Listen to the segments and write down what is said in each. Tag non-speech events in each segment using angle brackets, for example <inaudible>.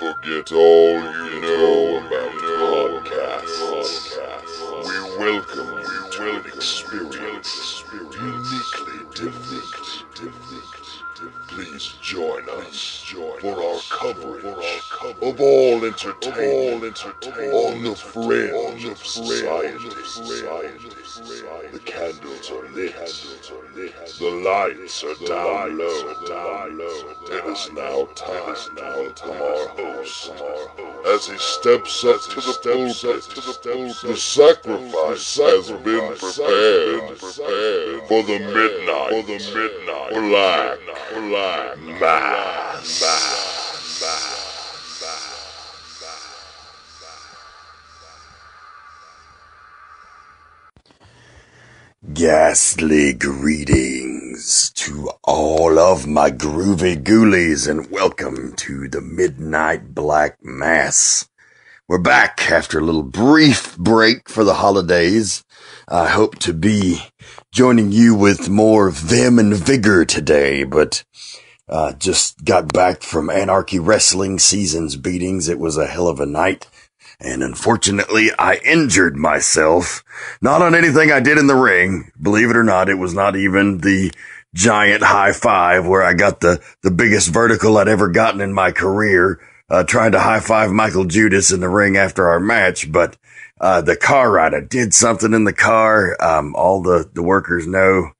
Forget all you know about podcasts. We welcome you to an experience uniquely different. Please join us for our coverage of all entertainment on the fringe of society. The candles are lit, the lights are down low. It is now time to our host as he steps up to the pulpit. The sacrifice has been prepared for the midnight, for the midnight black, black mass. Ghastly greetings to all of my groovy ghoulies and welcome to the Midnight Black Mass. We're back after a little brief break for the holidays. I hope to be joining you with more vim and vigor today, but uh, just got back from Anarchy Wrestling Seasons beatings. It was a hell of a night. And unfortunately, I injured myself. Not on anything I did in the ring. Believe it or not, it was not even the giant high five where I got the, the biggest vertical I'd ever gotten in my career, uh, trying to high five Michael Judas in the ring after our match. But, uh, the car rider did something in the car. Um, all the, the workers know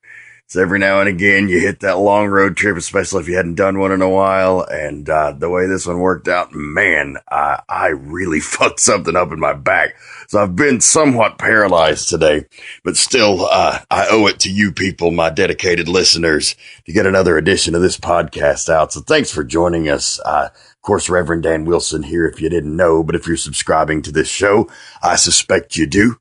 so every now and again, you hit that long road trip, especially if you hadn't done one in a while. And uh, the way this one worked out, man, I, I really <laughs> fucked something up in my back. So I've been somewhat paralyzed today, but still, uh, I owe it to you people, my dedicated listeners, to get another edition of this podcast out. So thanks for joining us. Uh, of course, Reverend Dan Wilson here, if you didn't know, but if you're subscribing to this show, I suspect you do.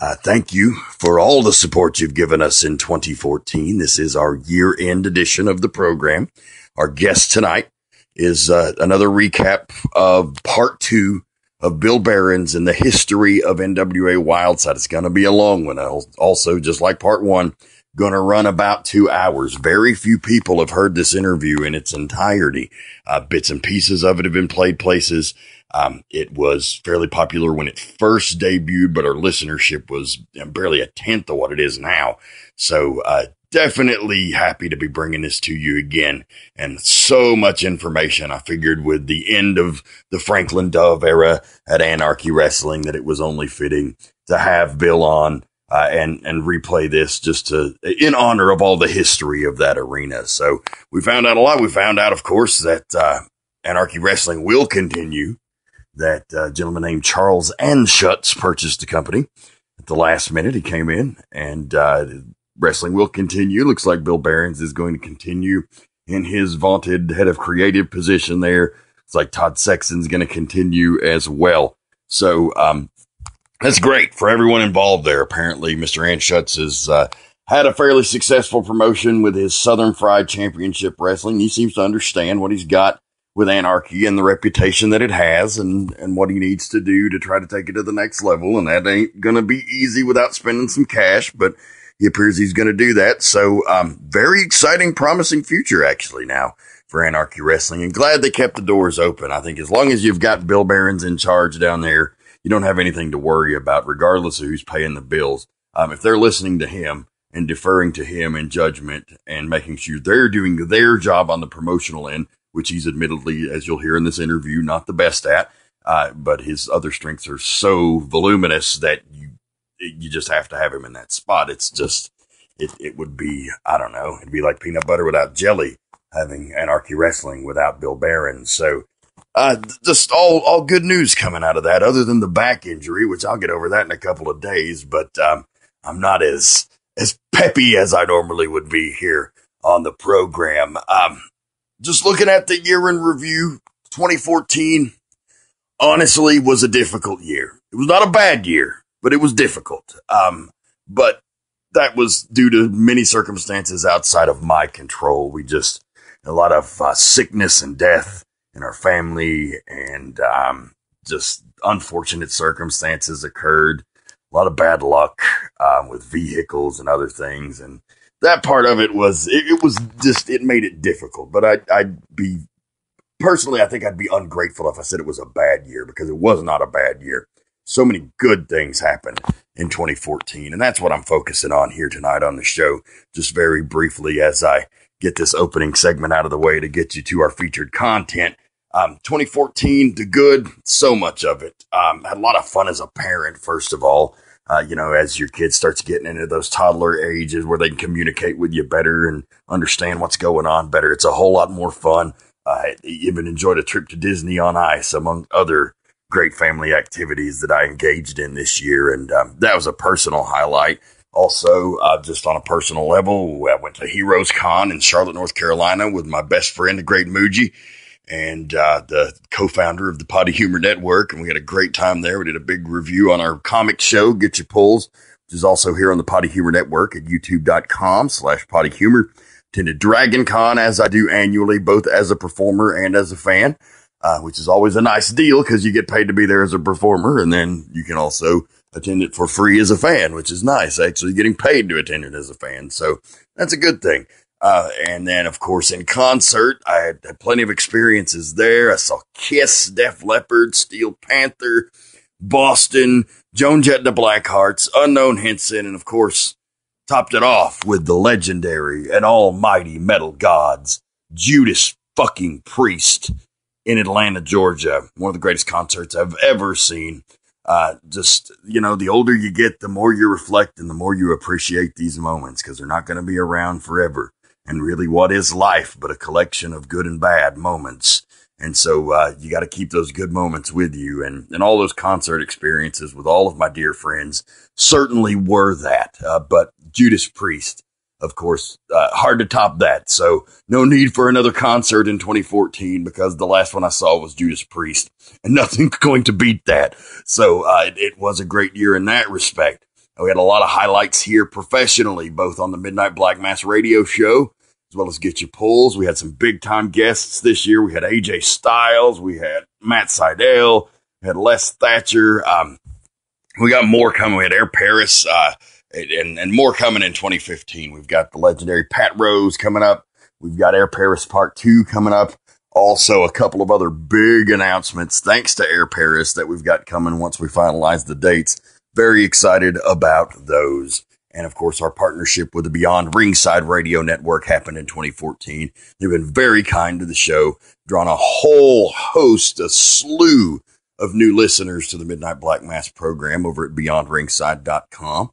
Uh, thank you for all the support you've given us in 2014. This is our year end edition of the program. Our guest tonight is uh, another recap of part two of Bill Behrens and the history of NWA Wildside. It's going to be a long one. Also, just like part one, going to run about two hours. Very few people have heard this interview in its entirety. Uh, bits and pieces of it have been played places. Um, it was fairly popular when it first debuted, but our listenership was barely a tenth of what it is now. So, uh, definitely happy to be bringing this to you again. And so much information. I figured with the end of the Franklin Dove era at Anarchy Wrestling that it was only fitting to have Bill on. Uh, and and replay this just to in honor of all the history of that arena. So we found out a lot. We found out, of course, that uh, Anarchy Wrestling will continue that uh, gentleman named Charles Anschutz purchased the company at the last minute. He came in and uh, wrestling will continue. Looks like Bill Behrens is going to continue in his vaunted head of creative position there. It's like Todd Sexton's going to continue as well. So um, that's great for everyone involved there. Apparently, Mr. Anschutz has uh, had a fairly successful promotion with his Southern Fried Championship Wrestling. He seems to understand what he's got with anarchy and the reputation that it has and, and what he needs to do to try to take it to the next level. And that ain't going to be easy without spending some cash, but he appears he's going to do that. So, um, very exciting, promising future actually now for anarchy wrestling and glad they kept the doors open. I think as long as you've got Bill Behrens in charge down there, you don't have anything to worry about regardless of who's paying the bills. Um, if they're listening to him and deferring to him in judgment and making sure they're doing their job on the promotional end, which he's admittedly, as you'll hear in this interview, not the best at. Uh, but his other strengths are so voluminous that you you just have to have him in that spot. It's just it it would be I don't know it'd be like peanut butter without jelly having Anarchy Wrestling without Bill Behrens. So uh, just all all good news coming out of that, other than the back injury, which I'll get over that in a couple of days. But um, I'm not as as peppy as I normally would be here on the program. Um, just looking at the year in review, 2014 honestly was a difficult year. It was not a bad year, but it was difficult. Um, but that was due to many circumstances outside of my control. We just, a lot of uh, sickness and death in our family and, um, just unfortunate circumstances occurred. A lot of bad luck, um, with vehicles and other things. And that part of it was it, it, was just it made it difficult but I, i'd be personally, I think I'd be ungrateful if I said it was a bad year because it was not a bad year. So many good things happened in 2014, and that's what I'm focusing on here tonight on the show. Just very briefly as I get this opening segment out of the way to get you to our featured content. Um, 2014, the good, so much of it. Um, had a lot of fun as a parent, first of all. Uh, you know, as your kid starts getting into those toddler ages where they can communicate with you better and understand what's going on better. It's a whole lot more fun. I even enjoyed a trip to Disney on Ice, among other great family activities that I engaged in this year. And um, that was a personal highlight. Also, uh, just on a personal level, I went to Heroes Con in Charlotte, North Carolina with my best friend, the great Muji and uh, the co-founder of the Poddy Humor Network, and we had a great time there. We did a big review on our comic show, Get Your Pulls, which is also here on the Poddy Humor Network at youtube.com slash poddy humor. Attended Dragon Con as I do annually, both as a performer and as a fan, uh, which is always a nice deal because you get paid to be there as a performer, and then you can also attend it for free as a fan, which is nice, actually getting paid to attend it as a fan. So that's a good thing. Uh, and then, of course, in concert, I had, had, plenty of experiences there. I saw Kiss, Def Leppard, Steel Panther, Boston, Joan Jett and the Blackhearts, Unknown Hinson, and of course, topped it off with the legendary and almighty metal gods, Judas fucking Priest in Atlanta, Georgia. One of the greatest concerts I've ever seen. Uh, just, you know, the older you get, the more you reflect and the more you appreciate these moments because they're not going to be around forever. And really, what is life but a collection of good and bad moments? And so uh, you got to keep those good moments with you. And, and all those concert experiences with all of my dear friends certainly were that. Uh, but Judas Priest, of course, uh, hard to top that. So no need for another concert in 2014 because the last one I saw was Judas Priest and <laughs> nothing's going to beat that. So uh, it, it was a great year in that respect. We had a lot of highlights here professionally, both on the Midnight Black Mass radio show as well as Get Your Pulls. We had some big time guests this year. We had AJ Styles, we had Matt Seidel, we had Les Thatcher. Um, we got more coming. We had Air Paris, uh, and, and more coming in 2015. We've got the legendary Pat Rose coming up. We've got Air Paris Part 2 coming up. Also, a couple of other big announcements, thanks to Air Paris, that we've got coming once we finalize the dates. Very excited about those. And of course, our partnership with the Beyond Ringside Radio Network happened in 2014. They've been very kind to the show, drawn a whole host, a slew of new listeners to the Midnight Black Mass program over at beyondringside.com.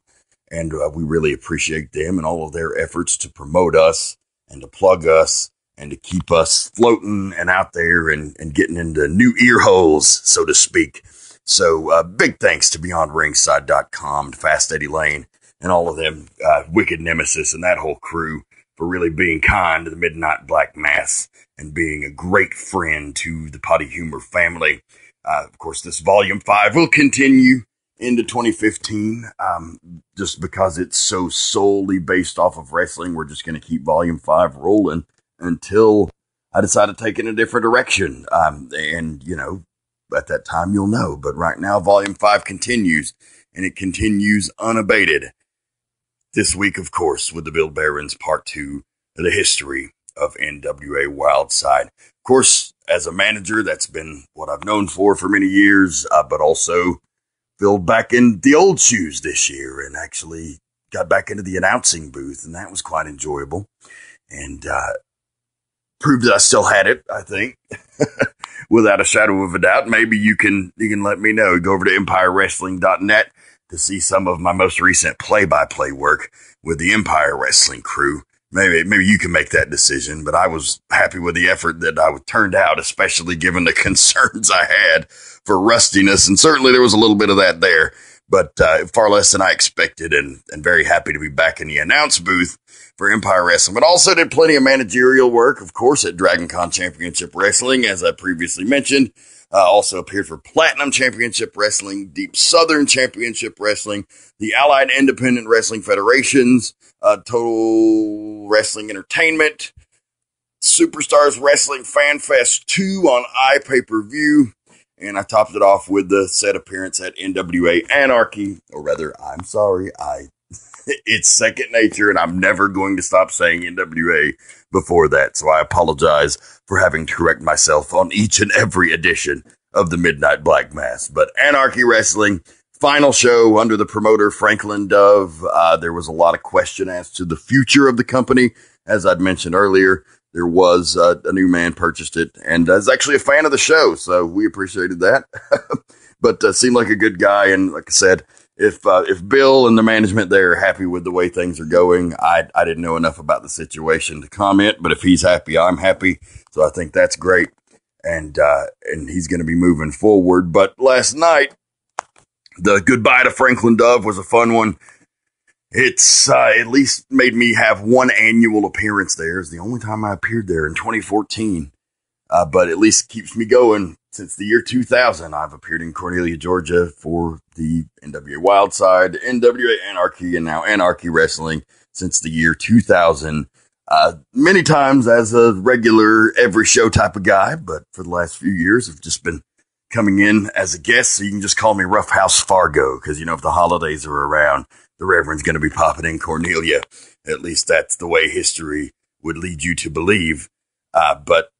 And uh, we really appreciate them and all of their efforts to promote us and to plug us and to keep us floating and out there and, and getting into new ear holes, so to speak. So, uh, big thanks to beyondringside.com, to Fast Eddie Lane, and all of them, uh, Wicked Nemesis and that whole crew for really being kind to the Midnight Black Mass and being a great friend to the Poddy Humor family. Uh, of course, this volume five will continue into 2015. Um, just because it's so solely based off of wrestling, we're just going to keep volume five rolling until I decide to take it in a different direction. Um, and, you know, at that time you'll know. But right now, volume five continues and it continues unabated. This week, of course, with the Bill Behrens part two the history of NWA Wildside. Of course, as a manager, that's been what I've known for for many years, uh, but also filled back in the old shoes this year and actually got back into the announcing booth, and that was quite enjoyable. And uh, proved that I still had it, I think, <laughs> <laughs> without a shadow of a doubt. Maybe you can you can let me know. Go over to EmpireWrestling.net to see some of my most recent play-by-play work with the Empire Wrestling crew. Maybe maybe you can make that decision, but I was happy with the effort that I turned out, especially given the <laughs> concerns I had for rustiness, and certainly there was a little bit of that there, but uh, far less than I expected, and and very happy to be back in the announce booth for Empire Wrestling. But also did plenty of managerial work, of course, at Dragon Con Championship Wrestling, as I previously mentioned. Uh, also appeared for Platinum Championship Wrestling, Deep Southern Championship Wrestling, the Allied Independent Wrestling Federations, uh, Total Wrestling Entertainment, Superstars Wrestling Fan Fest 2 on iPay per view. And I topped it off with the set appearance at NWA Anarchy, or rather, I'm sorry, I it's second nature, and I'm never going to stop saying NWA before that. So I apologize for having to correct myself on each and every edition of the Midnight Black Mass. But Anarchy Wrestling, final show under the promoter Franklin Dove. Uh, there was a lot of question as to the future of the company. As I'd mentioned earlier, there was uh, a new man purchased it and is actually a fan of the show. So we appreciated that. <laughs> but uh, seemed like a good guy. And like I said, if uh, if Bill and the management there are happy with the way things are going, I I didn't know enough about the situation to comment. But if he's happy, I'm happy. So I think that's great, and uh, and he's going to be moving forward. But last night, the goodbye to Franklin Dove was a fun one. It's uh, at least made me have one annual appearance there. It's the only time I appeared there in 2014, uh, but at least keeps me going since the year 2000, I've appeared in Cornelia, Georgia for the NWA Wildside, NWA Anarchy, and now Anarchy Wrestling since the year 2000. Uh, many times as a regular every show type of guy, but for the last few years, I've just been coming in as a guest. So you can just call me Rough House Fargo because, you know, if the holidays are around, the Reverend's going to be popping in Cornelia. At least that's the way history would lead you to believe. Uh, but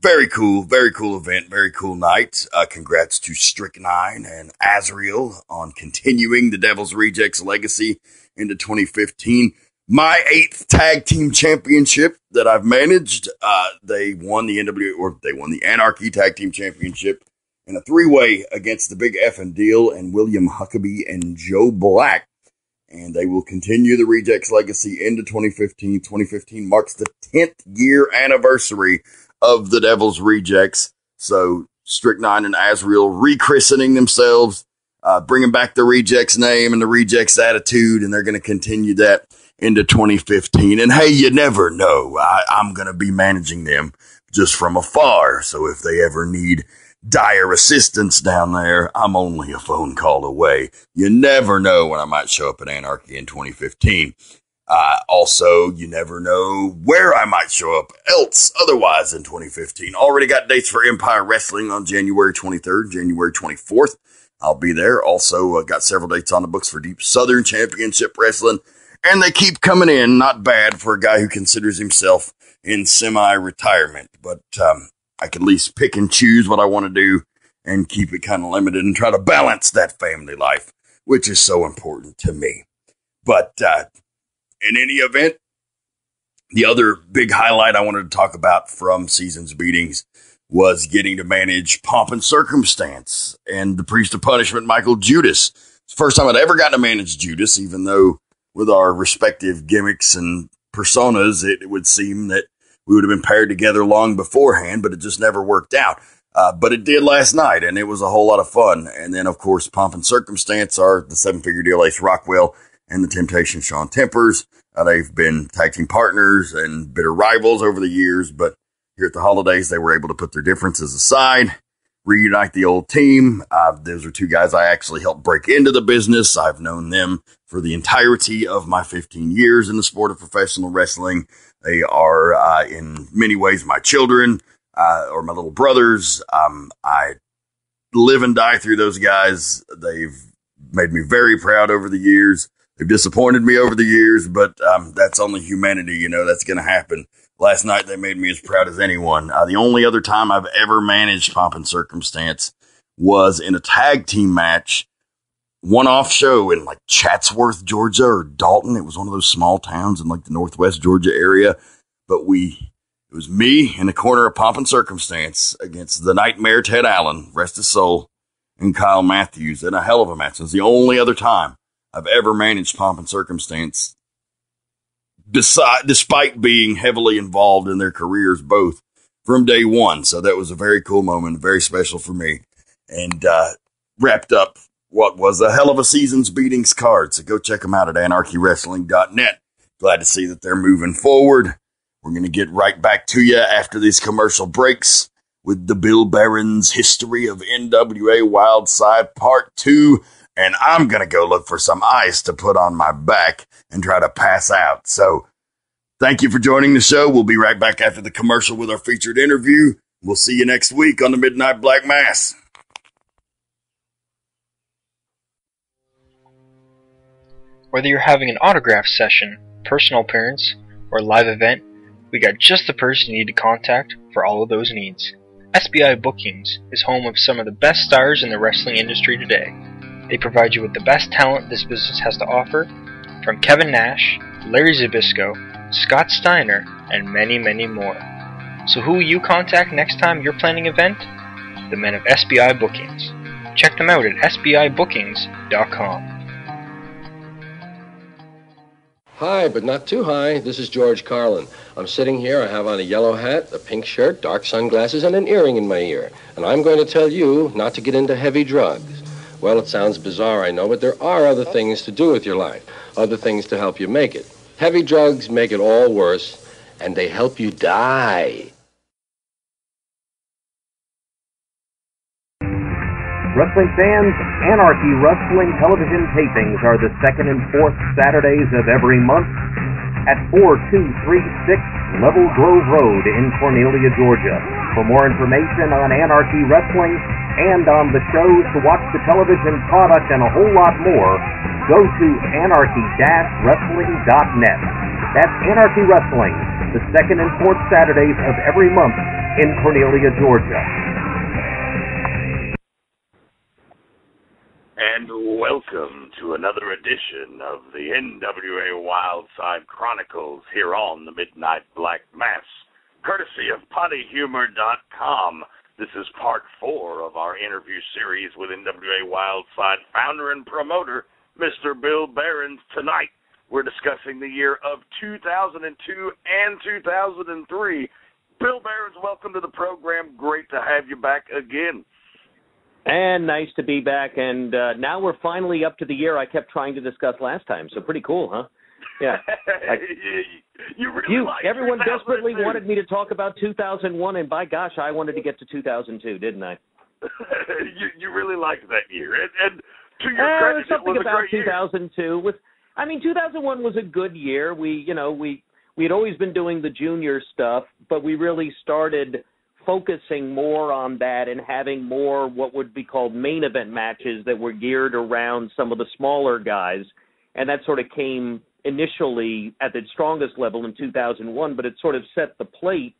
very cool, very cool event, very cool night. Uh, congrats to Strychnine and Azrael on continuing the Devil's Rejects legacy into 2015. My eighth tag team championship that I've managed. Uh, they won the NWA or they won the Anarchy Tag Team Championship in a three way against the Big F and Deal and William Huckabee and Joe Black. And they will continue the Rejects legacy into 2015. 2015 marks the 10th year anniversary of the Devil's Rejects. So Strychnine and Azrael rechristening themselves, uh, bringing back the Rejects name and the Rejects attitude, and they're going to continue that into 2015. And hey, you never know. I, I'm going to be managing them just from afar. So if they ever need dire assistance down there, I'm only a phone call away. You never know when I might show up at Anarchy in 2015. Uh, also, you never know where I might show up else otherwise in 2015. Already got dates for Empire Wrestling on January 23rd, January 24th. I'll be there. Also, uh, got several dates on the books for Deep Southern Championship Wrestling. And they keep coming in. Not bad for a guy who considers himself in semi retirement. But um, I can at least pick and choose what I want to do and keep it kind of limited and try to balance that family life, which is so important to me. But uh, in any event, the other big highlight I wanted to talk about from Seasons Beatings was getting to manage Pomp and Circumstance and the Priest of Punishment, Michael Judas. It's the first time I'd ever gotten to manage Judas, even though with our respective gimmicks and personas, it, it would seem that we would have been paired together long beforehand, but it just never worked out. Uh, but it did last night, and it was a whole lot of fun. And then, of course, Pomp and Circumstance are the seven figure deal Ace Rockwell and the Temptation Sean Tempers. Uh, they've been tag team partners and bitter rivals over the years, but here at the holidays, they were able to put their differences aside, reunite the old team. Uh, those are two guys I actually helped break into the business. I've known them for the entirety of my 15 years in the sport of professional wrestling. They are, uh, in many ways, my children, uh, or my little brothers. Um, I live and die through those guys. They've made me very proud over the years. They've disappointed me over the years, but um, that's only humanity. You know, that's going to happen. Last night, they made me as proud as anyone. Uh, the only other time I've ever managed Pomp and Circumstance was in a tag team match, one off show in like Chatsworth, Georgia or Dalton. It was one of those small towns in like the Northwest Georgia area. But we, it was me in the corner of Pomp and Circumstance against the Nightmare Ted Allen, rest his soul, and Kyle Matthews in a hell of a match. It was the only other time I've ever managed pomp and circumstance, beside, despite being heavily involved in their careers both from day one. So that was a very cool moment, very special for me, and uh, wrapped up what was a hell of a season's beatings card. So go check them out at anarchywrestling.net. Glad to see that they're moving forward. We're going to get right back to you after these commercial breaks with the Bill Behrens History of NWA Wildside Part 2 and I'm going to go look for some ice to put on my back and try to pass out. So thank you for joining the show. We'll be right back after the commercial with our featured interview. We'll see you next week on the Midnight Black Mass. Whether you're having an autograph session, personal appearance, or live event, we got just the person you need to contact for all of those needs. SBI Bookings is home of some of the best stars in the wrestling industry today. They provide you with the best talent this business has to offer, from Kevin Nash, Larry Zbyszko, Scott Steiner, and many, many more. So who will you contact next time you're planning an event? The men of SBI Bookings. Check them out at sbibookings.com. Hi, but not too high. This is George Carlin. I'm sitting here. I have on a yellow hat, a pink shirt, dark sunglasses, and an earring in my ear. And I'm going to tell you not to get into heavy drugs. Well, it sounds bizarre, I know, but there are other things to do with your life, other things to help you make it. Heavy drugs make it all worse, and they help you die. Wrestling fans, Anarchy Wrestling television tapings are the second and fourth Saturdays of every month at 4236 Level Grove Road in Cornelia, Georgia. For more information on Anarchy Wrestling and on the shows to watch the television product and a whole lot more, go to anarchy-wrestling.net. That's Anarchy Wrestling, the second and fourth Saturdays of every month in Cornelia, Georgia. And welcome to another edition of the NWA Wildside Chronicles here on the Midnight Black Mass, courtesy of PoddyHumor.com. This is part four of our interview series with NWA Wildside founder and promoter, Mr. Bill Behrens. Tonight, we're discussing the year of 2002 and 2003. Bill Behrens, welcome to the program. Great to have you back again. And nice to be back. And uh, now we're finally up to the year I kept trying to discuss last time. So pretty cool, huh? Yeah. <laughs> I, you really you, everyone desperately wanted me to talk about 2001, and by gosh, I wanted to get to 2002, didn't I? <laughs> you you really liked that year, and, and to your uh, credit, something it was about a great 2002 year. was. I mean, 2001 was a good year. We, you know, we we had always been doing the junior stuff, but we really started focusing more on that and having more what would be called main event matches that were geared around some of the smaller guys. And that sort of came initially at the strongest level in 2001, but it sort of set the plate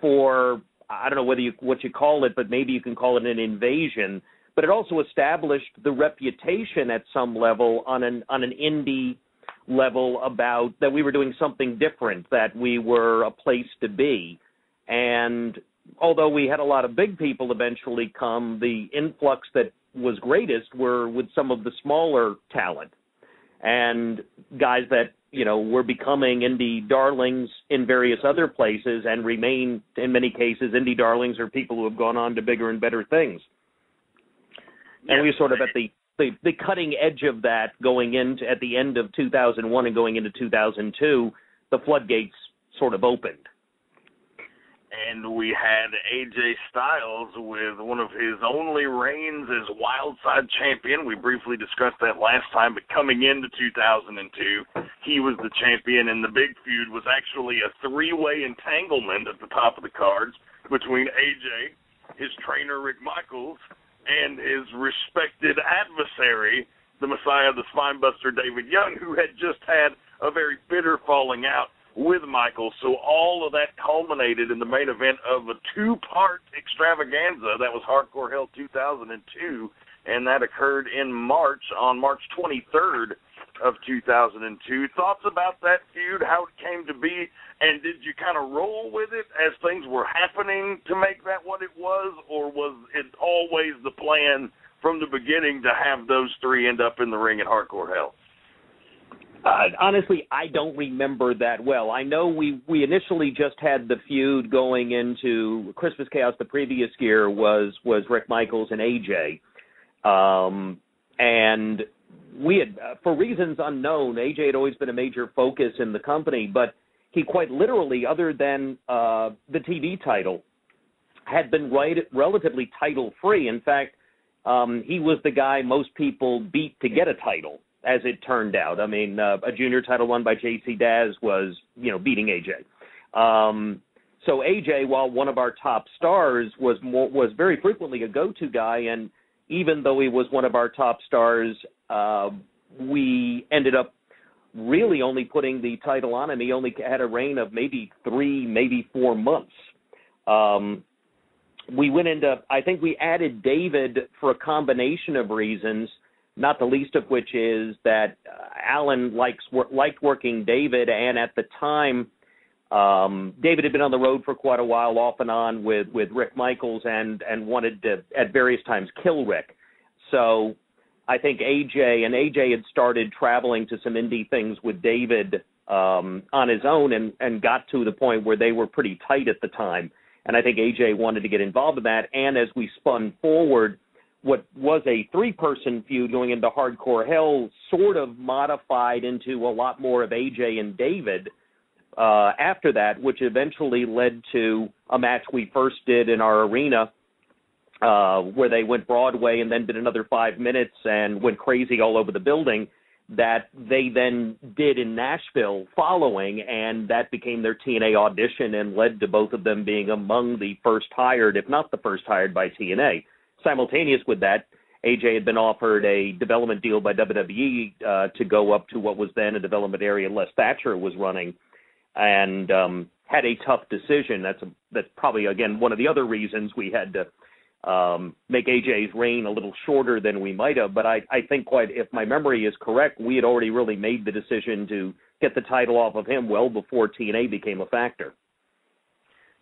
for I don't know whether you what you call it, but maybe you can call it an invasion. But it also established the reputation at some level on an on an indie level about that we were doing something different, that we were a place to be. And although we had a lot of big people eventually come, the influx that was greatest were with some of the smaller talent and guys that you know were becoming indie darlings in various other places and remain in many cases indie darlings or people who have gone on to bigger and better things. And we were sort of at the, the the cutting edge of that going into at the end of 2001 and going into 2002, the floodgates sort of opened and we had AJ Styles with one of his only reigns as Wildside champion. We briefly discussed that last time, but coming into 2002, he was the champion, and the big feud was actually a three-way entanglement at the top of the cards between AJ, his trainer Rick Michaels, and his respected adversary, the Messiah, of the Spinebuster David Young, who had just had a very bitter falling out with Michael. So all of that culminated in the main event of a two-part extravaganza that was Hardcore Hell 2002, and that occurred in March on March 23rd of 2002. Thoughts about that feud, how it came to be, and did you kind of roll with it as things were happening to make that what it was, or was it always the plan from the beginning to have those three end up in the ring at Hardcore Hell? Uh, honestly, I don't remember that well. I know we we initially just had the feud going into Christmas Chaos. The previous year was was Rick Michaels and AJ, um, and we had, uh, for reasons unknown, AJ had always been a major focus in the company, but he quite literally, other than uh, the TV title, had been right, relatively title free. In fact, um, he was the guy most people beat to get a title as it turned out. I mean, uh, a junior title won by J.C. Daz was, you know, beating AJ. Um, so AJ, while one of our top stars, was more, was very frequently a go-to guy, and even though he was one of our top stars, uh, we ended up really only putting the title on him. He only had a reign of maybe three, maybe four months. Um, we went into, I think we added David for a combination of reasons, not the least of which is that uh, Alan likes liked working David, and at the time, um, David had been on the road for quite a while, off and on with with Rick Michaels, and and wanted to at various times kill Rick. So I think AJ and AJ had started traveling to some indie things with David um, on his own, and and got to the point where they were pretty tight at the time. And I think AJ wanted to get involved in that. And as we spun forward, what was a three-person feud going into Hardcore Hell sort of modified into a lot more of AJ and David uh, after that, which eventually led to a match we first did in our arena uh, where they went Broadway and then did another five minutes and went crazy all over the building that they then did in Nashville following, and that became their TNA audition and led to both of them being among the first hired, if not the first hired by TNA. Simultaneous with that, AJ had been offered a development deal by WWE uh, to go up to what was then a development area Les Thatcher was running, and um, had a tough decision. That's a, that's probably again one of the other reasons we had to um, make AJ's reign a little shorter than we might have. But I, I think quite, if my memory is correct, we had already really made the decision to get the title off of him well before TNA became a factor.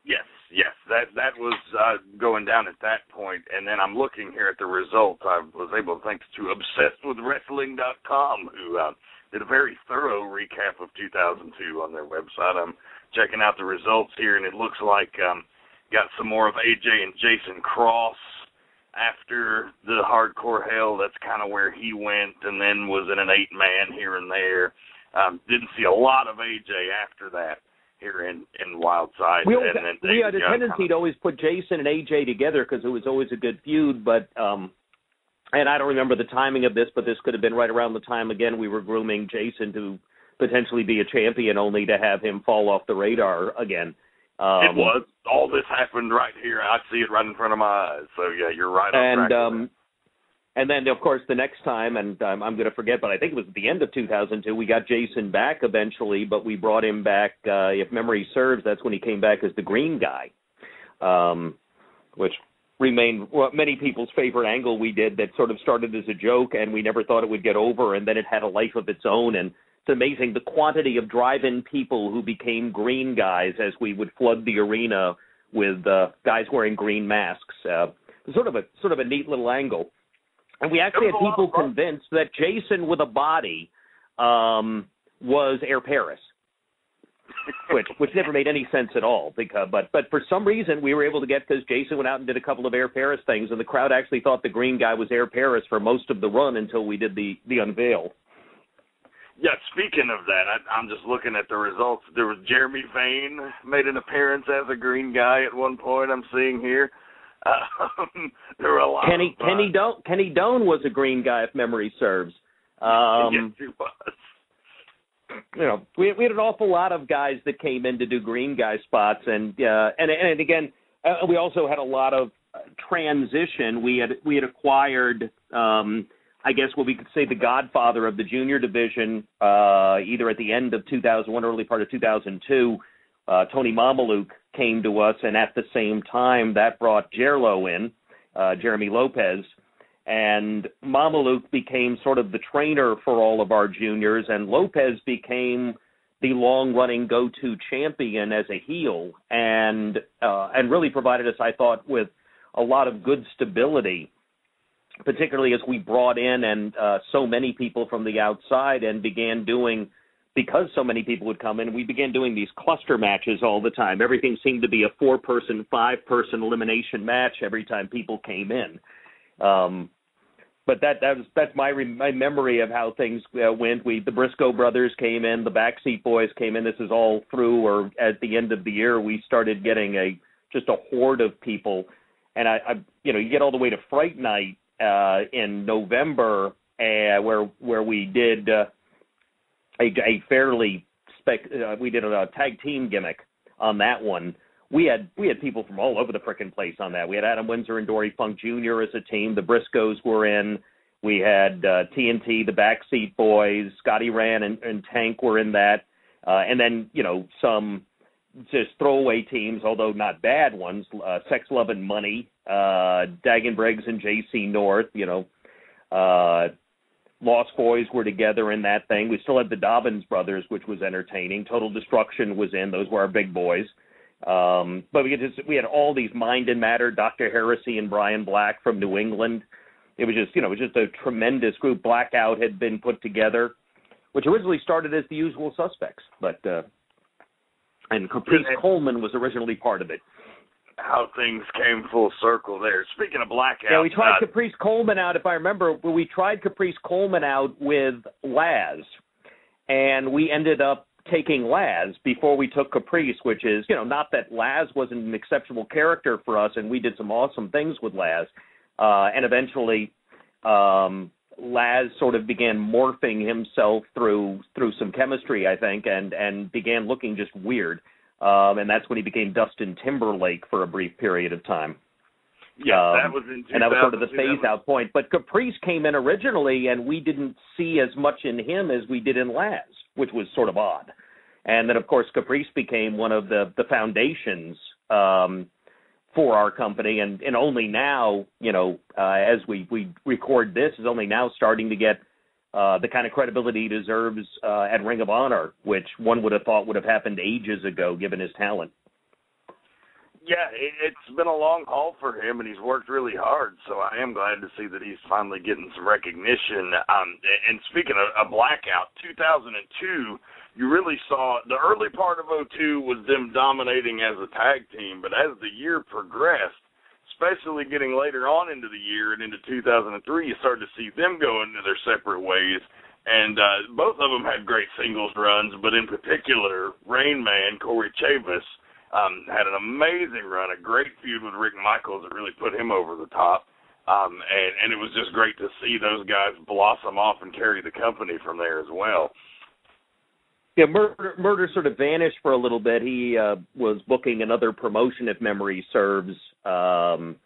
Yes, yes, that that was uh, going down at that point, and then I'm looking here at the results. I was able, to, thanks to Obsessed with Wrestling.com, who uh, did a very thorough recap of 2002 on their website. I'm checking out the results here, and it looks like um, got some more of AJ and Jason Cross after the hardcore hell. That's kind of where he went, and then was in an eight man here and there. Um, didn't see a lot of AJ after that here in in Wildside. We, always, and then we had a tendency kind of, to always put Jason and AJ together because it was always a good feud, but. um and I don't remember the timing of this, but this could have been right around the time again we were grooming Jason to potentially be a champion, only to have him fall off the radar again. Um, it was all this happened right here. I see it right in front of my eyes. So yeah, you're right. On and um, and then of course the next time, and um, I'm going to forget, but I think it was at the end of 2002. We got Jason back eventually, but we brought him back. Uh, if memory serves, that's when he came back as the Green Guy, um, which remained well, many people's favorite angle we did that sort of started as a joke and we never thought it would get over and then it had a life of its own and it's amazing the quantity of drive-in people who became green guys as we would flood the arena with uh, guys wearing green masks. Uh, sort of a sort of a neat little angle. And we actually had people convinced that Jason with a body um, was Air Paris, which which never made any sense at all. Because but but for some reason we were able to get because Jason went out and did a couple of Air Paris things, and the crowd actually thought the green guy was Air Paris for most of the run until we did the the unveil. Yeah, speaking of that, I, I'm just looking at the results. There was Jeremy Vane made an appearance as a green guy at one point. I'm seeing here. Um, <laughs> there were a lot. Kenny of, uh, Kenny Doane Kenny Doane was a green guy, if memory serves. <laughs> Um, yes, he was. You know, we we had an awful lot of guys that came in to do green guy spots, and uh, and and again, uh, we also had a lot of transition. We had we had acquired. Um, I guess what we could say the godfather of the junior division, uh, either at the end of 2001, early part of 2002, uh, Tony Mamaluke came to us, and at the same time, that brought Jerlo in, uh, Jeremy Lopez, and Mamaluke became sort of the trainer for all of our juniors, and Lopez became the long-running go-to champion as a heel, and uh, and really provided us, I thought, with a lot of good stability particularly as we brought in and uh, so many people from the outside and began doing because so many people would come in, we began doing these cluster matches all the time. Everything seemed to be a four-person, five-person elimination match every time people came in. Um, but that that was that's my re- my memory of how things uh, went. We the Briscoe brothers came in, the Backseat Boys came in. This is all through, or at the end of the year, we started getting a just a horde of people. And I, I you know, you get all the way to Fright Night, uh, in November, uh, where where we did uh, a, a fairly spec. Uh, we did a, tag team gimmick on that one. We had we had people from all over the frickin' place on that. We had Adam Windsor and Dory Funk Jr. as a team. The Briscoes were in. We had uh, TNT, the Backseat Boys, Scotty Rand and, and Tank were in that, uh, and then you know some just throwaway teams, although not bad ones. Uh, Sex, Love, and Money, uh, Dagon Briggs and J.C. North. You know, uh, Lost Boys were together in that thing. We still had the Dobbins brothers, which was entertaining. Total Destruction was in; those were our big boys. Um, but we just we had all these Mind and Matter, Dr. Heresy and Brian Black from New England. It was just you know it was just a tremendous group. Blackout had been put together, which originally started as the Usual Suspects, but uh, and Caprice Coleman was originally part of it how things came full circle there. Speaking of blackout, yeah, we tried uh, Caprice Coleman out. If I remember, we tried Caprice Coleman out with Laz, and we ended up taking Laz before we took Caprice, which is you know not that Laz wasn't an exceptional character for us, and we did some awesome things with Laz, uh, and eventually. Um, Laz sort of began morphing himself through through some chemistry, I think, and and began looking just weird um, and that's when he became Dustin Timberlake for a brief period of time. Yeah, um, that was in and that was sort of the phase out point. But Caprice came in originally, and we didn't see as much in him as we did in Laz, which was sort of odd. And then, of course, Caprice became one of the the foundations um, for our company, and and only now, you know, uh, as we we record this, is only now starting to get uh, the kind of credibility he deserves uh, at Ring of Honor, which one would have thought would have happened ages ago, given his talent. Yeah, it's been a long haul for him, and he's worked really hard. So I am glad to see that he's finally getting some recognition. Um, and speaking of a blackout, 2002, you really saw the early part of 02 was them dominating as a tag team, but as the year progressed, especially getting later on into the year and into 2003, you started to see them go into their separate ways. And uh, both of them had great singles runs, but in particular, Rain Man, Corey Chavis, um, had an amazing run, a great feud with Rick Michaels that really put him over the top. Um, and, and it was just great to see those guys blossom off and carry the company from there as well. Yeah, murder murder sort of vanished for a little bit. He uh, was booking another promotion, if memory serves. Um,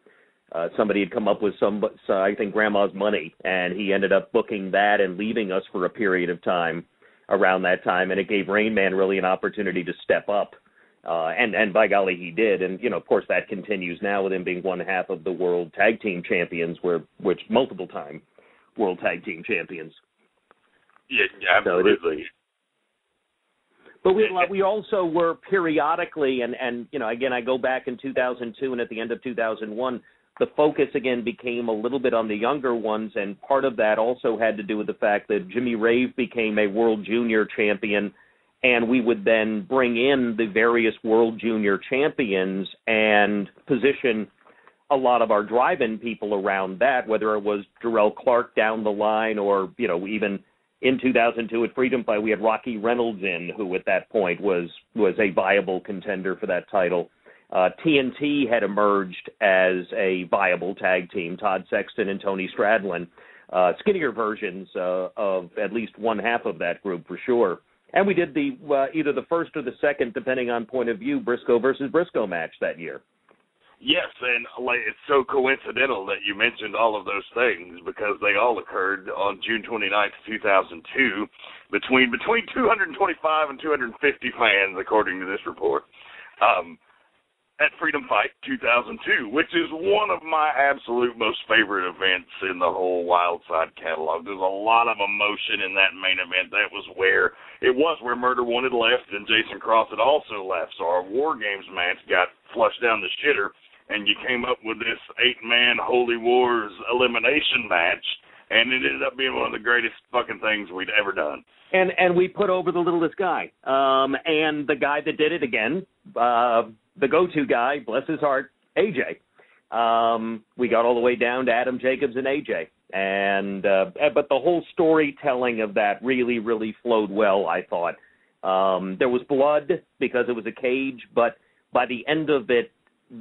uh, somebody had come up with some, uh, I think, Grandma's money, and he ended up booking that and leaving us for a period of time around that time, and it gave Rain Man really an opportunity to step up. Uh, and and by golly, he did. And you know, of course, that continues now with him being one half of the world tag team champions, where which multiple time world tag team champions. Yeah, absolutely. So but we we also were periodically, and and you know, again, I go back in 2002 and at the end of 2001, the focus again became a little bit on the younger ones, and part of that also had to do with the fact that Jimmy Rave became a World Junior champion, and we would then bring in the various World Junior champions and position a lot of our drive-in people around that, whether it was Jerrelle Clark down the line or you know even in 2002 at Freedom Fight, we had Rocky Reynolds in, who at that point was was a viable contender for that title. Uh, TNT had emerged as a viable tag team. Todd Sexton and Tony Stradlin, uh, skinnier versions uh, of at least one half of that group for sure. And we did the uh, either the first or the second, depending on point of view, Briscoe versus Briscoe match that year. Yes, and like it's so coincidental that you mentioned all of those things because they all occurred on June 29th, 2002, between between 225 and 250 fans, according to this report. Um, at Freedom Fight 2002, which is one of my absolute most favorite events in the whole Wildside catalog. There's a lot of emotion in that main event. That was where it was where Murder Wanted left and Jason Cross had also left. So our War Games match got flushed down the shitter and you came up with this eight man Holy Wars elimination match and it ended up being one of the greatest fucking things we'd ever done. And and we put over the littlest guy. Um and the guy that did it again, uh the go to guy, bless his heart, AJ. Um we got all the way down to Adam Jacobs and AJ. And uh but the whole storytelling of that really, really flowed well, I thought. Um there was blood because it was a cage, but by the end of it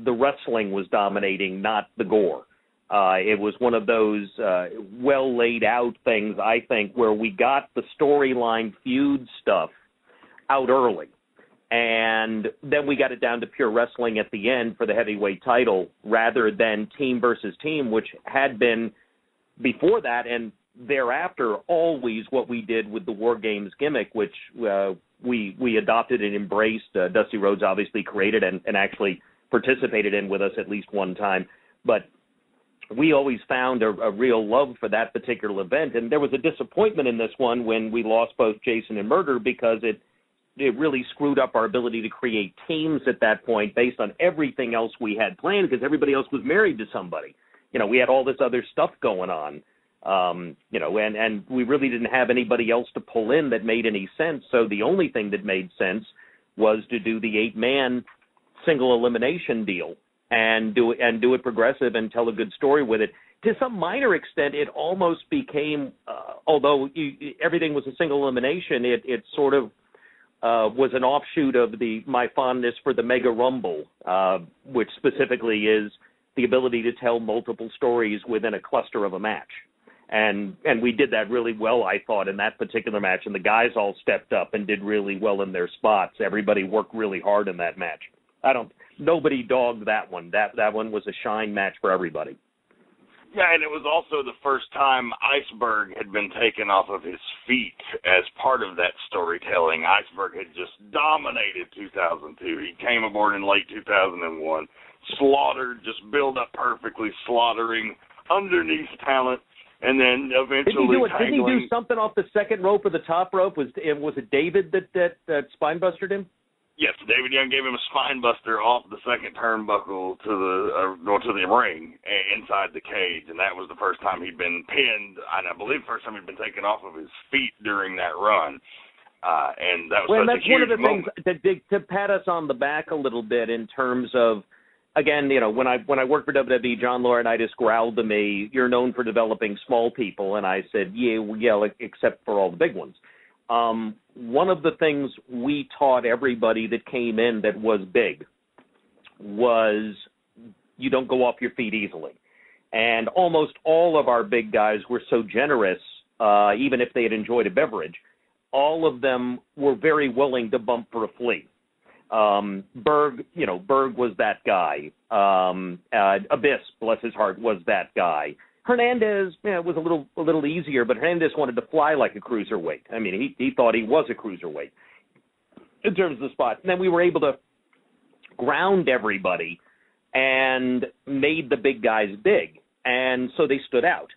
the wrestling was dominating, not the gore. Uh, it was one of those uh, well laid out things, I think, where we got the storyline feud stuff out early. And then we got it down to pure wrestling at the end for the heavyweight title rather than team versus team, which had been before that and thereafter, always what we did with the War Games gimmick, which uh, we we adopted and embraced. Uh, Dusty Rhodes obviously created and, and actually participated in with us at least one time, but we always found a, a real love for that particular event. And there was a disappointment in this one when we lost both Jason and Murder because it it really screwed up our ability to create teams at that point based on everything else we had planned because everybody else was married to somebody. You know, we had all this other stuff going on. Um, you know, and and we really didn't have anybody else to pull in that made any sense. So the only thing that made sense was to do the eight man single elimination deal and do it and do it progressive and tell a good story with it. To some minor extent, it almost became, uh, although you, everything was a single elimination, it it sort of uh, was an offshoot of the my fondness for the Mega Rumble, uh, which specifically is the ability to tell multiple stories within a cluster of a match. And and we did that really well, I thought, in that particular match. And the guys all stepped up and did really well in their spots. Everybody worked really hard in that match. I don't nobody dogged that one. That that one was a shine match for everybody. Yeah, and it was also the first time Iceberg had been taken off of his feet as part of that storytelling. Iceberg had just dominated 2002. He came aboard in late 2001, slaughtered, just built up perfectly, slaughtering underneath talent, and then eventually. Didn't he do, it, didn't he do something off the second rope or the top rope? Was it was it David that that, that spinebustered him? Yes, David Young gave him a spine buster off the second turnbuckle to the uh, to the ring inside the cage, and that was the first time he'd been pinned, and I believe the first time he'd been taken off of his feet during that run. Uh, and that was well, such that's a huge one of the moment. things to, to pat us on the back a little bit in terms of again, you know, when I when I worked for WWE, John Laurinaitis growled to me, "You're known for developing small people," and I said, "Yeah, well, yeah, except for all the big ones." Um, one of the things we taught everybody that came in that was big was you don't go off your feet easily. And almost all of our big guys were so generous, uh, even if they had enjoyed a beverage, all of them were very willing to bump for a flea. Um, Berg, you know, Berg was that guy. Um, uh, Abyss, bless his heart, was that guy. Hernandez you know, was a little a little easier, but Hernandez wanted to fly like a cruiserweight. I mean, he he thought he was a cruiserweight in terms of the spot. And then we were able to ground everybody and made the big guys big, and so they stood out.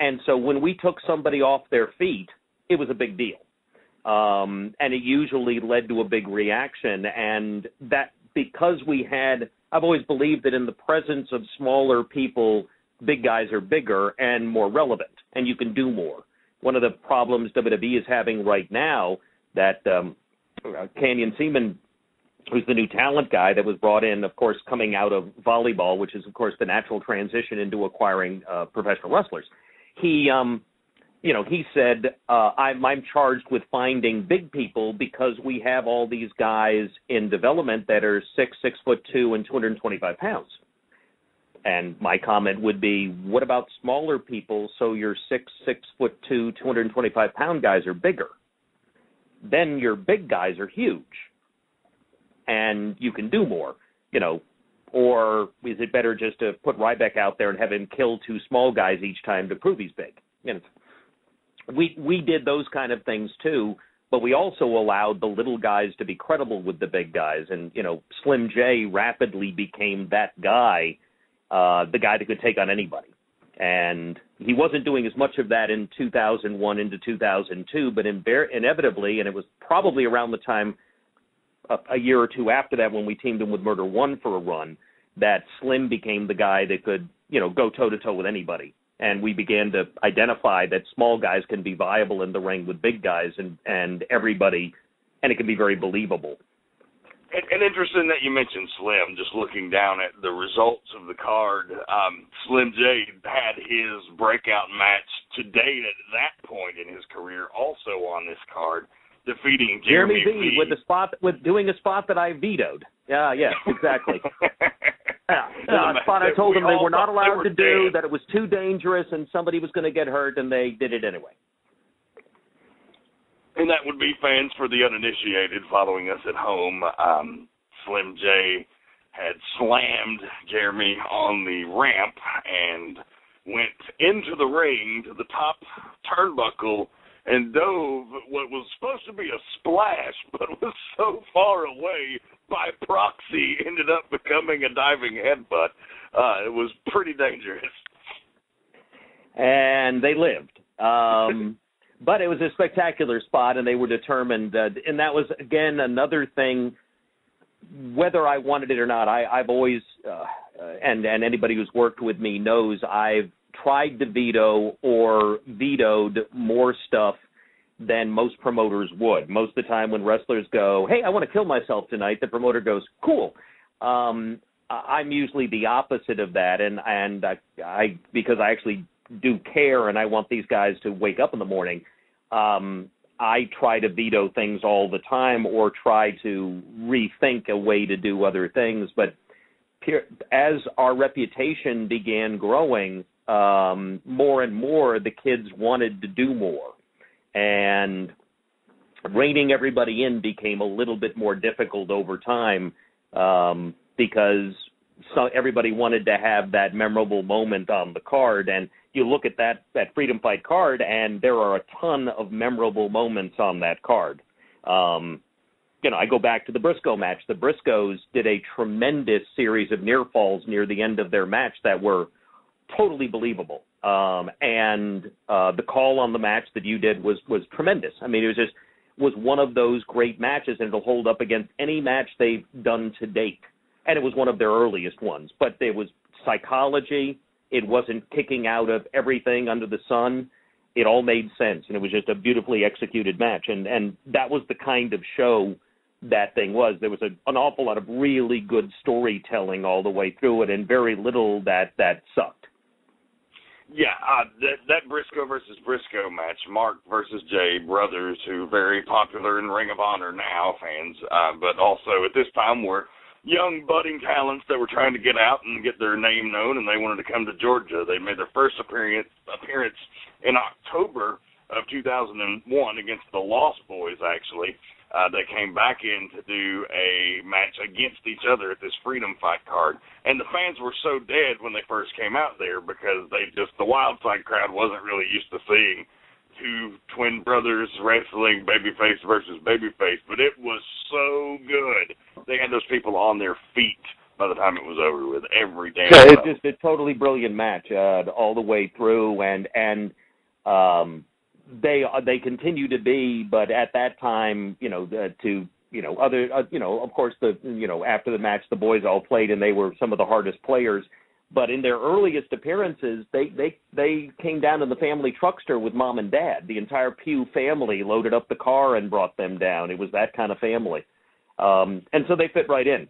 And so when we took somebody off their feet, it was a big deal, um, and it usually led to a big reaction. And that because we had, I've always believed that in the presence of smaller people big guys are bigger and more relevant, and you can do more. One of the problems WWE is having right now that um, Canyon Ceman, who's the new talent guy that was brought in, of course, coming out of volleyball, which is of course the natural transition into acquiring uh, professional wrestlers. He, um, you know, he said, uh, I'm, I'm charged with finding big people because we have all these guys in development that are six, six foot two, and 225 pounds. And my comment would be, what about smaller people? So your six, six foot two, 225 pound guys are bigger. Then your big guys are huge, and you can do more. You know, or is it better just to put Ryback out there and have him kill two small guys each time to prove he's big? You know, we we did those kind of things too, but we also allowed the little guys to be credible with the big guys, and you know, Slim J rapidly became that guy uh, the guy that could take on anybody. And he wasn't doing as much of that in 2001 into 2002, but inevitably, and it was probably around the time a, a year or two after that when we teamed him with Murder One for a run, that Slim became the guy that could, you know, go toe to toe with anybody. And we began to identify that small guys can be viable in the ring with big guys, and and everybody, and it can be very believable. And, and interesting that you mentioned Slim. Just looking down at the results of the card, um, Slim J had his breakout match to date at that point in his career, also on this card, defeating Jeremy, Jeremy v, v with the spot with doing a spot that I vetoed. Yeah, yes, <laughs> exactly. yeah, a spot I told them they were not allowed to do, dead. that it was too dangerous, and somebody was going to get hurt, and they did it anyway. And that would be fans for the uninitiated following us at home. Um, Slim J had slammed Jeremy on the ramp and went into the ring to the top turnbuckle and dove what was supposed to be a splash, <laughs> but was so far away by proxy ended up becoming a diving headbutt. Uh, it was pretty dangerous. And they lived. Um, <laughs> but it was a spectacular spot, and they were determined. Uh, and that was again another thing. Whether I wanted it or not, I, I've always, uh, and and anybody who's worked with me knows I've tried to veto or vetoed more stuff than most promoters would. Most of the time, when wrestlers go, "Hey, I want to kill myself tonight," the promoter goes, "Cool." Um, I'm usually the opposite of that, and and I, I because I actually do care and I want these guys to wake up in the morning. Um, I try to veto things all the time or try to rethink a way to do other things. But as our reputation began growing, um, more and more the kids wanted to do more. And reining everybody in became a little bit more difficult over time um, because so everybody wanted to have that memorable moment on the card. And you look at that that Freedom Fight card, and there are a ton of memorable moments on that card. Um, you know, I go back to the Briscoe match. The Briscoes did a tremendous series of near falls near the end of their match that were totally believable. Um, and uh, the call on the match that you did was was tremendous. I mean, it was just was one of those great matches, and it'll hold up against any match they've done to date. And it was one of their earliest ones. But there was psychology, it wasn't kicking out of everything under the sun. It all made sense, and it was just a beautifully executed match. And and that was the kind of show that thing was. There was a, an awful lot of really good storytelling all the way through it, and very little that that sucked. Yeah, uh, that that Briscoe versus Briscoe match, Mark versus Jay, brothers who are very popular in Ring of Honor now, fans, uh, but also at this time were young budding talents that were trying to get out and get their name known, and they wanted to come to Georgia. They made their first appearance appearance in October of 2001 against the Lost Boys. Actually, uh, they came back in to do a match against each other at this Freedom Fight card, and the fans were so dead when they first came out there because they just the Wild Side crowd wasn't really used to seeing two twin brothers wrestling babyface versus babyface, but it was so good. They had those people on their feet by the time it was over with every damn. Yeah, it's just a totally brilliant match uh, all the way through, and and um, they uh, they continue to be, but at that time, you know, uh, to you know other uh, you know of course the you know after the match the boys all played and they were some of the hardest players but in their earliest appearances, they they they came down in the family truckster with mom and dad. The entire Pugh family loaded up the car and brought them down. It was that kind of family, um, and so they fit right in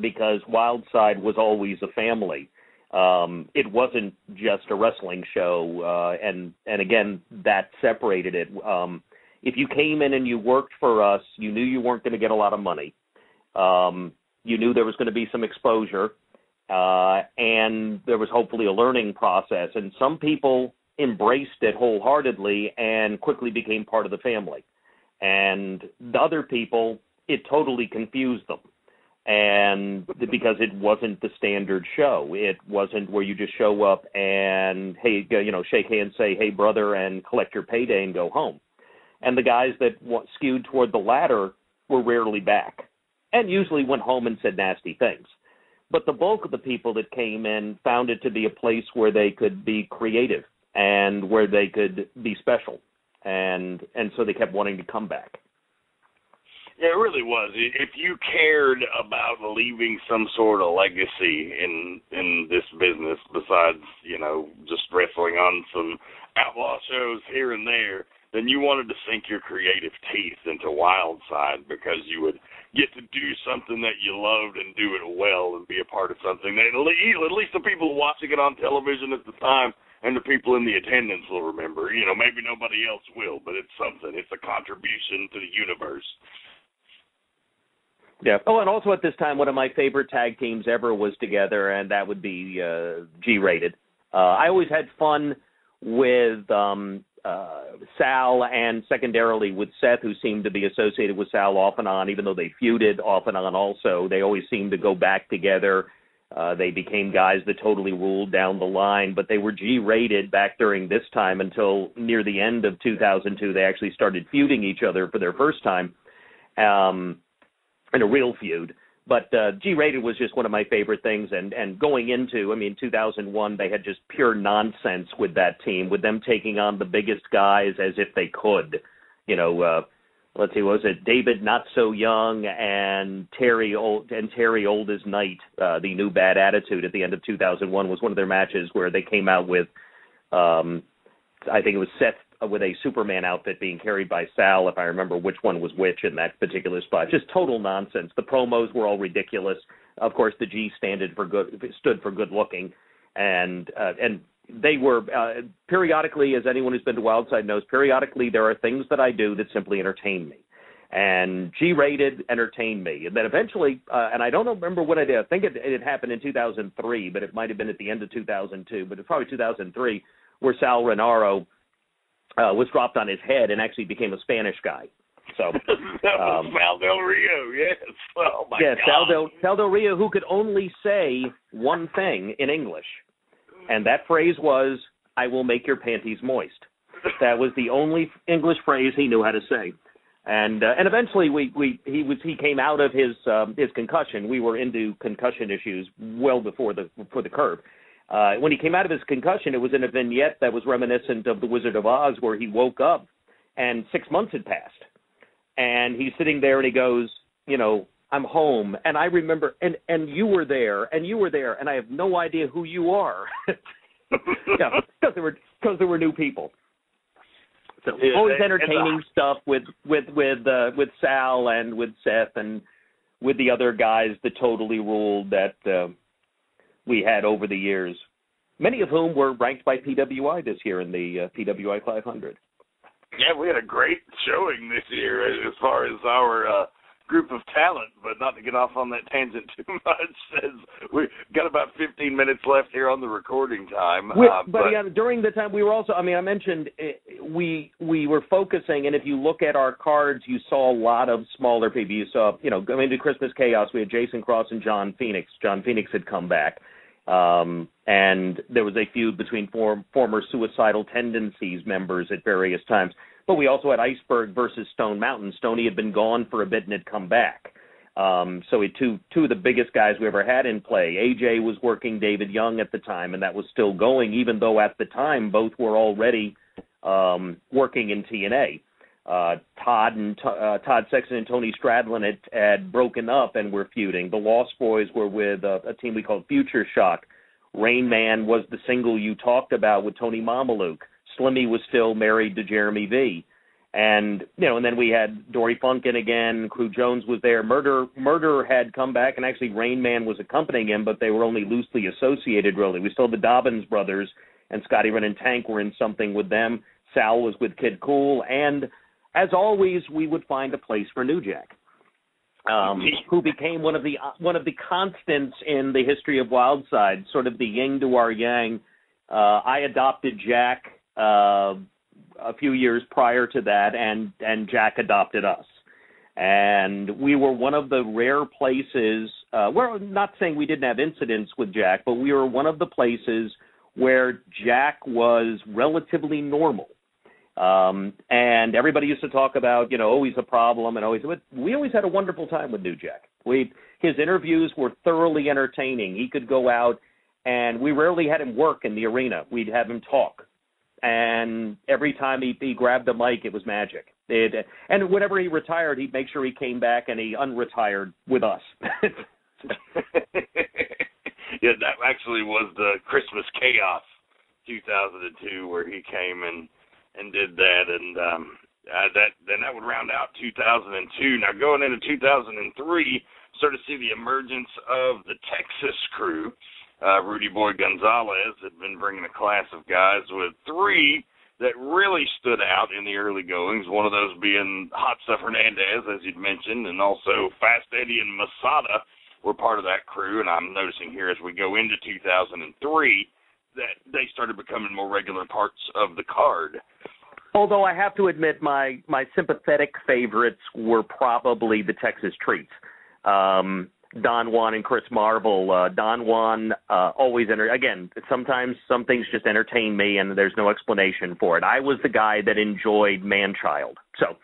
because Wildside was always a family. Um, it wasn't just a wrestling show, uh, and and again that separated it. Um, if you came in and you worked for us, you knew you weren't going to get a lot of money. Um, you knew there was going to be some exposure uh, and there was hopefully a learning process. And some people embraced it wholeheartedly and quickly became part of the family. And the other people, it totally confused them. And because it wasn't the standard show, it wasn't where you just show up and hey, you know, shake hands, say hey brother, and collect your payday and go home. And the guys that skewed toward the latter were rarely back, and usually went home and said nasty things but the bulk of the people that came in found it to be a place where they could be creative and where they could be special and and so they kept wanting to come back it really was. If you cared about leaving some sort of legacy in in this business, besides you know just wrestling on some outlaw shows here and there, then you wanted to sink your creative teeth into Wildside because you would get to do something that you loved and do it well and be a part of something that at least the people watching it on television at the time and the people in the attendance will remember. You know, maybe nobody else will, but it's something. It's a contribution to the universe. Yeah. Oh, and also at this time, one of my favorite tag teams ever was together, and that would be uh, G-rated. Uh, I always had fun with um, uh, Sal and secondarily with Seth, who seemed to be associated with Sal off and on, even though they feuded off and on. Also, they always seemed to go back together. Uh, they became guys that totally ruled down the line, but they were G rated back during this time until near the end of 2002. They actually started feuding each other for their first time um, in a real feud. But uh, G rated was just one of my favorite things, and and going into, I mean, 2001, they had just pure nonsense with that team, with them taking on the biggest guys as if they could, you know. Uh, let's see, was it David Not So Young and Terry Old and Terry Old as Night, uh, the new Bad Attitude at the end of 2001 was one of their matches where they came out with, um, I think it was Seth with a Superman outfit being carried by Sal, if I remember which one was which in that particular spot. Just total nonsense. The promos were all ridiculous. Of course, the G standard for good stood for good looking, and uh, and they were uh, periodically, as anyone who's been to Wildside knows, periodically there are things that I do that simply entertain me. And G-rated entertained me, and then eventually, uh, and I don't remember what I did. I think it, it happened in 2003, but it might have been at the end of 2002, but it's probably 2003, where Sal Rinauro uh, was dropped on his head and actually became a Spanish guy. So <laughs> um, Sal Del Rio, yes. <laughs> Oh my yeah, God. Sal Del, Sal Del Rio, who could only say one thing in English and that phrase was "I will make your panties moist." That was the only English phrase he knew how to say. And uh, and eventually we we he was he came out of his um, his concussion. We were into concussion issues well before the before the curve. Uh, when he came out of his concussion, it was in a vignette that was reminiscent of The Wizard of Oz, where he woke up and six months had passed, and he's sitting there and he goes, you know, I'm home, and I remember, and and you were there, and you were there, and I have no idea who you are. <laughs> yeah, because there were because there were new people. So Yeah, always entertaining and stuff with with with uh, with Sal and with Seth and with the other guys that totally ruled that uh, we had over the years. Many of whom were ranked by PWI this year in the uh, PWI 500. Yeah, we had a great showing this year as far as our uh, group of talent, but not to get off on that tangent <laughs> too much, as we got about 15 minutes left here on the recording time. We, uh, but, yeah, during the time we were also. I mean, I mentioned uh, we we were focusing, and if you look at our cards, you saw a lot of smaller people. You saw, you know, going into Christmas Chaos, we had Jason Cross and John Phoenix. John Phoenix had come back, um, and there was a feud between form, former Suicidal Tendencies members at various times. But we also had Iceberg versus Stone Mountain. Stony had been gone for a bit and had come back. Um, so we had two two of the biggest guys we ever had in play. AJ was working David Young at the time, and that was still going, even though at the time both were already um, working in TNA. Uh, Todd and uh, Todd Sexton and Tony Stradlin had, had broken up and were feuding. The Lost Boys were with a, a team we called Future Shock. Rain Man was the single you talked about with Tony Mamaluke. Slimmy was still married to Jeremy V. And you know, and then we had Dory Funkin again. Crew Jones was there. Murder Murder had come back, and actually Rain Man was accompanying him, but they were only loosely associated. Really, we still had the Dobbins brothers, and Scotty Ren and Tank were in something with them. Sal was with Kid Cool, and as always, we would find a place for New Jack, um, <laughs> who became one of the one of the constants in the history of Wildside, sort of the yin to our yang. Uh, I adopted Jack uh, a few years prior to that, and and Jack adopted us, and we were one of the rare places. Uh, we're not saying we didn't have incidents with Jack, but we were one of the places where Jack was relatively normal. Um, and everybody used to talk about, you know, always a problem and always, but we always had a wonderful time with New Jack. We, his interviews were thoroughly entertaining. He could go out and we rarely had him work in the arena. We'd have him talk. And every time he, he grabbed the mic, it was magic. It, and whenever he retired, he'd make sure he came back and he unretired with us. <laughs> yeah, that actually was the Christmas Chaos 2002 where he came and and did that, and um, uh, that then that would round out 2002. Now going into 2003, started to see the emergence of the Texas crew. Uh, Rudy Boy Gonzalez had been bringing a class of guys with three that really stood out in the early goings. One of those being Hot Stuff Hernandez, as you'd mentioned, and also Fast Eddie and Masada were part of that crew. And I'm noticing here as we go into 2003 that they started becoming more regular parts of the card. Although I have to admit, my my sympathetic favorites were probably the Texas Treats. Um, Don Juan and Chris Marvel. Uh, Don Juan uh, always enter again. Sometimes some things just entertain me, and there's no explanation for it. I was the guy that enjoyed Manchild, so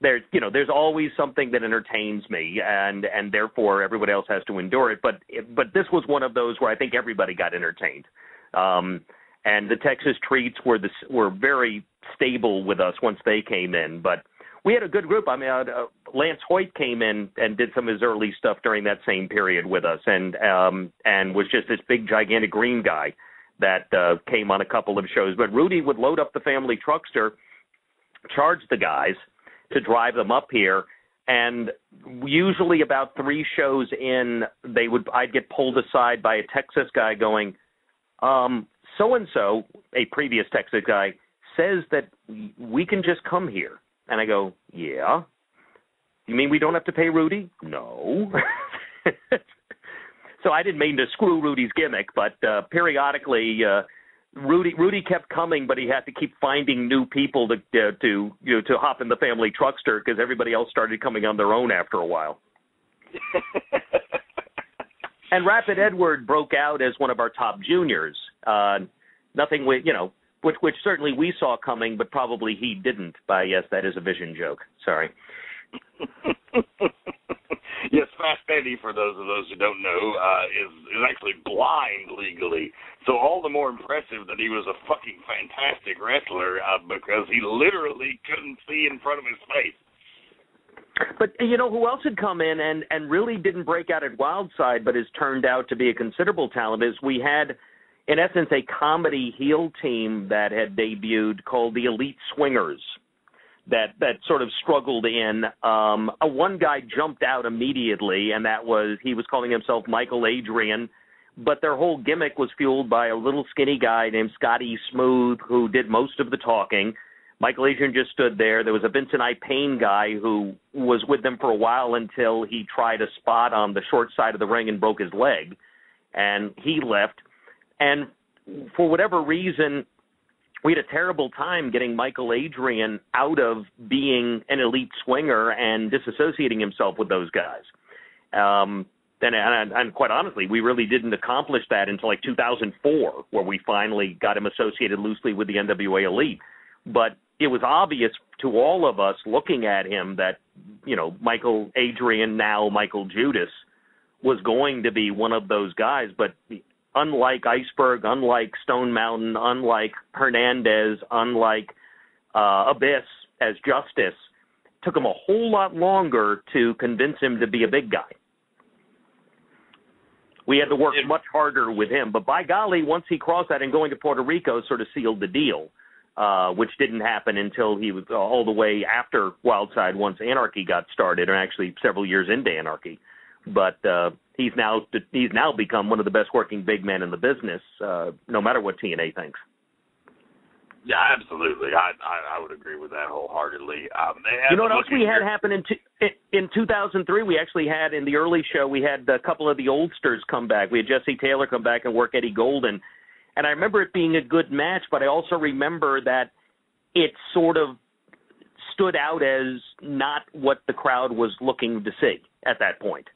there's you know there's always something that entertains me, and and therefore everybody else has to endure it. But but this was one of those where I think everybody got entertained. Um, and the Texas treats were the were very stable with us once they came in, but we had a good group. I mean, uh, Lance Hoyt came in and did some of his early stuff during that same period with us, and um, and was just this big, gigantic green guy that uh, came on a couple of shows. But Rudy would load up the family truckster, charge the guys to drive them up here, and usually about three shows in, they would I'd get pulled aside by a Texas guy going, so and so, a previous Texas guy, says that we can just come here and I go, yeah. You mean we don't have to pay Rudy? No. <laughs> so I didn't mean to screw Rudy's gimmick, but uh, periodically uh, Rudy Rudy kept coming, but he had to keep finding new people to uh, to you know to hop in the family truckster because everybody else started coming on their own after a while. <laughs> and Rapid Edward broke out as one of our top juniors. Uh, nothing with you know which which certainly we saw coming, but probably he didn't. By yes, that is a vision joke. Sorry. <laughs> yes, Fast Eddie, for those of those who don't know, uh, is is actually blind legally. So all the more impressive that he was a fucking fantastic wrestler uh, because he literally couldn't see in front of his face. But you know who else had come in and and really didn't break out at Wildside, but has turned out to be a considerable talent is we had in essence, a comedy heel team that had debuted called the Elite Swingers. That that sort of struggled in. Um, a one guy jumped out immediately, and that was he was calling himself Michael Adrian. But their whole gimmick was fueled by a little skinny guy named Scotty Smooth, who did most of the talking. Michael Adrian just stood there. There was a Vincent I. Payne guy who was with them for a while until he tried a spot on the short side of the ring and broke his leg, and he left. And for whatever reason, we had a terrible time getting Michael Adrian out of being an elite swinger and disassociating himself with those guys. Um, and, and, and quite honestly, we really didn't accomplish that until like 2004, where we finally got him associated loosely with the NWA Elite. But it was obvious to all of us looking at him that, you know, Michael Adrian, now Michael Judas, was going to be one of those guys. But unlike Iceberg, unlike Stone Mountain, unlike Hernandez, unlike uh, Abyss as Justice, took him a whole lot longer to convince him to be a big guy. We had to work much harder with him, but by golly, once he crossed that and going to Puerto Rico sort of sealed the deal, uh, which didn't happen until he was uh, all the way after Wildside once Anarchy got started, or actually several years into Anarchy. But uh, he's now he's now become one of the best working big men in the business, uh, no matter what TNA thinks. Yeah, absolutely. I I, I would agree with that wholeheartedly. Um, you know what else we had happen in two, in 2003? We actually had in the early show we had a couple of the oldsters come back. We had Jesse Taylor come back and work Eddie Golden, and I remember it being a good match. But I also remember that it sort of stood out as not what the crowd was looking to see at that point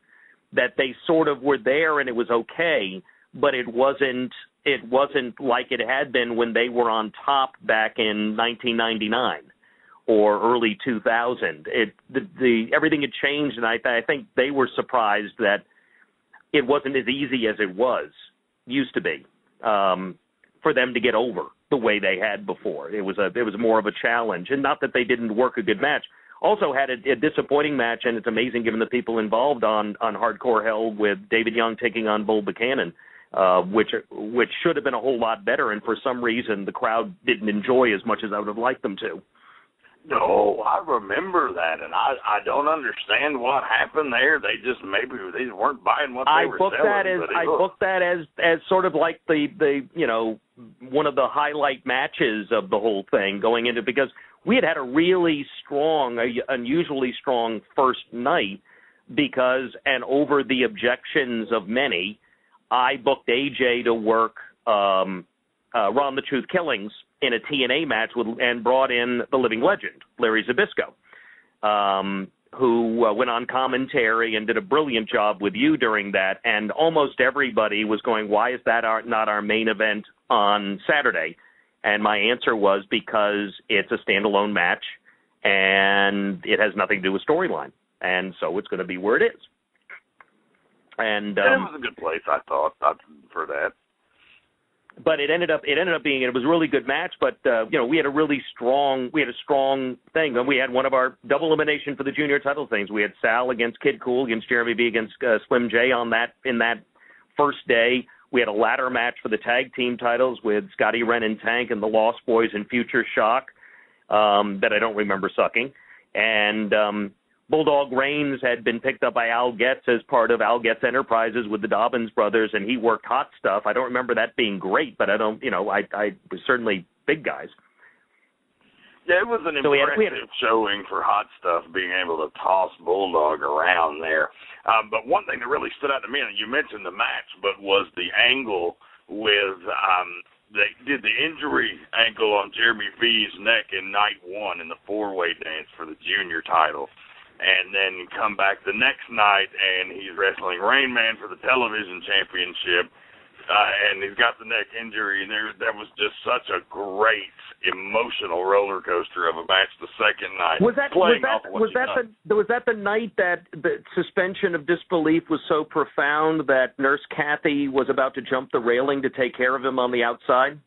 that they sort of were there and it was okay, but it wasn't it wasn't like it had been when they were on top back in 1999 or early 2000. It the, the everything had changed, and I I think they were surprised that it wasn't as easy as it was used to be um, for them to get over the way they had before. It was a it was more of a challenge, and not that they didn't work a good match, also had a, a disappointing match, and it's amazing given the people involved on on Hardcore Hell with David Young taking on Bull Buchanan, uh, which which should have been a whole lot better, and for some reason the crowd didn't enjoy as much as I would have liked them to. No, I remember that, and I I don't understand what happened there. They just maybe they weren't buying what they I were booked selling. that as I looked- booked that as as sort of like the the you know one of the highlight matches of the whole thing going into because we had had a really strong, a unusually strong first night because and over the objections of many, I booked AJ to work um, uh, Ron the Truth Killings in a TNA match with and brought in the living legend Larry Zbyszko. Um, who uh, went on commentary and did a brilliant job with you during that. And almost everybody was going, "Why is that our, not our main event on Saturday?" And my answer was because it's a standalone match and it has nothing to do with storyline, and so it's going to be where it is. And um, it was a good place, I thought, for that but it ended up it ended up being it was a really good match but uh you know we had a really strong we had a strong thing. And we had one of our double elimination for the junior title things. We had sal against kid cool against jeremy v against uh, slim j on that in that first day. We had a ladder match for the tag team titles with scotty wren and tank and the lost boys and future shock um that i don't remember sucking. And um Bulldog Reigns had been picked up by Al Getz as part of Al Getz Enterprises with the Dobbins brothers, and he worked hot stuff. I don't remember that being great, but I don't, you know, I I was certainly big guys. Yeah, it was an so impressive we had, we had, showing for Hot Stuff being able to toss Bulldog around there. Um, but one thing that really stood out to me, and you mentioned the match, but was the angle with um, they did the injury ankle on Jeremy V's neck in night one in the four way dance for the junior title and then come back the next night and he's wrestling Rain Man for the television championship. Uh, and he's got the neck injury, and there that was just such a great emotional roller coaster of a match. The second night was that was that was that the was that the night that the suspension of disbelief was so profound that Nurse Kathy was about to jump the railing to take care of him on the outside?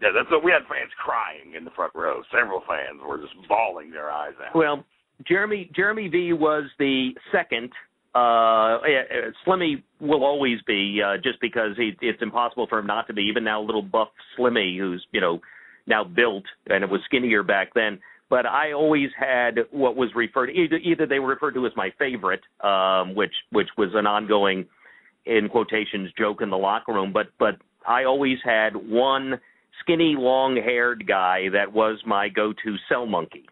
Yeah. That's what we had fans crying in the front row. Several fans were just bawling their eyes out. Well, Jeremy Jeremy V was the second. Uh, Slimmy will always be uh, just because he, it's impossible for him not to be. Even now, little buff Slimmy, who's you know now built and it was skinnier back then. But I always had what was referred either either they were referred to as my favorite, um, which which was an ongoing in quotations joke in the locker room. But but I always had one skinny, long-haired guy that was my go-to cell monkey,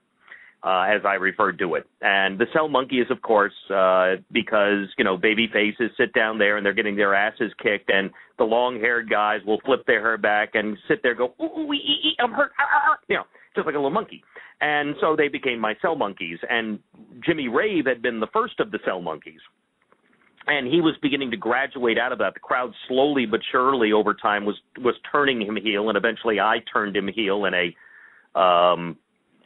uh, as I referred to it. And the cell monkey is, of course, uh, because you know baby faces sit down there and they're getting their asses kicked, and the long-haired guys will flip their hair back and sit there, go, ooh, ooh, ee, ee, I'm hurt, ah, ah, ah, you know, just like a little monkey. And so they became my cell monkeys. And Jimmy Rave had been the first of the cell monkeys and he was beginning to graduate out of that. The crowd slowly but surely over time was was turning him heel, and eventually I turned him heel in a um,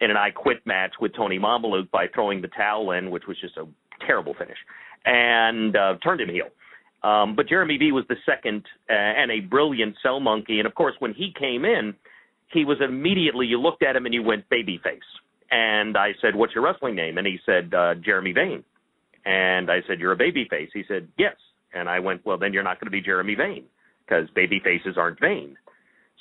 in an I Quit match with Tony Mamaluke by throwing the towel in, which was just a terrible finish, and uh, turned him heel. Um, but Jeremy V was the second uh, and a brilliant cell monkey, and of course when he came in, he was immediately you looked at him and you went babyface, and I said, "What's your wrestling name?" And he said, uh, "Jeremy Vane." And I said, You're a baby face. He said, Yes. And I went, Well, then you're not going to be Jeremy Vane because baby faces aren't vain.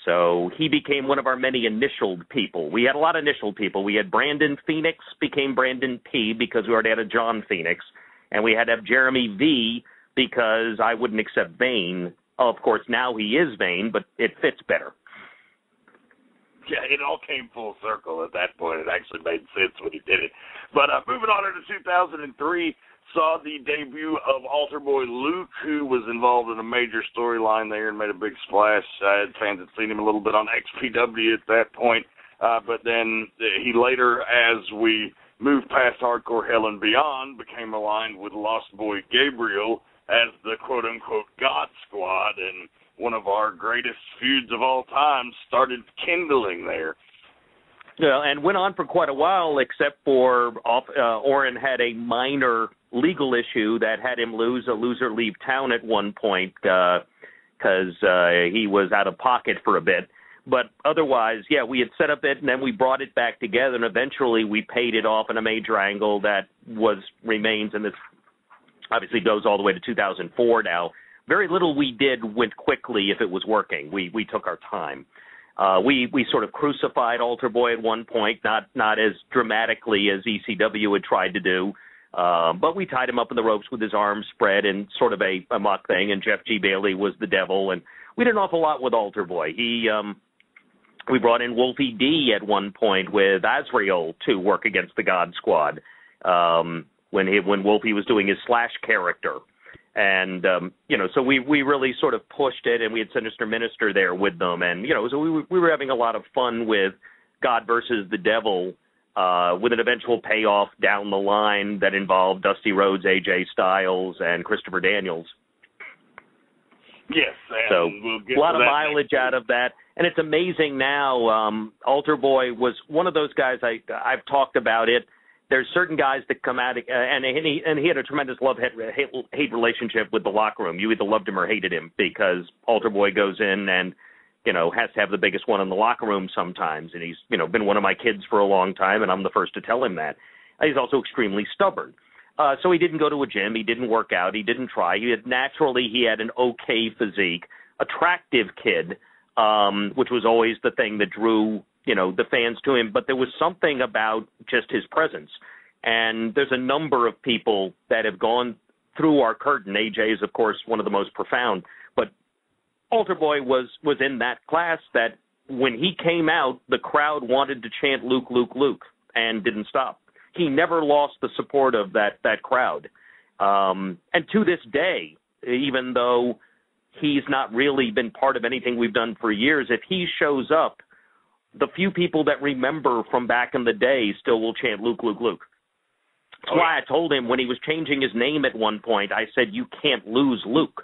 So he became one of our many initialed people. We had a lot of initialed people. We had Brandon Phoenix became Brandon P because we already had a John Phoenix, and we had to have Jeremy V because I wouldn't accept Vane. Of course, now he is Vane, but it fits better. Yeah, it all came full circle at that point. It actually made sense when he did it. But uh, moving on into 2003, saw the debut of Altar Boy Luke, who was involved in a major storyline there and made a big splash. Uh, fans had seen him a little bit on XPW at that point, uh, but then he later, as we moved past Hardcore Hell and Beyond, became aligned with Lost Boy Gabriel as the quote unquote God Squad, and one of our greatest feuds of all time started kindling there. Yeah, and went on for quite a while, except for off, uh, Orin had a minor legal issue that had him lose a loser leave town at one point because uh, uh, he was out of pocket for a bit. But otherwise, yeah, we had set up it and then we brought it back together, and eventually we paid it off in a major angle that was remains, and this obviously goes all the way to 2004 now. Very little we did went quickly if it was working. We we took our time. Uh, we we sort of crucified Altar Boy at one point, not not as dramatically as ECW had tried to do, uh, but we tied him up in the ropes with his arms spread and sort of a, a mock thing. And Jeff G Bailey was the devil, and we did an awful lot with Altar Boy. He um, we brought in Wolfie D at one point with Azrael to work against the God Squad um, when he when Wolfie was doing his Slash character and um, you know, so we we really sort of pushed it, and we had Sinister Minister there with them, and you know, so we we were having a lot of fun with God versus the Devil uh, with an eventual payoff down the line that involved Dusty Rhodes, AJ Styles, and Christopher Daniels. Yes, so we'll a lot of mileage out of that, and it's amazing now. Um, Altar Boy was one of those guys. I I've talked about it. There's certain guys that come out, uh, and and he and he had a tremendous love hate, hate hate relationship with the locker room. You either loved him or hated him because Altar Boy goes in and you know has to have the biggest one in the locker room sometimes, and he's you know been one of my kids for a long time, and I'm the first to tell him that. He's also extremely stubborn. Uh, so he didn't go to a gym. He didn't work out. He didn't try. He had naturally he had an okay physique, attractive kid, um, which was always the thing that drew you know the fans to him. But there was something about just his presence. And there's a number of people that have gone through our curtain. AJ is of course one of the most profound, but Altar Boy was was in that class that when he came out, the crowd wanted to chant Luke, Luke, Luke, and didn't stop he never lost the support of that that crowd. Um, and to this day, even though he's not really been part of anything we've done for years, if he shows up, the few people that remember from back in the day still will chant Luke, Luke, Luke. That's oh, why I told him when he was changing his name at one point, I said, You can't lose Luke.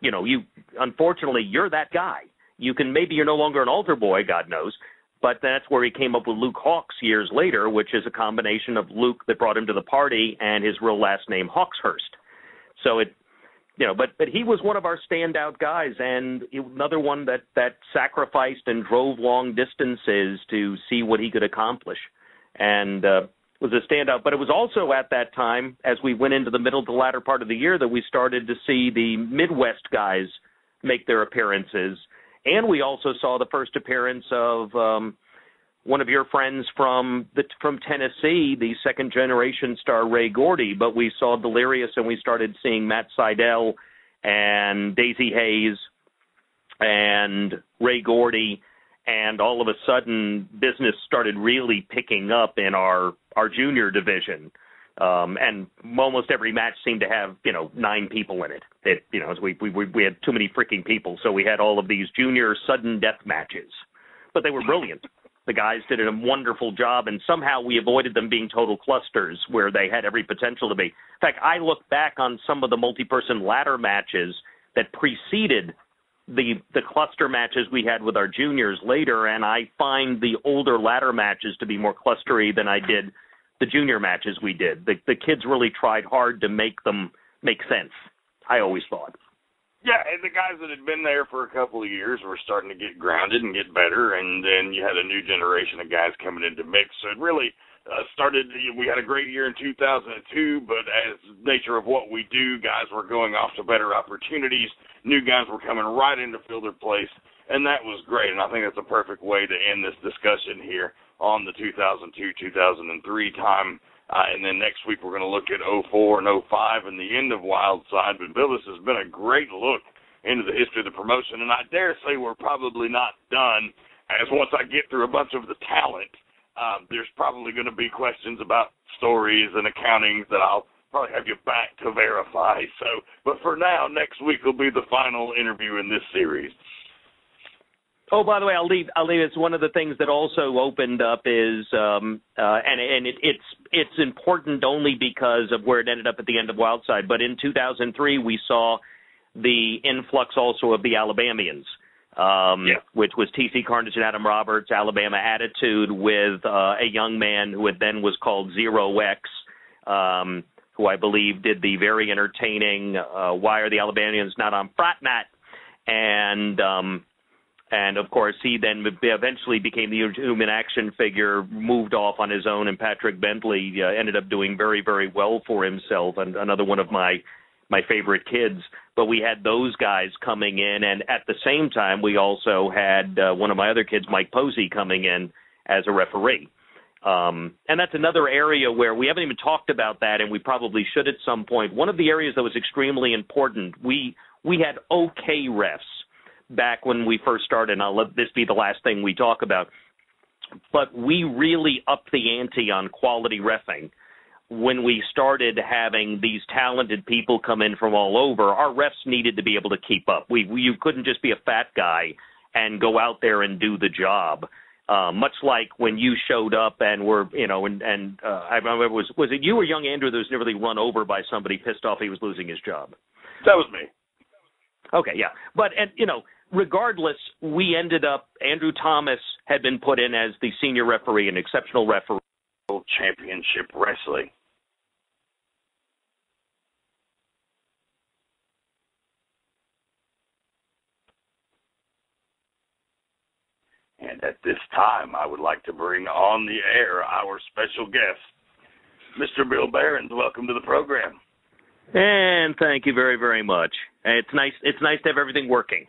You know, you unfortunately you're that guy. You can maybe you're no longer an altar boy, God knows, but that's where he came up with Luke Hawx years later, which is a combination of Luke that brought him to the party and his real last name Hawkshurst. So it, you know, but but he was one of our standout guys, and another one that that sacrificed and drove long distances to see what he could accomplish, and uh, was a standout. But it was also at that time, as we went into the middle to the latter part of the year, that we started to see the Midwest guys make their appearances and we also saw the first appearance of um, one of your friends from the from Tennessee, the second generation star Ray Gordy. But we saw Delirious, and we started seeing Matt Sydal and Daizee Haze and Ray Gordy, and all of a sudden, business started really picking up in our our junior division. Um, and almost every match seemed to have you know nine people in it. It you know we we we had too many freaking people, so we had all of these junior sudden death matches, but they were brilliant. The guys did a wonderful job, and somehow we avoided them being total clusters where they had every potential to be. In fact, I look back on some of the multi-person ladder matches that preceded the the cluster matches we had with our juniors later, and I find the older ladder matches to be more clustery than I did the junior matches we did. The the kids really tried hard to make them make sense. I always thought. Yeah, and the guys that had been there for a couple of years were starting to get grounded and get better, and then you had a new generation of guys coming into mix. So it really uh, started. We had a great year in 2002, but as nature of what we do, guys were going off to better opportunities. New guys were coming right in to fill their place, and that was great. And I think that's a perfect way to end this discussion here on the 2002-2003 time. Uh, and then next week we're going to look at 04 and 05 and the end of Wildside. But Bill, this has been a great look into the history of the promotion, and I dare say we're probably not done. As once I get through a bunch of the talent, um, there's probably going to be questions about stories and accountings that I'll probably have you back to verify. So, but for now, next week will be the final interview in this series. Oh, by the way, I'll leave. I'll leave. It's one of the things that also opened up is, um, uh, and and it, it's it's important only because of where it ended up at the end of Wildside. But in 2003, we saw the influx also of the Alabamians, um, yeah. which was TC Carnage and Adam Roberts, Alabama Attitude, with uh, a young man who had then was called Zero X. Um, who I believe did the very entertaining uh, "Why Are the Alabamians Not on Frat Mat?" and um, and of course he then eventually became the human action figure moved off on his own and patrick bentley uh, ended up doing very very well for himself and another one of my my favorite kids but we had those guys coming in and at the same time we also had uh, one of my other kids mike posey coming in as a referee um, and that's another area where we haven't even talked about that and we probably should at some point. one of the areas that was extremely important we we had okay refs back when we first started, and I'll let this be the last thing we talk about. But we really upped the ante on quality refing when we started having these talented people come in from all over. Our refs needed to be able to keep up. We, we you couldn't just be a fat guy and go out there and do the job. Uh, much like when you showed up and were, you know, and and uh, I remember was was it you or young Andrew that was nearly run over by somebody pissed off he was losing his job? That was me. Okay, yeah, but and you know, regardless, we ended up Andrew Thomas had been put in as the senior referee, an exceptional referee. Championship Wrestling. And at this time, I would like to bring on the air our special guest, Mr. Bill Behrens. Welcome to the program. And thank you very, very much. It's nice. It's nice to have everything working.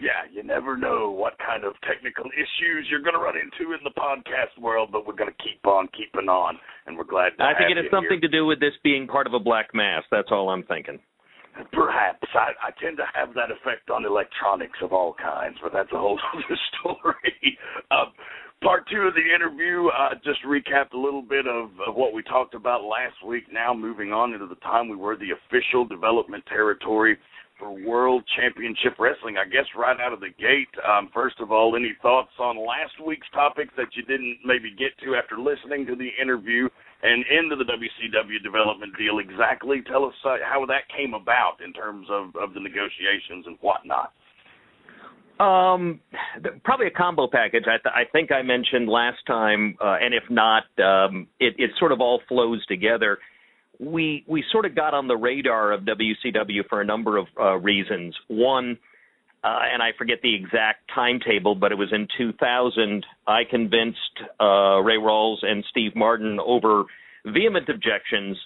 Yeah, you never know what kind of technical issues you're going to run into in the podcast world, but we're going to keep on keeping on, and we're glad. I think it has something here. to do with this being part of a black mass. That's all I'm thinking. Perhaps I, I tend to have that effect on electronics of all kinds, but that's a whole <laughs> other story. um, part two of the interview uh, just recapped a little bit of, of what we talked about last week. Now moving on into the time we were the official development territory for World Championship Wrestling. I guess right out of the gate, um, first of all, any thoughts on last week's topic that you didn't maybe get to after listening to the interview and into the WCW development deal? Exactly, tell us uh, how that came about in terms of, of the negotiations and whatnot. Um, th- probably a combo package. I, th- I think I mentioned last time, uh, and if not, um, it, it sort of all flows together. We we sort of got on the radar of WCW for a number of uh, reasons. One, uh, and I forget the exact timetable, but it was in 2000. I convinced uh, Ray Rawls and Steve Martin over vehement objections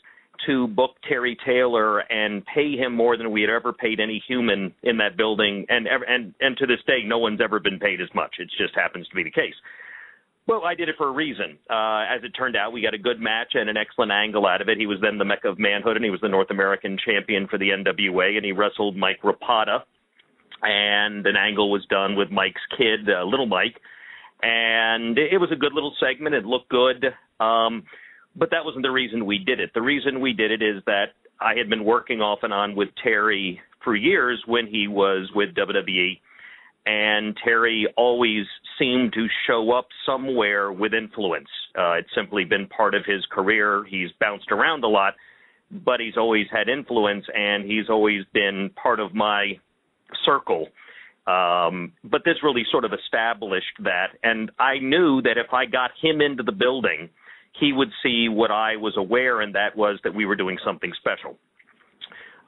to book Terry Taylor and pay him more than we had ever paid any human in that building, and and and to this day, no one's ever been paid as much. It just happens to be the case. Well, I did it for a reason. Uh, as it turned out, we got a good match and an excellent angle out of it. He was then the Mecca of Manhood, and he was the North American champion for the NWA, and he wrestled Mike Rapada. And an angle was done with Mike's kid, uh, Little Mike, and it was a good little segment. It looked good. Um, but that wasn't the reason we did it. The reason we did it is that I had been working off and on with Terry for years when he was with WWE, and Terry always seemed to show up somewhere with influence. Uh, it's simply been part of his career. He's bounced around a lot, but he's always had influence, and he's always been part of my circle. Um, but this really sort of established that, and I knew that if I got him into the building – he would see what I was aware, and that was that we were doing something special.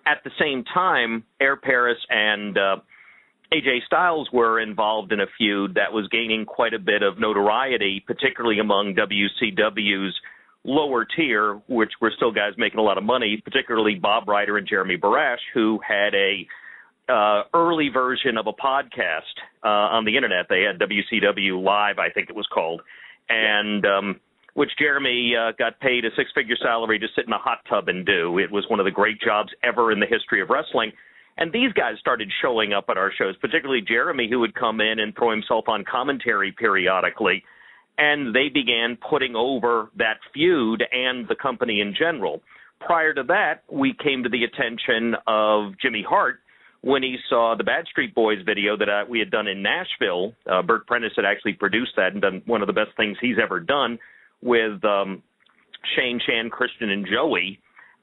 At the same time, Air Paris and uh, AJ Styles were involved in a feud that was gaining quite a bit of notoriety, particularly among WCW's lower tier, which were still guys making a lot of money, particularly Bob Ryder and Jeremy Borash, who had a uh, early version of a podcast uh, on the internet. They had WCW Live, I think it was called, and um, which Jeremy uh, got paid a six figure salary to sit in a hot tub and do. It was one of the great jobs ever in the history of wrestling. And these guys started showing up at our shows, particularly Jeremy, who would come in and throw himself on commentary periodically. And they began putting over that feud and the company in general. Prior to that, we came to the attention of Jimmy Hart when he saw the Bad Street Boys video that uh, we had done in Nashville. Uh, Bert Prentice had actually produced that and done one of the best things he's ever done with um, Shane, Shan, Christian, and Joey,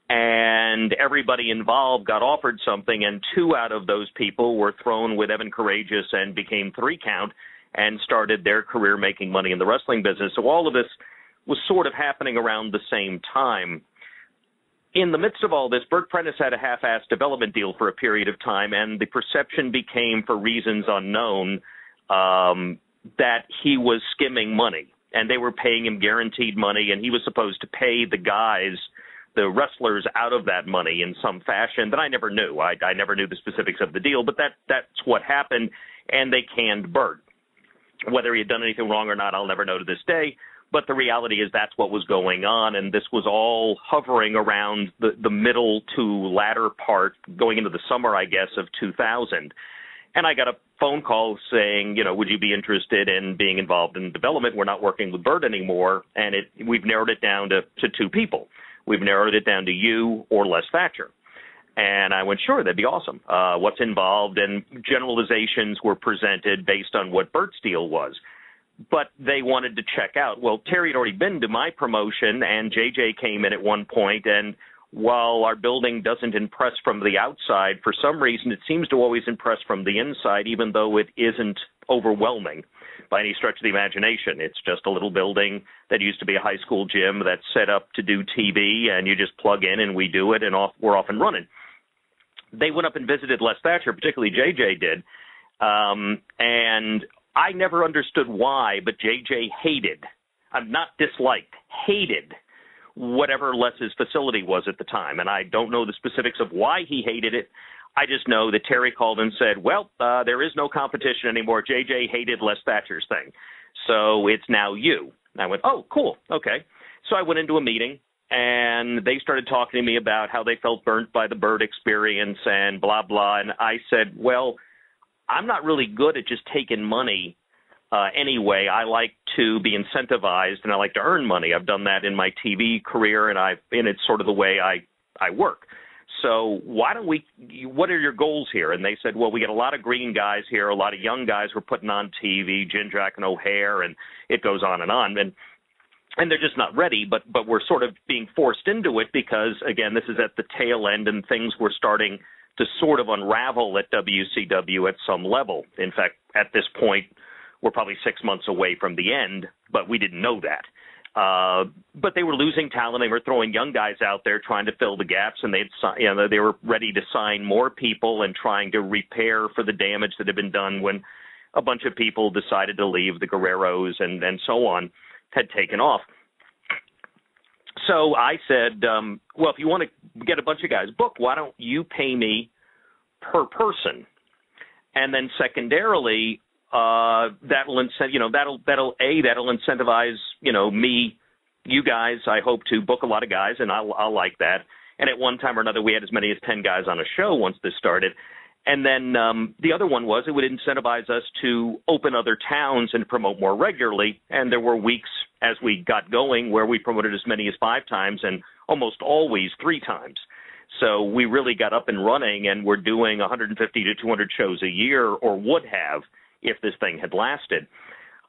and everybody involved got offered something, and two out of those people were thrown with Evan Karagias and became three count and started their career making money in the wrestling business. So all of this was sort of happening around the same time. In the midst of all this, Bert Prentice had a half-assed development deal for a period of time, and the perception became, for reasons unknown, um, that he was skimming money and they were paying him guaranteed money, and he was supposed to pay the guys, the wrestlers, out of that money in some fashion that I never knew. I, I never knew the specifics of the deal, but that that's what happened, and they canned Bert. Whether he had done anything wrong or not, I'll never know to this day. But the reality is that's what was going on, and this was all hovering around the, the middle to latter part, going into the summer, I guess, of 2000. And I got a phone call saying, you know, would you be interested in being involved in development? We're not working with Bert anymore, and it we've narrowed it down to, to two people. We've narrowed it down to you or Les Thatcher. And I went, sure, that'd be awesome. Uh, what's involved? And generalizations were presented based on what Bert's deal was. But they wanted to check out. Well, Terry had already been to my promotion, and JJ came in at one point, and while our building doesn't impress from the outside, for some reason it seems to always impress from the inside, even though it isn't overwhelming by any stretch of the imagination. It's just a little building that used to be a high school gym that's set up to do TV, and you just plug in and we do it, and off we're off and running. They went up and visited Les Thatcher, particularly JJ did, um, and I never understood why, but JJ hated, I'm not disliked, hated whatever Les's facility was at the time. And I don't know the specifics of why he hated it. I just know that Terry called and said, well, uh, there is no competition anymore. JJ hated Les Thatcher's thing. So it's now you. And I went, oh, cool. Okay. So I went into a meeting and they started talking to me about how they felt burnt by the Bert experience and blah, blah. And I said, well, I'm not really good at just taking money uh, anyway. I like to be incentivized and I like to earn money. I've done that in my TV career, and I've and it's sort of the way I I work. So why don't we? What are your goals here? And they said, well, we get a lot of green guys here, a lot of young guys we're putting on TV, Jindrak and O'Haire, and it goes on and on. And and they're just not ready, but but we're sort of being forced into it because again, this is at the tail end, and things were starting to sort of unravel at WCW at some level. In fact, at this point, we're probably six months away from the end, but we didn't know that. Uh, but they were losing talent. They were throwing young guys out there trying to fill the gaps, and they'd you know they were ready to sign more people and trying to repair for the damage that had been done when a bunch of people decided to leave the Guerreros and and so on had taken off. So I said, um, well, if you want to get a bunch of guys booked, why don't you pay me per person? And then secondarily, uh, that'll incent, you know, that'll that'll a that'll incentivize, you know, me, you guys. I hope to book a lot of guys, and I'll I'll like that. And at one time or another, we had as many as ten guys on a show once this started. And then um, the other one was it would incentivize us to open other towns and promote more regularly. And there were weeks as we got going where we promoted as many as five times and almost always three times. So we really got up and running, and we're doing 150 to 200 shows a year, or would have if this thing had lasted.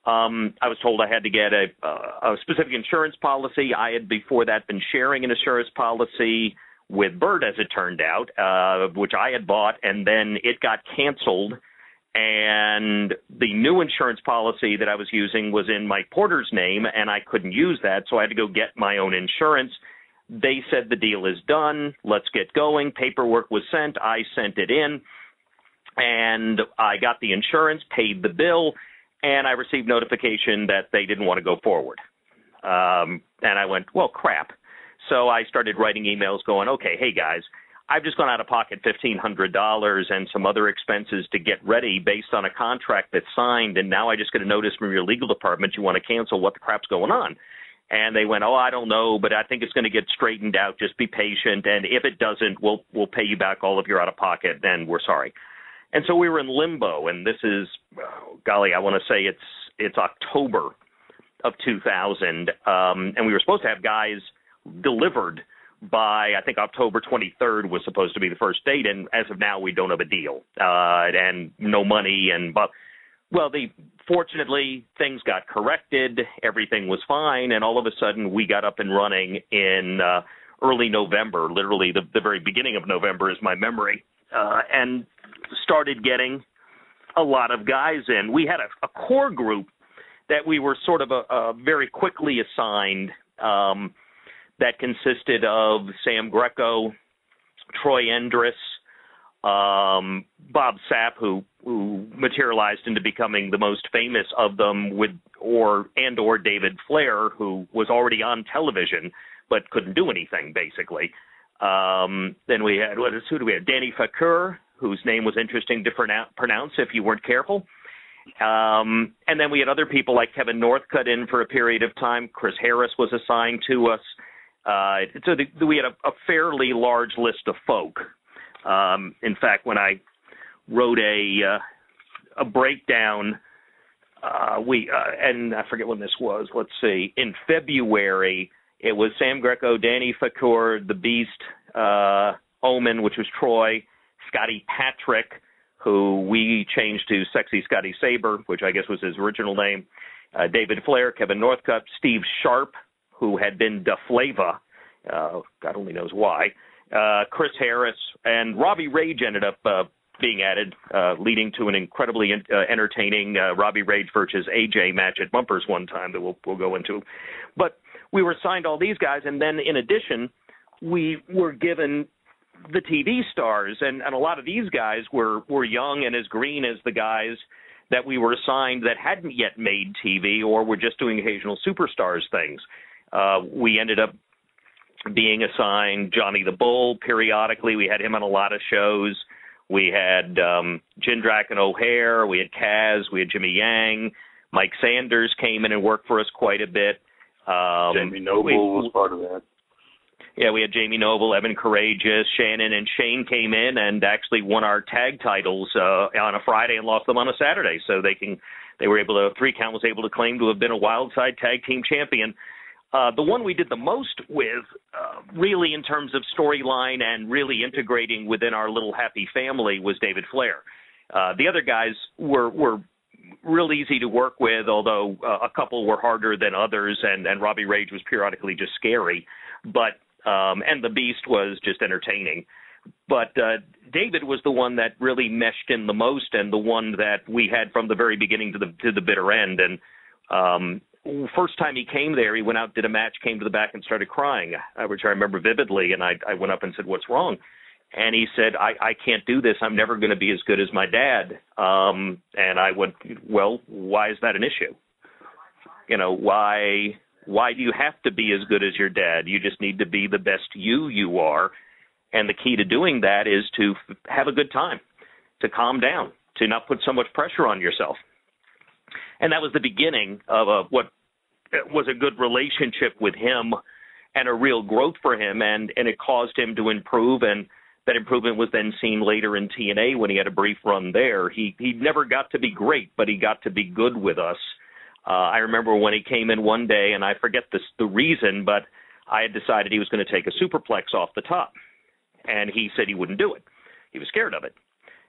Um, I was told I had to get a, a specific insurance policy. I had before that been sharing an insurance policy with Bert, as it turned out, uh, which I had bought, and then it got canceled. And the new insurance policy that I was using was in Mike Porter's name, and I couldn't use that, so I had to go get my own insurance. They said the deal is done. Let's get going. Paperwork was sent. I sent it in and I got the insurance, paid the bill, and I received notification that they didn't want to go forward. Um, and I went, well, crap. So I started writing emails going, okay, hey guys, I've just gone out of pocket $1,500 and some other expenses to get ready based on a contract that's signed, and now I just get a notice from your legal department you want to cancel. What the crap's going on? And they went, oh, I don't know, but I think it's going to get straightened out. Just be patient, and if it doesn't, we'll we'll pay you back all of your out of pocket, and we're sorry. And so we were in limbo, and this is, oh, golly, I want to say it's it's October of 2000, um, and we were supposed to have guys delivered by I think October 23rd was supposed to be the first date, and as of now we don't have a deal. Uh, and no money, and but well, the fortunately things got corrected, everything was fine, and all of a sudden we got up and running in uh, early November, literally the, the very beginning of November is my memory, uh, and started getting a lot of guys in. We had a, a core group that we were sort of a, a very quickly assigned um, that consisted of Sam Greco, Troy Endress, um, Bob Sapp, who who materialized into becoming the most famous of them, with or and or David Flair, who was already on television but couldn't do anything basically. Um, then we had what is who do we have? Danny Faquir, whose name was interesting to pronounce if you weren't careful. Um, and then we had other people like Kevin Northcutt in for a period of time. Chris Harris was assigned to us. Uh, so the, we had a, a, fairly large list of folk. Um, in fact, when I wrote a uh, a breakdown, uh, we uh, and I forget when this was. Let's see, in February it was Sam Greco, Danny Faquir, the Beast, uh, Omen, which was Troy, Scotty Patrick, who we changed to Sexy Scotty Saber, which I guess was his original name, uh, David Flair, Kevin Northcutt, Steve Sharp, who had been Da Flava, uh, God only knows why, uh, Chris Harris, and Robbie Rage ended up uh, being added, uh, leading to an incredibly uh, entertaining uh, Robbie Rage versus AJ match at Bumpers one time that we'll, we'll go into. But we were signed all these guys, and then in addition, we were given the TV stars, and, and a lot of these guys were were young and as green as the guys that we were assigned that hadn't yet made TV or were just doing occasional superstars things. Uh, we ended up being assigned Johnny the Bull periodically. We had him on a lot of shows. We had um, Jindrak and O'Haire. We had Kaz. We had Jimmy Yang. Mike Sanders came in and worked for us quite a bit. Um, Jamie Noble we, was part of that. Yeah, we had Jamie Noble, Evan Karagias, Shannon, and Shane came in and actually won our tag titles uh, on a Friday and lost them on a Saturday. So they can, they were able to. Three Count was able to claim to have been a Wildside Tag Team Champion. Uh, the one we did the most with, uh, really in terms of storyline and really integrating within our little happy family, was David Flair. Uh, the other guys were were real easy to work with, although uh, a couple were harder than others, and and Robbie Rage was periodically just scary. But um, and the Beast was just entertaining. But uh, David was the one that really meshed in the most, and the one that we had from the very beginning to the to the bitter end. And um, first time he came there, he went out, did a match, came to the back, and started crying, uh, which I remember vividly. And I, I went up and said, "What's wrong?" And he said, "I, I can't do this. I'm never going to be as good as my dad." Um, and I went, "Well, why is that an issue? You know, why why do you have to be as good as your dad? You just need to be the best you you are. And the key to doing that is to f- have a good time, to calm down, to not put so much pressure on yourself. And that was the beginning of a, what was a good relationship with him and a real growth for him and and it caused him to improve and that improvement was then seen later in TNA when he had a brief run there. He he never got to be great, but he got to be good with us uh, I remember when he came in one day, and I forget this, the reason, but I had decided he was going to take a superplex off the top, and he said he wouldn't do it. He was scared of it,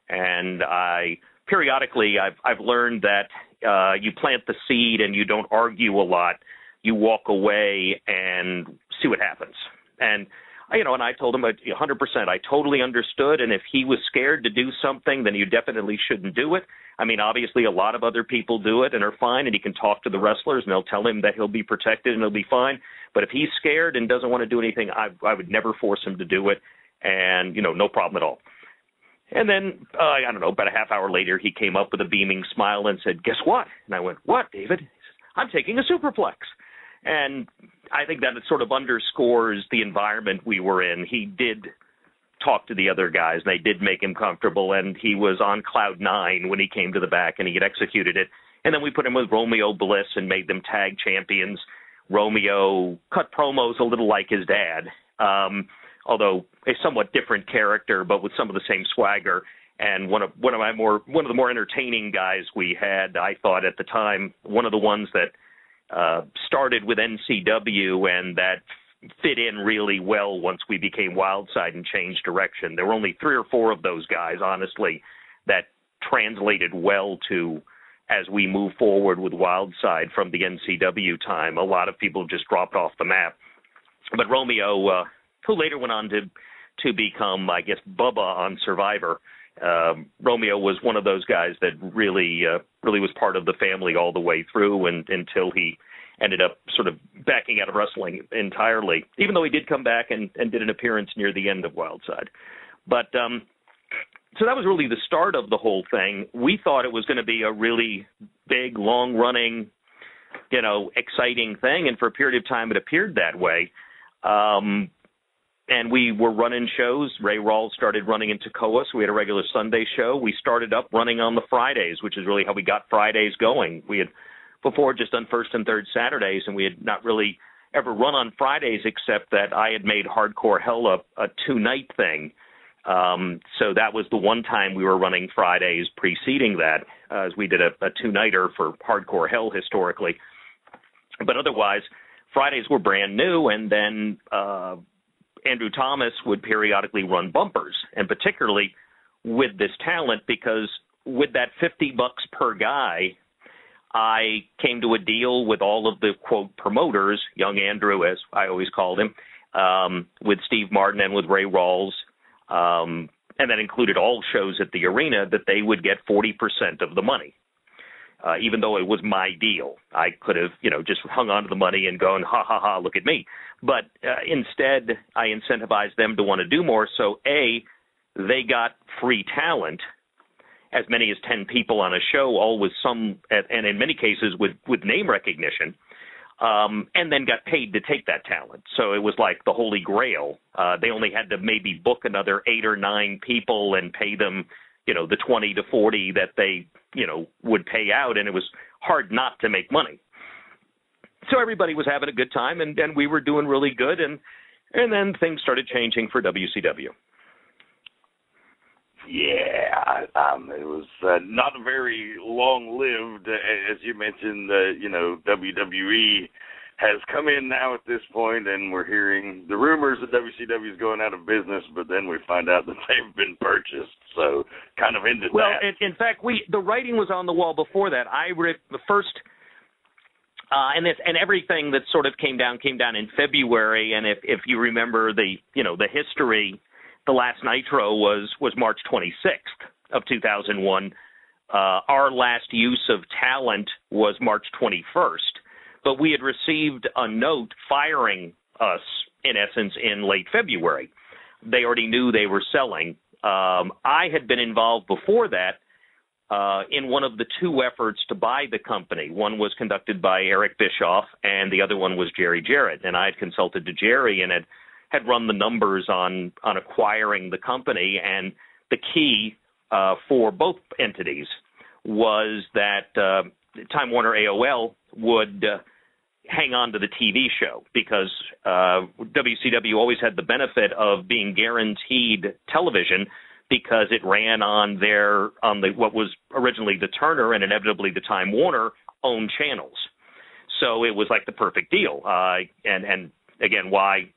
and I periodically I've I've learned that uh, you plant the seed and you don't argue a lot. You walk away and see what happens. And I you know, and I told him 100%. I totally understood. And if he was scared to do something, then you definitely shouldn't do it. I mean, obviously, a lot of other people do it and are fine, and he can talk to the wrestlers, and they'll tell him that he'll be protected and he'll be fine. But if he's scared and doesn't want to do anything, I, I would never force him to do it, and you know, no problem at all. And then uh, I don't know, about a half hour later, he came up with a beaming smile and said, "Guess what?" And I went, "What, David?" He says, "I'm taking a superplex." And I think that it sort of underscores the environment we were in. He did talk to the other guys. And they did make him comfortable, and he was on cloud nine when he came to the back and he had executed it. And then we put him with Romeo Bliss and made them tag champions. Romeo cut promos a little like his dad, um, although a somewhat different character, but with some of the same swagger. And one of one of my more one of the more entertaining guys we had, I thought at the time, one of the ones that uh, started with NCW and that fit in really well once we became Wildside and changed direction. There were only three or four of those guys, honestly, that translated well to as we move forward with Wildside from the NCW time. A lot of people just dropped off the map. But Romeo, uh, who later went on to to become, I guess, Bubba on Survivor, um, Romeo was one of those guys that really uh, really was part of the family all the way through, and until he ended up sort of backing out of wrestling entirely, even though he did come back and, and did an appearance near the end of Wildside. But um, so that was really the start of the whole thing. We thought it was going to be a really big, long running, you know, exciting thing, and for a period of time it appeared that way. Um, and we were running shows. Ray Rawls started running in Toccoa, so we had a regular Sunday show. We started up running on the Fridays, which is really how we got Fridays going. We had before just done first and third Saturdays, and we had not really ever run on Fridays except that I had made Hardcore Hell a, a two night thing. Um, so that was the one time we were running Fridays preceding that, uh, as we did a, a two nighter for Hardcore Hell historically. But otherwise, Fridays were brand new, and then uh, Andrew Thomas would periodically run bumpers, and particularly with this talent because with that 50 bucks per guy, I came to a deal with all of the quote promoters, young Andrew, as I always called him, um, with Steve Martin and with Ray Rawls, um, and that included all shows at the arena, that they would get 40% of the money. Uh, even though it was my deal, I could have, you know, just hung on to the money and gone, ha ha ha, look at me. But uh, instead, I incentivized them to want to do more. So, A, they got free talent as many as 10 people on a show, all with some, and in many cases with, with name recognition, um, and then got paid to take that talent. So it was like the holy grail. Uh, they only had to maybe book another eight or nine people and pay them, you know, the 20 to 40 that they, you know, would pay out, and it was hard not to make money. So everybody was having a good time, and, and we were doing really good, and and then things started changing for WCW. Yeah, um, it was uh, not very long-lived, as you mentioned. Uh, you know, WWE has come in now at this point, and we're hearing the rumors that WCW is going out of business, but then we find out that <laughs> they've been purchased. So, kind of ended well, that. Well, in, in fact, we the writing was on the wall before that. I read the first. Uh, and this and everything that sort of came down came down in February. And if if you remember the you know the history the last Nitro was was March 26th of 2001. Uh, our last use of talent was March 21st, but we had received a note firing us in essence in late February. They already knew they were selling. Um, I had been involved before that uh, in one of the two efforts to buy the company. One was conducted by Eric Bischoff, and the other one was Jerry Jarrett. And I had consulted to Jerry and had had run the numbers on on acquiring the company, and the key uh, for both entities was that uh, Time Warner AOL would uh, hang on to the TV show because uh, WCW always had the benefit of being guaranteed television because it ran on their on the what was originally the Turner and inevitably the Time Warner owned channels. So it was like the perfect deal. Uh, and and again, why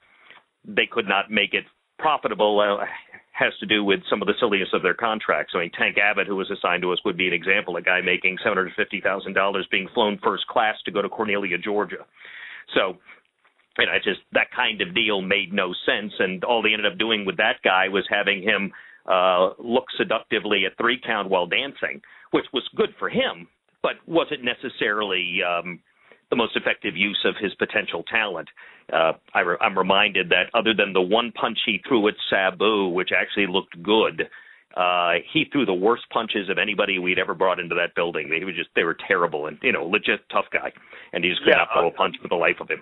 they could not make it profitable uh, has to do with some of the silliness of their contracts. I mean, Tank Abbott, who was assigned to us, would be an example. A guy making seven hundred fifty thousand dollars being flown first class to go to Cornelia, Georgia. So, you know, it's just that kind of deal made no sense. And all they ended up doing with that guy was having him uh, look seductively at three count while dancing, which was good for him, but wasn't necessarily um, the most effective use of his potential talent. Uh, I re- I'm reminded that other than the one punch he threw at Sabu, which actually looked good, uh, he threw the worst punches of anybody we'd ever brought into that building. They were just they were terrible and you know legit tough guy, and he just could yeah, not pull a punch for the life of him.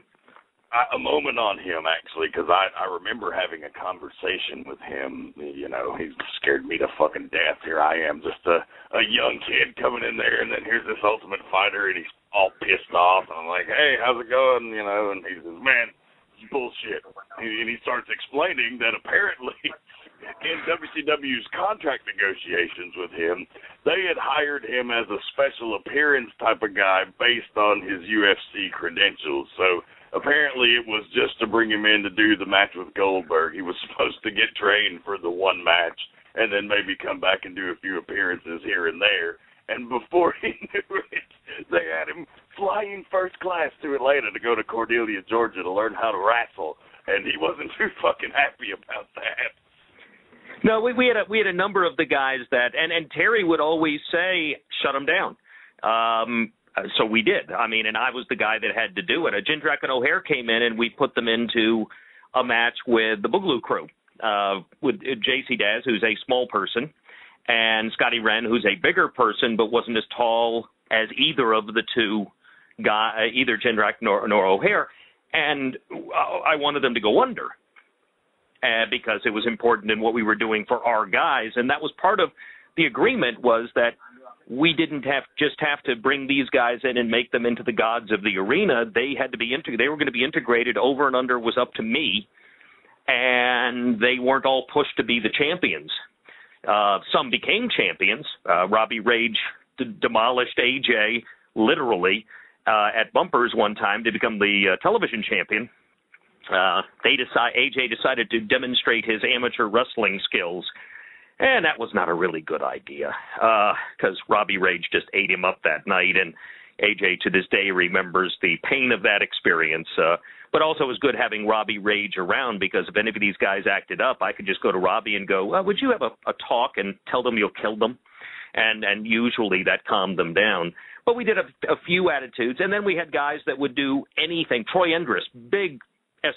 A moment on him actually because I I remember having a conversation with him. You know, he scared me to fucking death. Here I am, just a a young kid coming in there, and then here's this Ultimate Fighter, and he's all pissed off. And I'm like, hey, how's it going? You know, and he says, man, it's bullshit. And he starts explaining that apparently <laughs> in WCW's contract negotiations with him, they had hired him as a special appearance type of guy based on his UFC credentials. So apparently it was just to bring him in to do the match with Goldberg. He was <laughs> supposed to get trained for the one match and then maybe come back and do a few appearances here and there. And before <laughs> he knew it, they had him flying first class to Atlanta to go to Cornelia, Georgia to learn how to wrestle. And he wasn't <laughs> too fucking happy about that. No, we, we had a we had a number of the guys that, and and Terry would always say, "Shut them down." Um, so we did. I mean, and I was the guy that had to do it. A Jindrak and O'Haire came in, and we put them into a match with the Boogaloo Crew, uh, with JC Daz, who's a small person, and Scotty Wren, who's a bigger person but wasn't as tall as either of the two guy, either Jindrak nor, nor O'Haire. And I wanted them to go under uh, because it was important in what we were doing for our guys, and that was part of the agreement was that we didn't have just have to bring these guys in and make them into the gods of the arena. They had to be into they were going to be integrated. Over and under was up to me, and they weren't all pushed to be the champions. Uh, some became champions. Uh, Robbie Rage d- demolished AJ literally uh, at Bumpers one time to become the uh, television champion. Uh, they decide AJ decided to demonstrate his amateur wrestling skills, and that was not a really good idea because uh, Robbie Rage just ate him up that night. And AJ to this day remembers the pain of that experience. Uh, but also it was good having Robbie Rage around because if any of these guys acted up, I could just go to Robbie and go, well, "Would you have a, a talk and tell them you'll kill them?" And and usually that calmed them down. But we did a, a few attitudes, and then we had guys that would do anything. Troy Endress, big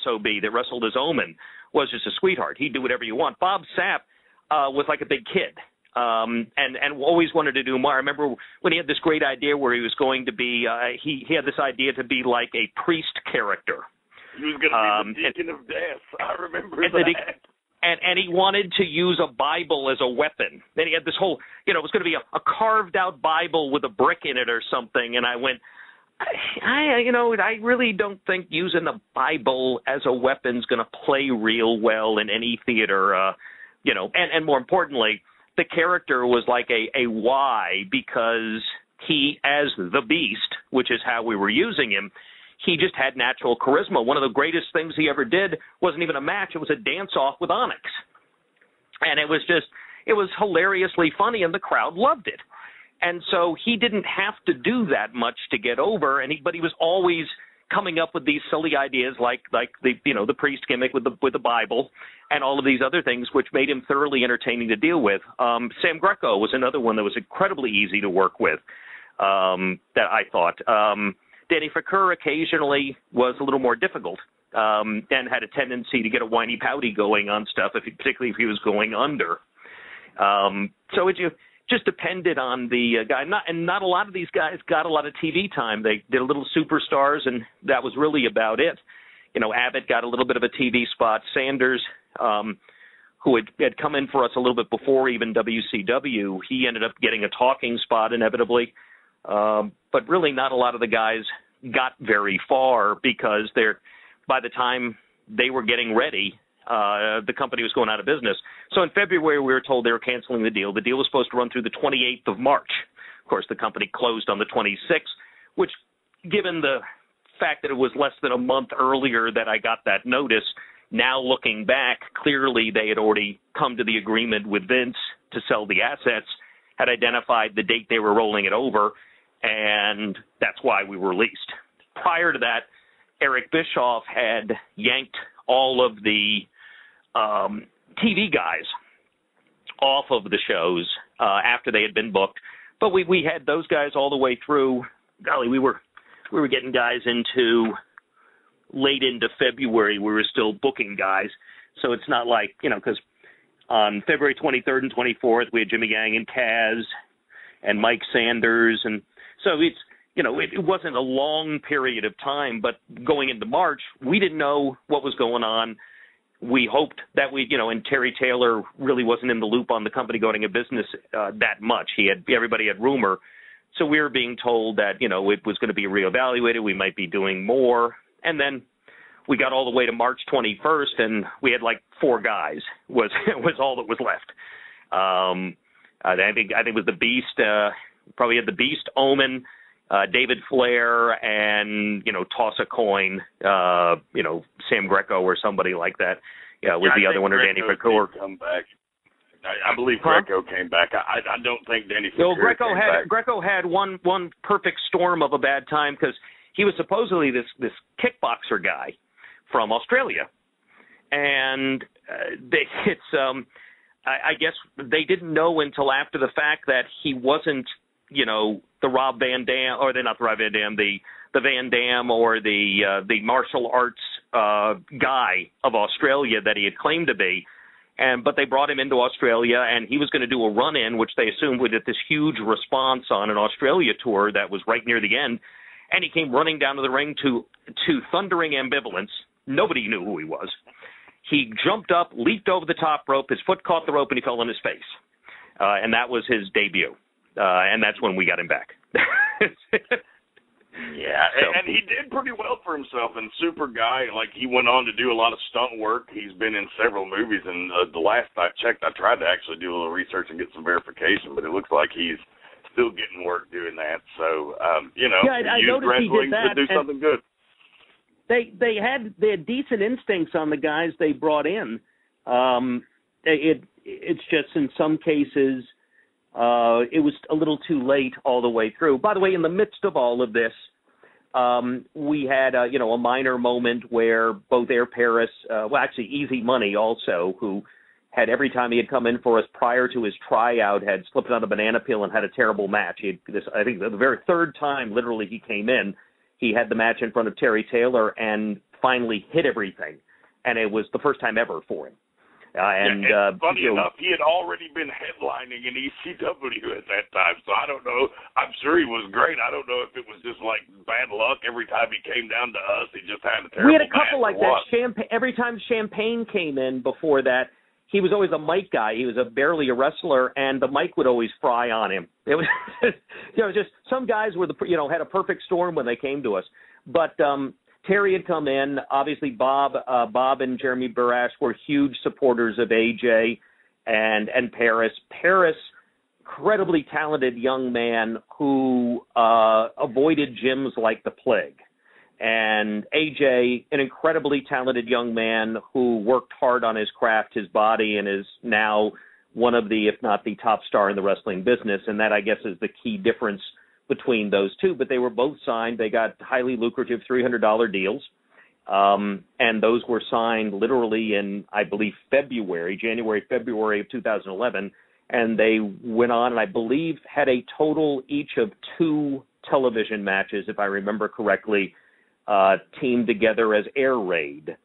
sob that wrestled as Omen, was just a sweetheart. He'd do whatever you want. Bob Sapp uh, was like a big kid um, and and always wanted to do more. I remember when he had this great idea where he was going to be uh, he he had this idea to be like a priest character. He was going to be the um, deacon and, of death. I remember and that. He, and and he wanted to use a Bible as a weapon. Then he had this whole, you know, it was going to be a, a carved out Bible with a brick in it or something. And I went, I, I you know, I really don't think using the Bible as a weapon is going to play real well in any theater. Uh, you know, and and more importantly, the character was like a a why because he as the beast, which is how we were using him, he just had natural charisma. One of the greatest things he ever did wasn't even a match; it was a dance off with Onyx, and it was just it was hilariously funny, and the crowd loved it. And so he didn't have to do that much to get over, and he but he was always coming up with these silly ideas like like the you know the priest gimmick with the with the Bible and all of these other things which made him thoroughly entertaining to deal with. Um, Sam Greco was another one that was incredibly easy to work with um, that I thought. Um, Danny Faquir occasionally was a little more difficult um, and had a tendency to get a whiny pouty going on stuff, if particularly if he was going under. Um, so it, just depended on the uh, guy. Not and not a lot of these guys got a lot of TV time. They did a little superstars, and that was really about it. You know, Abbott got a little bit of a TV spot. Sanders, um, who had, had come in for us a little bit before even WCW, he ended up getting a talking spot inevitably. Um, but really, not a lot of the guys got very far because they're by the time they were getting ready, uh, the company was going out of business. So in February, we were told they were canceling the deal. The deal was supposed to run through the 28th of March. Of course, the company closed on the 26th, which, given the fact that it was less than a month earlier that I got that notice, now looking back, clearly they had already come to the agreement with Vince to sell the assets, had identified the date they were rolling it over, and that's why we were released. Prior to that, Eric Bischoff had yanked all of the um, TV guys off of the shows uh, after they had been booked. But we we had those guys all the way through. Golly, we were we were getting guys into late into February. We were still booking guys, so it's not like you know because on February 23rd and 24th we had Jimmy Yang and Kaz and Mike Sanders, and so it's you know, it, it wasn't a long period of time, but going into March, we didn't know what was going on. We hoped that we, you know, and Terry Taylor really wasn't in the loop on the company going into business uh, that much. He had everybody had rumor, so we were being told that you know it was going to be reevaluated. We might be doing more, and then we got all the way to March 21st, and we had like four guys was <laughs> was all that was left. Um, I think I think it was the Beast. Uh, probably had the Beast, Omen, uh, David Flair and you know toss a coin, uh, you know Sam Greco or somebody like that. Yeah, was yeah, the other one or Danny Faquir? Come back. I, I believe huh? Greco came back. I, I don't think Danny. Well, Greco came had back. Greco had one one perfect storm of a bad time because he was supposedly this this kickboxer guy from Australia, and uh, they, <laughs> it's um I, I guess they didn't know until after the fact that he wasn't you know the Rob Van Dam or they're not the Rob Van Dam the the Van Dam or the uh, the martial arts uh, guy of Australia that he had claimed to be. And but they brought him into Australia, and he was going to do a run in, which they assumed would get this huge response on an Australia tour that was right near the end. And he came running down to the ring to to thundering ambivalence. Nobody knew who he was. He jumped up, leaped over the top rope. His foot caught the rope, and he fell on his face. Uh, and that was his debut uh, and that's when we got him back. <laughs> yeah, so. and, and he did pretty well for himself. And super guy, like he went on to do a lot of stunt work. He's been in several movies, and uh, the last I checked, I tried to actually do a little research and get some verification, but it looks like he's still getting work doing that. So, um, you know, yeah, I, I use wrestling to do something good. They they had they had decent instincts on the guys they brought in. Um, it it's just in some cases uh, it was a little too late all the way through. By the way, in the midst of all of this, um, we had a, you know a minor moment where both Air Paris, uh, well actually Easy Money also, who had every time he had come in for us prior to his tryout had slipped on a banana peel and had a terrible match. He had this I think the very third time literally he came in, he had the match in front of Terry Taylor and finally hit everything, and it was the first time ever for him. Uh, and yeah, uh, funny you know, enough, he had already been headlining in ECW <laughs> at that time, so I don't know. I'm sure he was great. I don't know if it was just like bad luck every time he came down to us. He just had a terrible. we had a couple like that. what. Champagne. Every time Champagne came in before that, he was always a mic guy. He was a barely a wrestler, and the mic would always fry on him. <laughs> It was, you know, just some guys were the you know had a perfect storm when they came to us. But um Terry had come in. Obviously, Bob, uh, Bob and Jeremy Borash were huge supporters of AJ and and Paris. Paris, incredibly talented young man who uh, avoided gyms like the plague. And AJ, an incredibly talented young man who worked hard on his craft, his body, and is now one of the, if not the top star in the wrestling business. And that, I guess, is the key difference between those two. But they were both signed. They got highly lucrative $300 deals. Um, and those were signed literally in, I believe, February, January, February of 2011. And they went on, and I believe had a total each of two television matches, if I remember correctly, uh, teamed together as Air Raid.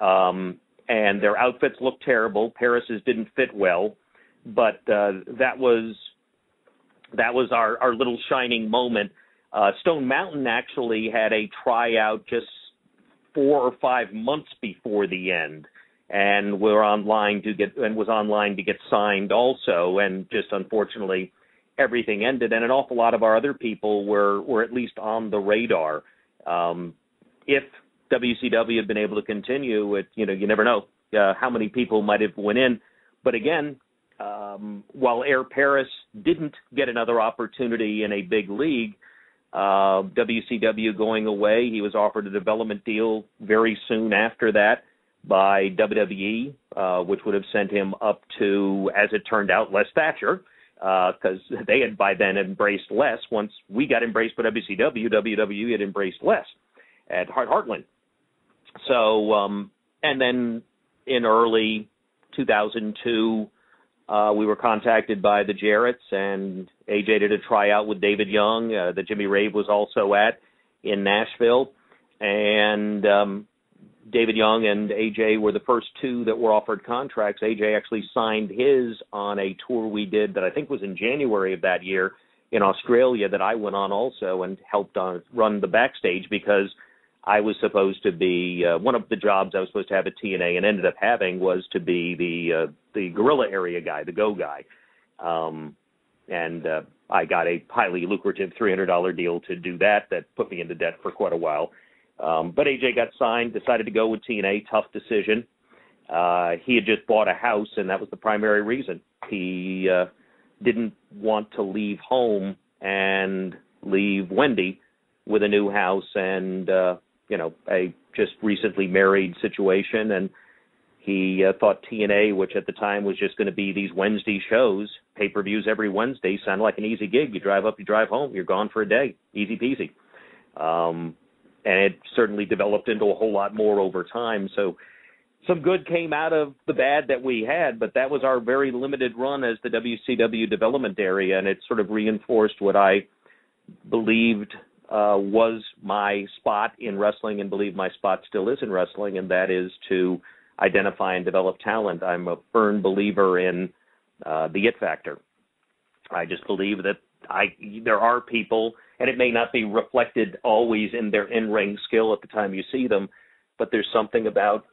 Um, and their outfits looked terrible. Paris's didn't fit well, but uh, that was that was our our little shining moment. Uh, Stone Mountain actually had a tryout just four or five months before the end, and were online to get and was online to get signed also, and just unfortunately everything ended, and an awful lot of our other people were were at least on the radar. Um, if WCW had been able to continue, it you know you never know uh, how many people might have went in, but again. Um, while Air Paris didn't get another opportunity in a big league, uh, WCW going away. He was offered a development deal very soon after that by WWE, uh, which would have sent him up to, as it turned out, Les Thatcher, because uh, they had by then embraced Les. Once we got embraced by WCW, WWE had embraced Les at Hart Heartland. So, um, and then in early 2002, uh, we were contacted by the Jarretts, and AJ did a tryout with David Young uh, that Jimmy Rave was also at in Nashville, and um, David Young and AJ were the first two that were offered contracts. AJ actually signed his on a tour we did that I think was in January of that year in Australia that I went on also and helped on run the backstage because I was supposed to be uh, one of the jobs I was supposed to have at TNA and ended up having was to be the uh, the gorilla area guy, the go guy, um, and uh, I got a highly lucrative three hundred dollar deal to do that. That put me into debt for quite a while. Um, but AJ got signed, decided to go with TNA. Tough decision. Uh, he had just bought a house, and that was the primary reason. He uh, didn't want to leave home and leave Wendy with a new house and uh, you know a just recently married situation and he uh, thought TNA which at the time was just going to be these Wednesday shows pay-per-views every Wednesday sounded like an easy gig. You drive up you drive home you're gone for a day. Easy peasy. Um and it certainly developed into a whole lot more over time. So some good came out of the bad that we had, but that was our very limited run as the WCW development area, and it sort of reinforced what I believed uh, was my spot in wrestling and believe my spot still is in wrestling, and that is to identify and develop talent. I'm a firm believer in uh, the it factor. I just believe that I there are people, and it may not be reflected always in their in-ring skill at the time you see them, but there's something about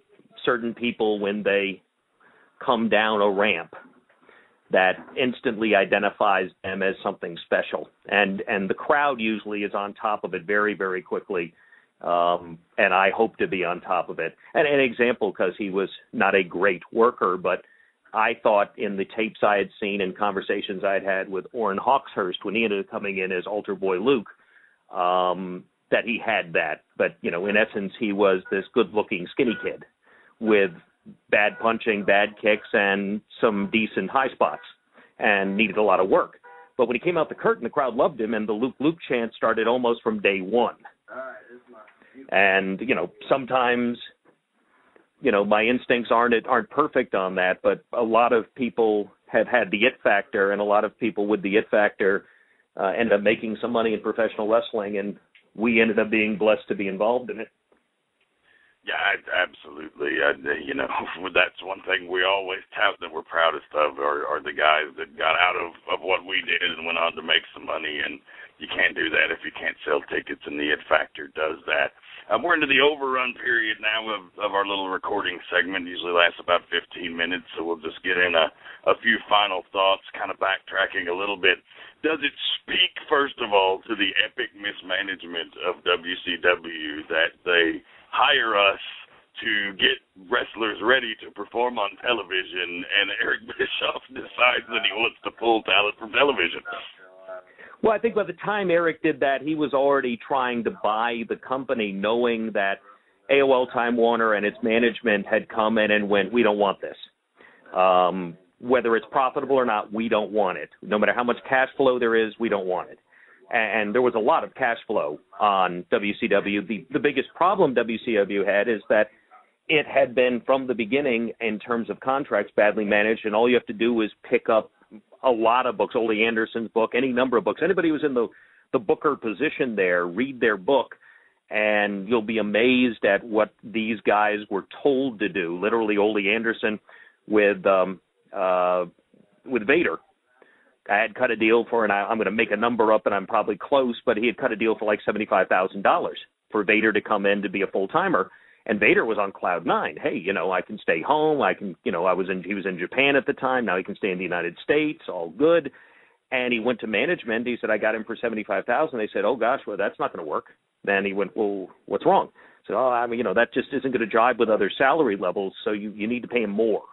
certain people when they come down a ramp that instantly identifies them as something special and and the crowd usually is on top of it very very quickly um and I hope to be on top of it and an example because he was not a great worker but I thought in the tapes I had seen and conversations I had had with Orrin Hawkshurst when he ended up coming in as altar boy Luke um that he had that but you know in essence he was this good looking skinny kid with bad punching, bad kicks, and some decent high spots, and needed a lot of work. But when he came out the curtain, the crowd loved him, and the Luke Luke chant started almost from day one. And you know, sometimes, you know, my instincts aren't aren't perfect on that, but a lot of people have had the it factor, and a lot of people with the it factor uh, ended up making some money in professional wrestling, and we ended up being blessed to be involved in it. Yeah, absolutely. I, you know, <laughs> that's one thing we always tout that we're proudest of are, are the guys that got out of of what we did and went on to make some money. And you can't do that if you can't sell tickets, and the It Factor does that. Um, we're into the overrun period now of of our little recording segment. Usually lasts about 15 minutes, so we'll just get in a a few final thoughts, kind of backtracking a little bit. Does it speak first of all to the epic mismanagement of WCW that they hire us to get wrestlers ready to perform on television, and Eric Bischoff <laughs> decides that he wants to pull talent from television. Well, I think by the time Eric did that, he was already trying to buy the company, knowing that AOL Time Warner and its management had come in and went, "We don't want this. Um, whether it's profitable or not, we don't want it. No matter how much cash flow there is, we don't want it." and there was a lot of cash flow on WCW. The the biggest problem WCW had is that it had been from the beginning in terms of contracts badly managed, and all you have to do is pick up a lot of books, Ole Anderson's book, any number of books. Anybody who's in the the booker position there, read their book, and you'll be amazed at what these guys were told to do. Literally, Ole Anderson with um, uh, with Vader I had cut a deal for, and I, I'm going to make a number up, and I'm probably close, but he had cut a deal for like seventy-five thousand dollars for Vader to come in to be a full timer. And Vader was on cloud nine. Hey, you know, I can stay home. I can, you know, I was in. He was in Japan at the time. Now he can stay in the United States. All good. And he went to management. He said, I got him for seventy-five thousand. They said, Oh gosh, well that's not going to work. Then he went, Well, what's wrong? Said oh, I mean, you know, that just isn't going to jive with other salary levels. So you you need to pay him more.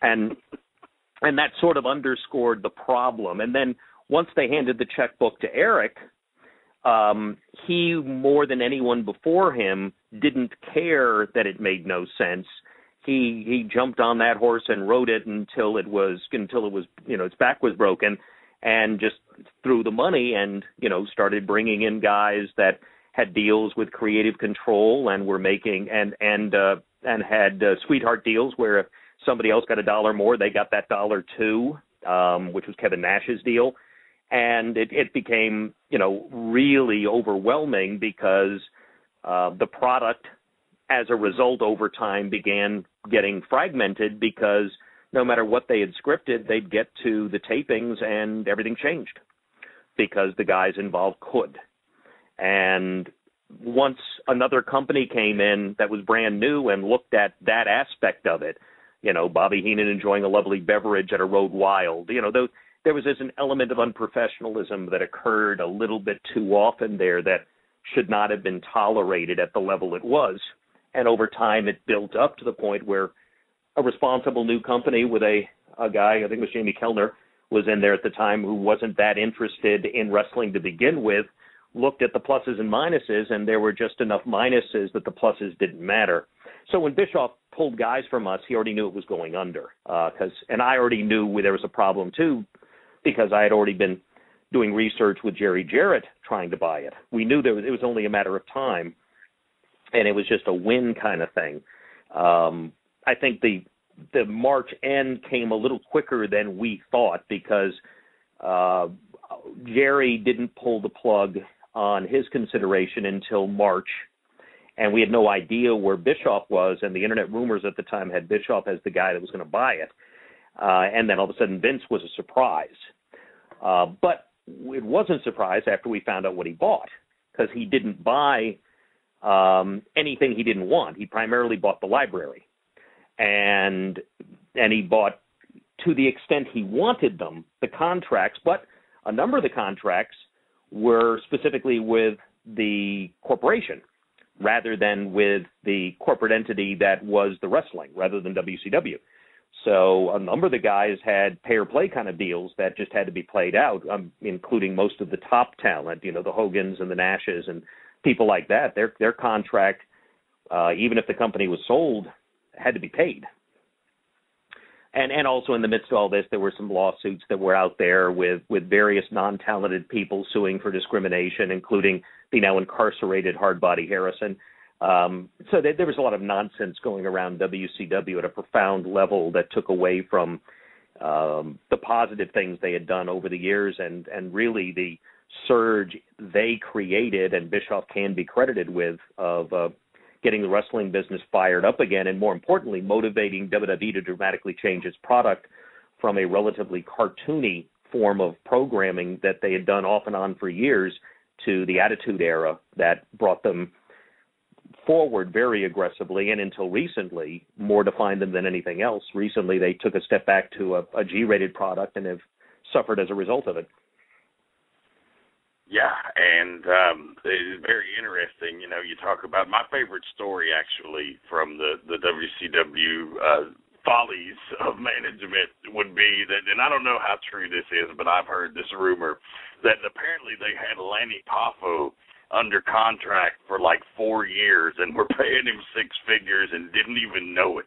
And and that sort of underscored the problem. And then once they handed the checkbook to Eric, um, he more than anyone before him didn't care that it made no sense. He he jumped on that horse and rode it until it was until it was you know its back was broken, and just threw the money and you know started bringing in guys that had deals with creative control and were making and and uh, and had uh, sweetheart deals where if somebody else got a dollar more, they got that dollar too, um, which was Kevin Nash's deal. And it, it became, you know, really overwhelming because uh, the product, as a result, over time began getting fragmented because no matter what they had scripted, they'd get to the tapings and everything changed because the guys involved could. And once another company came in that was brand new and looked at that aspect of it, you know, Bobby Heenan enjoying a lovely beverage at a Road Wild. You know, those, there was an element of unprofessionalism that occurred a little bit too often there that should not have been tolerated at the level it was. And over time, it built up to the point where a responsible new company with a a guy, I think it was Jamie Kellner, was in there at the time who wasn't that interested in wrestling to begin with, looked at the pluses and minuses, and there were just enough minuses that the pluses didn't matter. So when Bischoff pulled guys from us, he already knew it was going under. Because uh, and I already knew there was a problem too, because I had already been doing research with Jerry Jarrett trying to buy it. We knew there was, it was only a matter of time, and it was just a win kind of thing. Um, I think the the March end came a little quicker than we thought because uh, Jerry didn't pull the plug on his consideration until March and we had no idea where Bischoff was, and the internet rumors at the time had Bischoff as the guy that was going to buy it, uh, and then all of a sudden Vince was a surprise. Uh, but it wasn't a surprise after we found out what he bought, because he didn't buy um, anything he didn't want. He primarily bought the library, and and he bought to the extent he wanted them the contracts, but a number of the contracts were specifically with the corporation rather than with the corporate entity that was the wrestling rather than WCW. So a number of the guys had pay or play kind of deals that just had to be played out, um, including most of the top talent, you know, the Hogans and the Nashes and people like that. Their their contract, uh, even if the company was sold, had to be paid. and and also in the midst of all this, there were some lawsuits that were out there with with various non-talented people suing for discrimination, including the now incarcerated Hardbody Harrison. Um, so there, there was a lot of nonsense going around WCW at a profound level that took away from um, the positive things they had done over the years, and and really the surge they created, and Bischoff can be credited with of uh, getting the wrestling business fired up again, and more importantly, motivating WWE to dramatically change its product from a relatively cartoony form of programming that they had done off and on for years to the Attitude Era that brought them forward very aggressively and until recently more defined them than anything else. Recently they took a step back to a, a G rated product and have suffered as a result of it. Yeah, and um, it's very interesting. You know, you talk about my favorite story actually from the the WCW uh, follies of management would be that, and I don't know how true this is, but I've heard this rumor that apparently they had Lanny Poffo under contract for like four years and were paying him six figures and didn't even know it.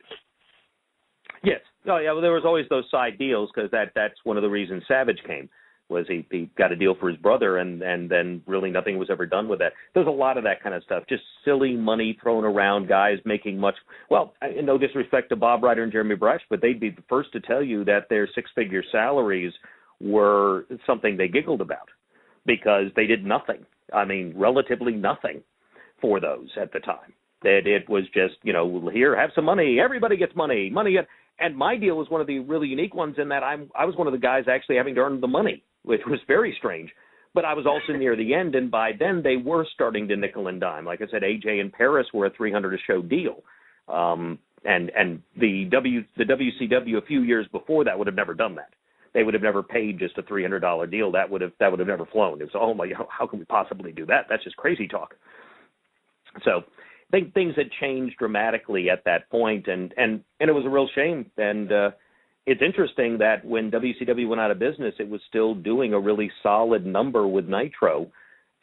Yes. Oh yeah. Well, there was always those side deals because that that's one of the reasons Savage came was he he got a deal for his brother and and then really nothing was ever done with that. There's a lot of that kind of stuff, just silly money thrown around, guys making much. Well, no disrespect to Bob Ryder and Jeremy Borash, but they'd be the first to tell you that their six-figure salaries were something they giggled about because they did nothing. I mean, relatively nothing for those at the time. That it was just, you know, here, have some money. Everybody gets money. Money. And my deal was one of the really unique ones in that I'm I was one of the guys actually having to earn the money which was very strange. But I was also near the end, and by then they were starting to nickel and dime. Like I said, AJ and Paris were a 300 a show deal, um, and and the W the WCW a few years before that would have never done that. They would have never paid just a three hundred dollar deal. That would have that would have never flown. It was oh my, how can we possibly do that? That's just crazy talk. So I think things had changed dramatically at that point, and and and it was a real shame. And uh, it's interesting that when WCW went out of business, it was still doing a really solid number with Nitro,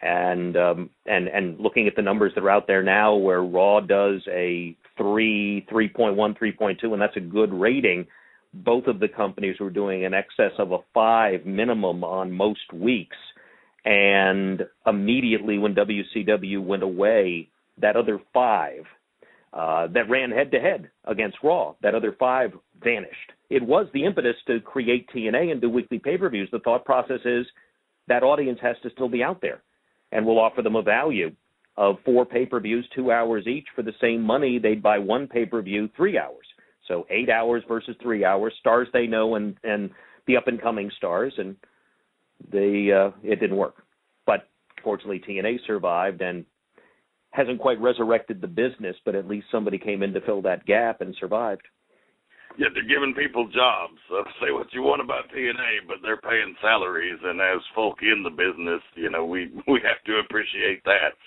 and um, and and looking at the numbers that are out there now, where Raw does a three, three point one, three point two, and that's a good rating. Both of the companies were doing an excess of a five minimum on most weeks, and immediately when WCW went away, that other five uh, that ran head to head against Raw, that other five vanished it was the impetus to create TNA and do weekly pay per views. The thought process is that audience has to still be out there, and we'll offer them a value of four pay per views, two hours each, for the same money they'd buy one pay per view, three hours. So eight hours versus three hours. Stars they know and and the up and coming stars, and they uh, it didn't work. But fortunately, TNA survived and hasn't quite resurrected the business, but at least somebody came in to fill that gap and survived. Yeah, they're giving people jobs. So say what you want about TNA, but they're paying salaries, and as folk in the business, you know, we we have to appreciate that.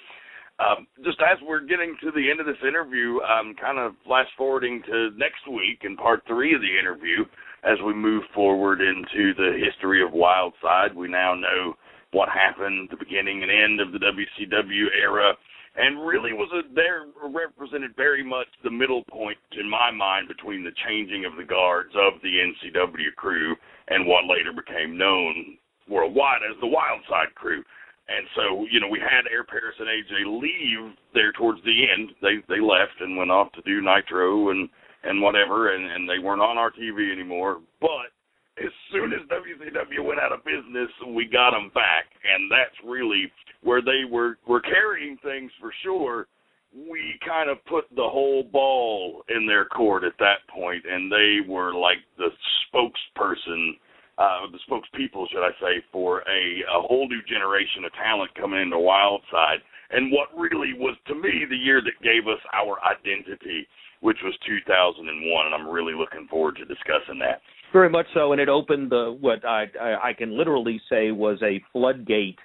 Um, just as we're getting to the end of this interview, I'm kind of flash forwarding to next week in part three of the interview as we move forward into the history of Wildside. We now know what happened, the beginning and end of the WCW era and really was a there represented very much the middle point in my mind between the changing of the guards of the NCW crew and what later became known worldwide as the Wildside crew. And so, you know, we had Air Paris and AJ leave there towards the end. They they left and went off to do Nitro and and whatever, and and they weren't on our TV anymore. But as soon as WCW went out of business, we got them back, and that's really where they were were carrying things for sure. We kind of put the whole ball in their court at that point, and they were like the spokesperson, uh, the spokespeople, should I say, for a, a whole new generation of talent coming into Wildside, and what really was to me the year that gave us our identity, which was 2001, and I'm really looking forward to discussing that. Very much so, and it opened the what I I, I can literally say was a floodgate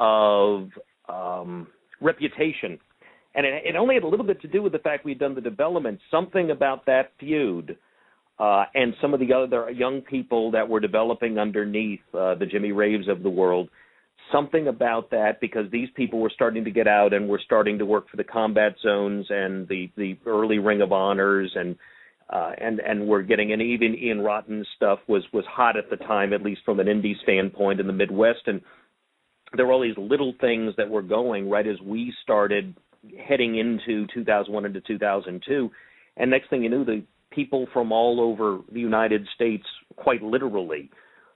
of um, reputation, and it, it, only had a little bit to do with the fact we'd done the development. Something about that feud uh, and some of the other young people that were developing underneath uh, the Jimmy Raves of the world. Something about that because these people were starting to get out and were starting to work for the combat zones and the the early Ring of Honors and uh, and and we're getting and even Ian Rotten stuff was was hot at the time, at least from an indie standpoint in the Midwest, and there were all these little things that were going right as we started heading into 2001 into 2002, and next thing you knew, the people from all over the United States, quite literally,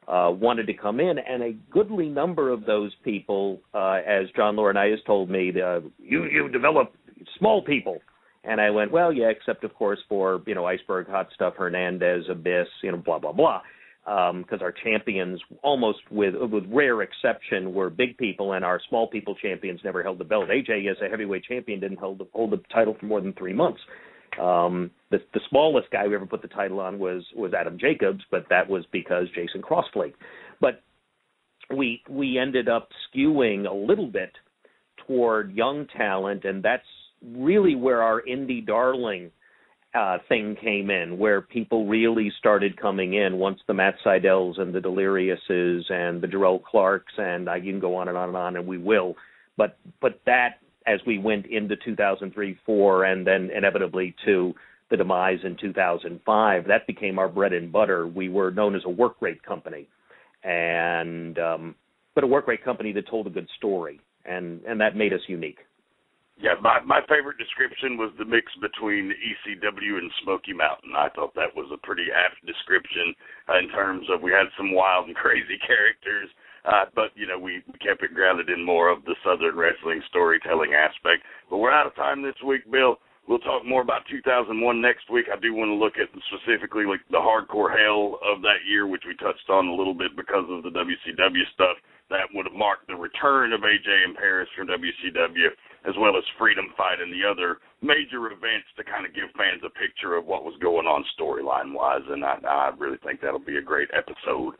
uh, wanted to come in, and a goodly number of those people, uh, as John Laurinaitis told me, the, you you develop small people and I went, well, yeah, except of course for you know Iceberg, Hot Stuff, Hernandez, Abyss, you know, blah blah blah, because um, our champions, almost with with rare exception, were big people, and our small people champions never held the belt. AJ, as a heavyweight champion, didn't hold the, hold the title for more than three months. Um, the the smallest guy we ever put the title on was was Adam Jacobs, but that was because Jason Crossflake. But we we ended up skewing a little bit toward young talent, and that's really where our indie darling uh, thing came in, where people really started coming in once the Matt Sydals and the Deliriouses and the Jerrelle Clarks and I can go on and on and on, and we will. But but that as we went into 2003, four, and then inevitably to the demise in 2005, that became our bread and butter. We were known as a work rate company, and um, but a work rate company that told a good story, and and that made us unique. Yeah, my my favorite description was the mix between ECW and Smoky Mountain. I thought that was a pretty apt description uh, in terms of we had some wild and crazy <laughs> characters, uh, but you know we, kept it grounded in more of the Southern wrestling storytelling aspect. But we're out of time this week, Bill. We'll talk more about 2001 next week. I do want to look at specifically like the hardcore hell of that year, which we touched on a little bit because of the WCW stuff. That would have marked the return of AJ and Paris from WCW as well as Freedom Fight and the other major events to kind of give fans a picture of what was going on storyline wise. And I, I really think that'll be a great episode.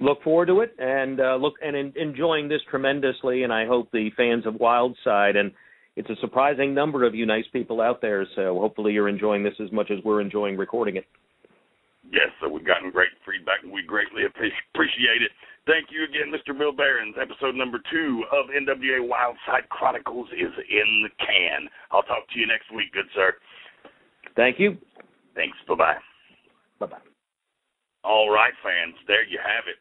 Look forward to it and uh, look and in, enjoying this tremendously. And I hope the fans of Wildside and it's a surprising number of you nice people out there. So hopefully you're enjoying this as much as we're enjoying recording it. Yes, so we've gotten great feedback and we greatly appreciate it. Thank you again, Mr. Bill Behrens. Episode number two of NWA Wildside Chronicles is in the can. I'll talk to you next week, good sir. Thank you. Thanks. Bye bye. Bye bye. All right, fans, there you have it.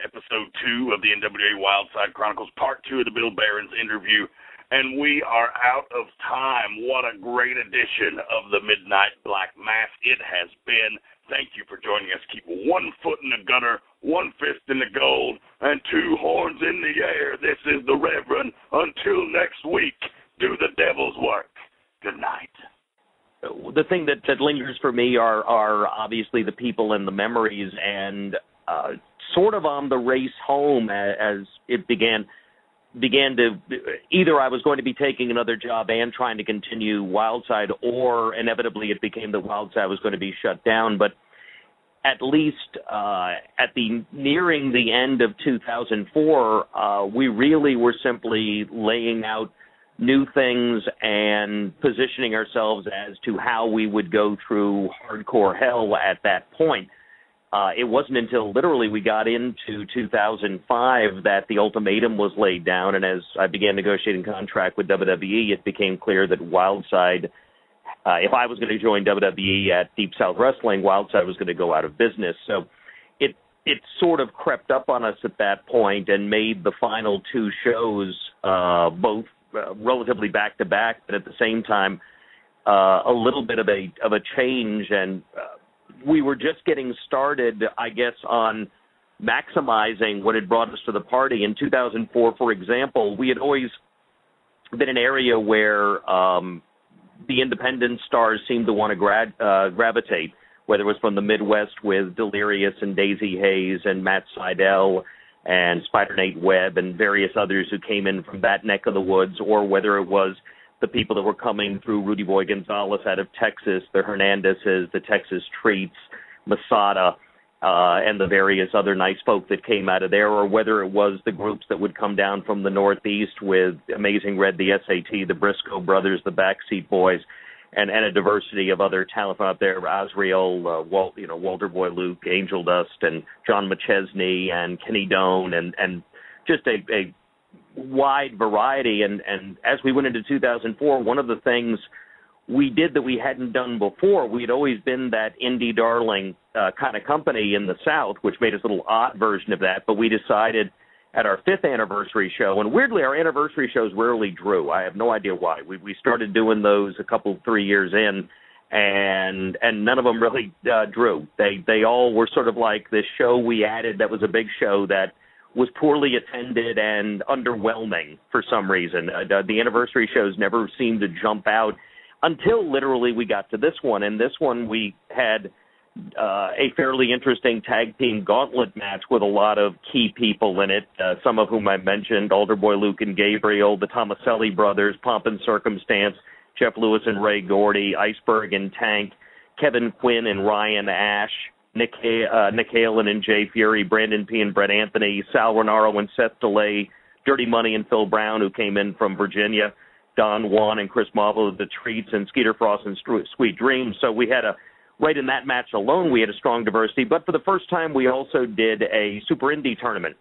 Episode two of the NWA Wildside Chronicles, part two of the Bill Behrens interview. And we are out of time. What a great edition of the Midnight Black Mass it has been. Thank you for joining us. Keep one foot in the gutter, one fist in the gold, and two horns in the air. This is the Reverend. Until next week, do the devil's work. Good night. The thing that, that lingers for me are are obviously the people and the memories, and uh, sort of on the race home as, as it began began to either I was going to be taking another job and trying to continue Wildside, or inevitably it became that Wildside was going to be shut down. But at least uh, at the nearing the end of 2004, uh, we really were simply laying out new things and positioning ourselves as to how we would go through hardcore hell at that point uh, it wasn't until literally we got into 2005 that the ultimatum was laid down, and as I began negotiating contract with WWE, it became clear that Wildside, uh, if I was going to join WWE at Deep South Wrestling, Wildside was going to go out of business. So it it sort of crept up on us at that point and made the final two shows uh, both uh, relatively back to back, but at the same time uh, a little bit of a of a change and. Uh, we were just getting started, I guess, on maximizing what had brought us to the party. In 2004, for example, we had always been an area where um, the independent stars seemed to want to gra- uh, gravitate, whether it was from the Midwest with Delirious and Daizee Haze and Matt Sydal and Spider Nate Webb and various others who came in from that neck of the woods, or whether it was – the people that were coming through Rudy Boy Gonzalez out of Texas, the Hernandezes, the Texas Treats, Masada, uh, and the various other nice folk that came out of there, or whether it was the groups that would come down from the Northeast with Amazing Red, the SAT, the Briscoe Brothers, the Backseat Boys, and, and a diversity of other talent out there, Azrael, uh, Walt, you know, Altar Boy Luke, Angel Dust, and John McChesney, and Kenny Doane, and and just a, a wide variety and and as we went into 2004 one of the things we did that we hadn't done before. We had always been that indie darling uh, kind of company in the South, which made us a little odd version of that. But we decided at our fifth anniversary show, and weirdly, our anniversary shows rarely drew. I have no idea why. We we started doing those a couple three years in, and and none of them really uh, drew. They they all were sort of like this show we added that was a big show that was poorly attended and underwhelming for some reason. Uh, the, the anniversary shows never seemed to jump out until literally we got to this one. And this one we had uh, a fairly interesting tag team gauntlet match with a lot of key people in it, uh, some of whom I mentioned, Altar Boy Luke and Gabriel, the Tomaselli brothers, Pomp and Circumstance, Jeff Lewis and Ray Gordy, Iceberg and Tank, Kevin Quinn and Ryan Ash, Nick, uh, Nick Halen and Jay Fury, Brandon P. and Brett Anthony, Sal Rinauro and Seth DeLay, Dirty Money and Phil Brown, who came in from Virginia, Don Juan and Chris Marvel of the Treats, and Skeeter Frost and Sweet Dreams. So we had a right in that match alone, we had a strong diversity. But for the first time, we also did a super indie tournament,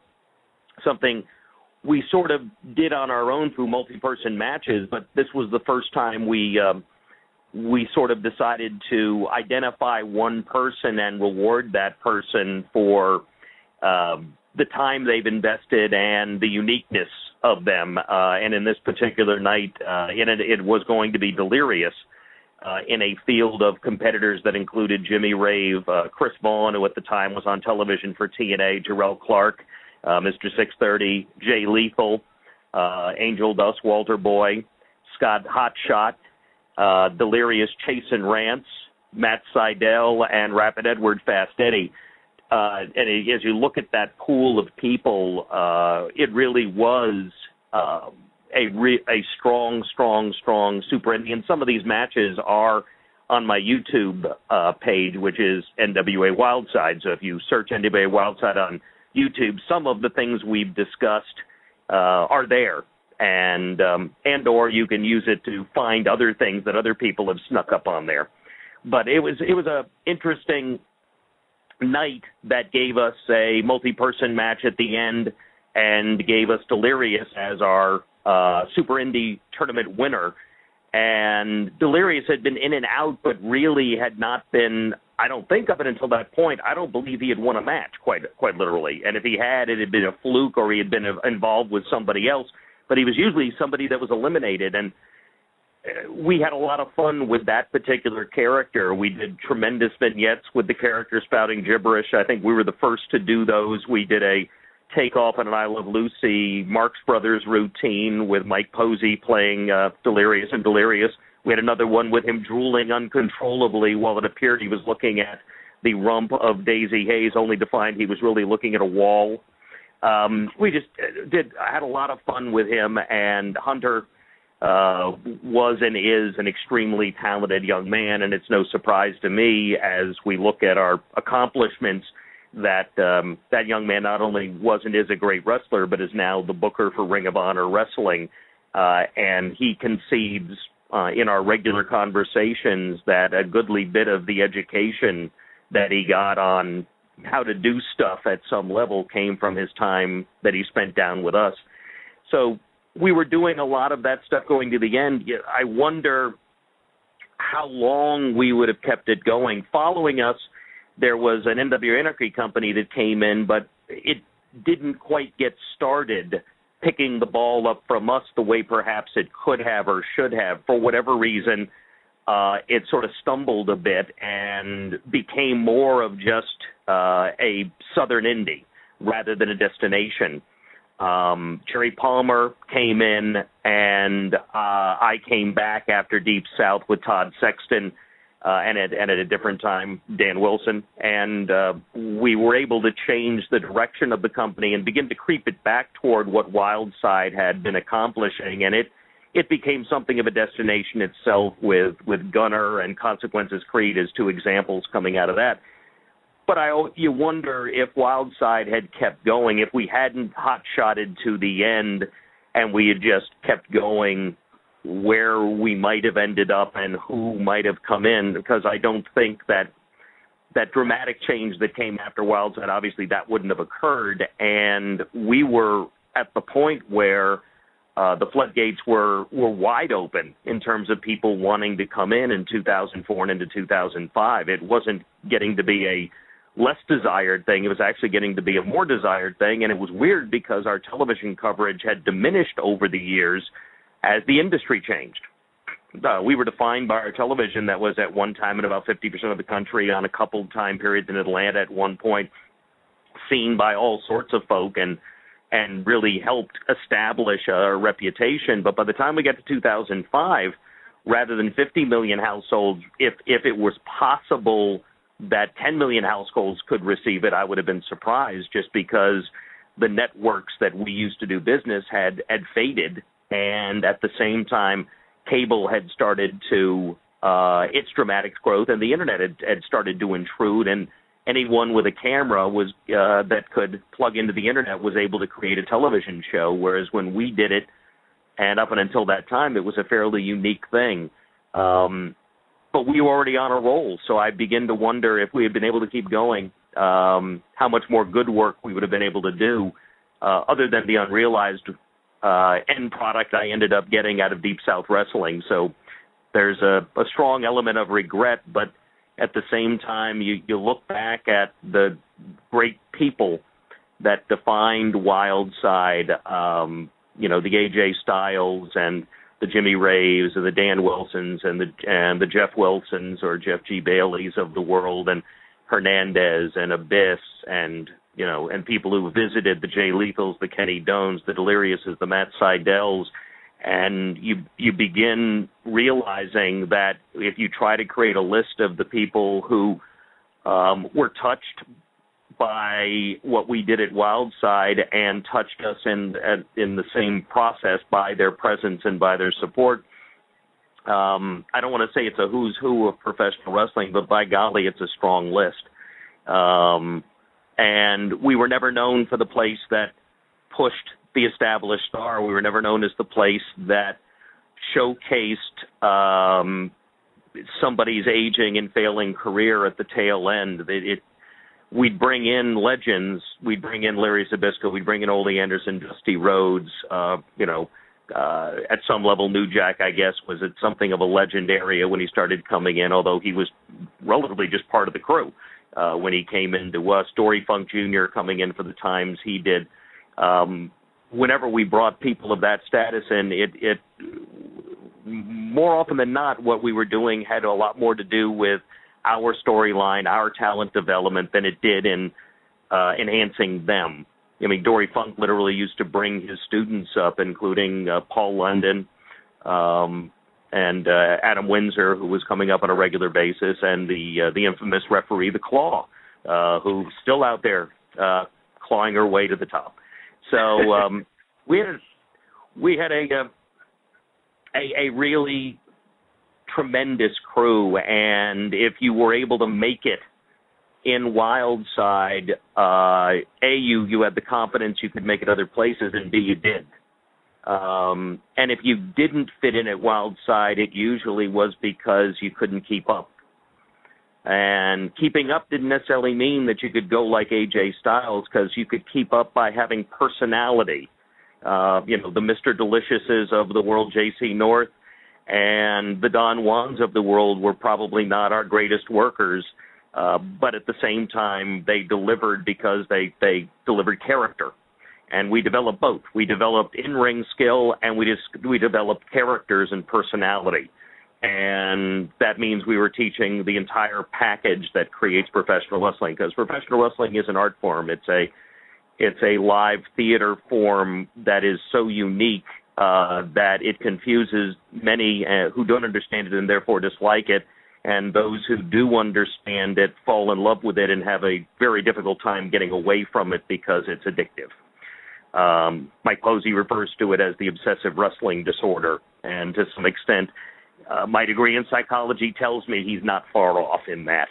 something we sort of did on our own through multi-person matches. But this was the first time we. Um, we sort of decided to identify one person and reward that person for um, the time they've invested and the uniqueness of them. Uh, and in this particular night, uh, it, it was going to be delirious. Uh, in a field of competitors that included Jimmy Rave, uh, Chris Vaughn, who at the time was on television for TNA, Jerrelle Clark, uh, Mr. 630, Jay Lethal, uh, Angel Dust, Altar Boy, Scott Hotshot, uh, Delirious Chasyn Rance, Matt Sydal, and Rapid Edward Fast Eddie. Uh, and as you look at that pool of people, uh, it really was uh, a re- a strong, strong, strong Super Indie. And some of these matches are on my YouTube uh, page, which is NWA Wildside. So if you search NWA Wildside on YouTube, some of the things we've discussed uh, are there and um, and or you can use it to find other things that other people have snuck up on there. But it was it was a interesting night that gave us a multi-person match at the end and gave us Delirious as our uh, Super Indie tournament winner. And Delirious had been in and out, but really had not been. I don't think of it until that point. I don't believe he had won a match, quite quite literally. And if he had, it had been a fluke, or he had been involved with somebody else but he was usually somebody that was eliminated and uh, we had a lot of fun with that particular character. We did tremendous vignettes with the character spouting gibberish. I think we were the first to do those. We did a takeoff on an I Love Lucy Marx Brothers routine with Mike Posey playing uh, Delirious and Delirious. We had another one with him drooling uncontrollably while it appeared he was looking at the rump of Daizee Haze, only to find he was really looking at a wall um, we just did. I had a lot of fun with him, and Hunter uh, was and is an extremely talented young man, and it's no surprise to me as we look at our accomplishments that um, that young man not only was and is a great wrestler, but is now the booker for Ring of Honor Wrestling, uh, and he concedes uh, in our regular conversations that a goodly bit of the education that he got on how to do stuff at some level came from his time that he spent down with us. So we were doing a lot of that stuff going to the end. I wonder how long we would have kept it going. Following us, there was an NW Anarchy company that came in, but it didn't quite get started picking the ball up from us the way perhaps it could have or should have for whatever reason uh, it sort of stumbled a bit and became more of just uh, a southern indie rather than a destination. Um, Jerry Palmer came in, and uh, I came back after Deep South with Todd Sexton, uh, and at and at a different time Dan Wilson, and uh, we were able to change the direction of the company and begin to creep it back toward what Wildside had been accomplishing, and it it became something of a destination itself with with Gunner and Consequences Creed as two examples coming out of that. But I you wonder if Wildside had kept going, if we hadn't hot shotted to the end and we had just kept going where we might have ended up and who might have come in because I don't think that that dramatic change that came after Wildside obviously that wouldn't have occurred and we were at the point where uh, the floodgates were were wide open in terms of people wanting to come in in 2004 and into 2005. It wasn't getting to be a less desired thing. It was actually getting to be a more desired thing, and it was weird because our television coverage had diminished over the years as the industry changed. Uh, we were defined by our television that was at one time in about 50% of the country on a couple time periods in Atlanta at one point, seen by all sorts of folk and and really helped establish a reputation. But by the time we got to 2005, rather than 50 million households, if if it was possible that 10 million households could receive it, I would have been surprised just because the networks that we used to do business had had faded, and at the same time, cable had started to uh, its dramatic growth, and the internet had, had started to intrude, and anyone with a camera was uh, that could plug into the internet was able to create a television show. Whereas when we did it, and up and until that time, it was a fairly unique thing. Um, but we were already on a roll. So I begin to wonder if we had been able to keep going, um, how much more good work we would have been able to do, uh, other than the unrealized uh, end product I ended up getting out of Deep South Wrestling. So there's a, a strong element of regret, but at the same time, you, you look back at the great people that defined Wildside, um, you know, the AJ Styles and the Jimmy Raves and the Dan Wilsons and the and the Jeff Wilsons or Jeff G Baileys of the world and Hernandez and Abyss and you know and people who visited the Jay Lethals, the Kenny Doanes, the Deliriouses, the Matt Sydals, and you you begin realizing that if you try to create a list of the people who um, were touched by what we did at Wildside and touched us in in the same process by their presence and by their support. Um, I don't want to say it's a who's who of professional wrestling, but by golly, it's a strong list. Um, and we were never known for the place that pushed the established star. We were never known as the place that showcased um, somebody's aging and failing career at the tail end. It, it we'd bring in legends. We'd bring in Larry Zbyszko. We'd bring in Ole Anderson, Dusty Rhodes. Uh, you know, uh, at some level, New Jack, I guess, was at something of a legend area when he started coming in, although he was relatively just part of the crew uh, when he came into us. Dory Funk Jr. coming in for the times he did. Um, whenever we brought people of that status in, it, it more often than not, what we were doing had a lot more to do with – our storyline, our talent development than it did in uh, enhancing them. I mean, Dory Funk literally used to bring his students up, including uh, Paul London um, and uh, Adam Windsor, who was coming up on a regular basis, and the uh, the infamous referee, the Claw, uh, who's still out there uh, clawing her way to the top. So <laughs> um, we had we had a, uh, a a really tremendous crew, and if you were able to make it in Wildside, uh, a you you had the confidence you could make it other places, and b you did. Um, and if you didn't fit in at Wildside, it usually was because you couldn't keep up. And keeping up didn't necessarily mean that you could go like AJ Styles, because you could keep up by having personality. Uh, you know, the Mr. Deliciouses of the world, JC North, and the Don Juans of the world were probably not our greatest workers, uh, but at the same time they delivered because they they delivered character, and we developed both. We developed in-ring skill, and we just we developed characters and personality, and that means we were teaching the entire package that creates professional wrestling. Because professional wrestling is an art form. It's a it's a live theater form that is so unique uh, that it confuses many uh, who don't understand it and therefore dislike it, and those who do understand it fall in love with it and have a very difficult time getting away from it because it's addictive. Um, Mike Posey refers to it as the obsessive wrestling disorder, and to some extent, uh, my degree in psychology tells me he's not far off in that.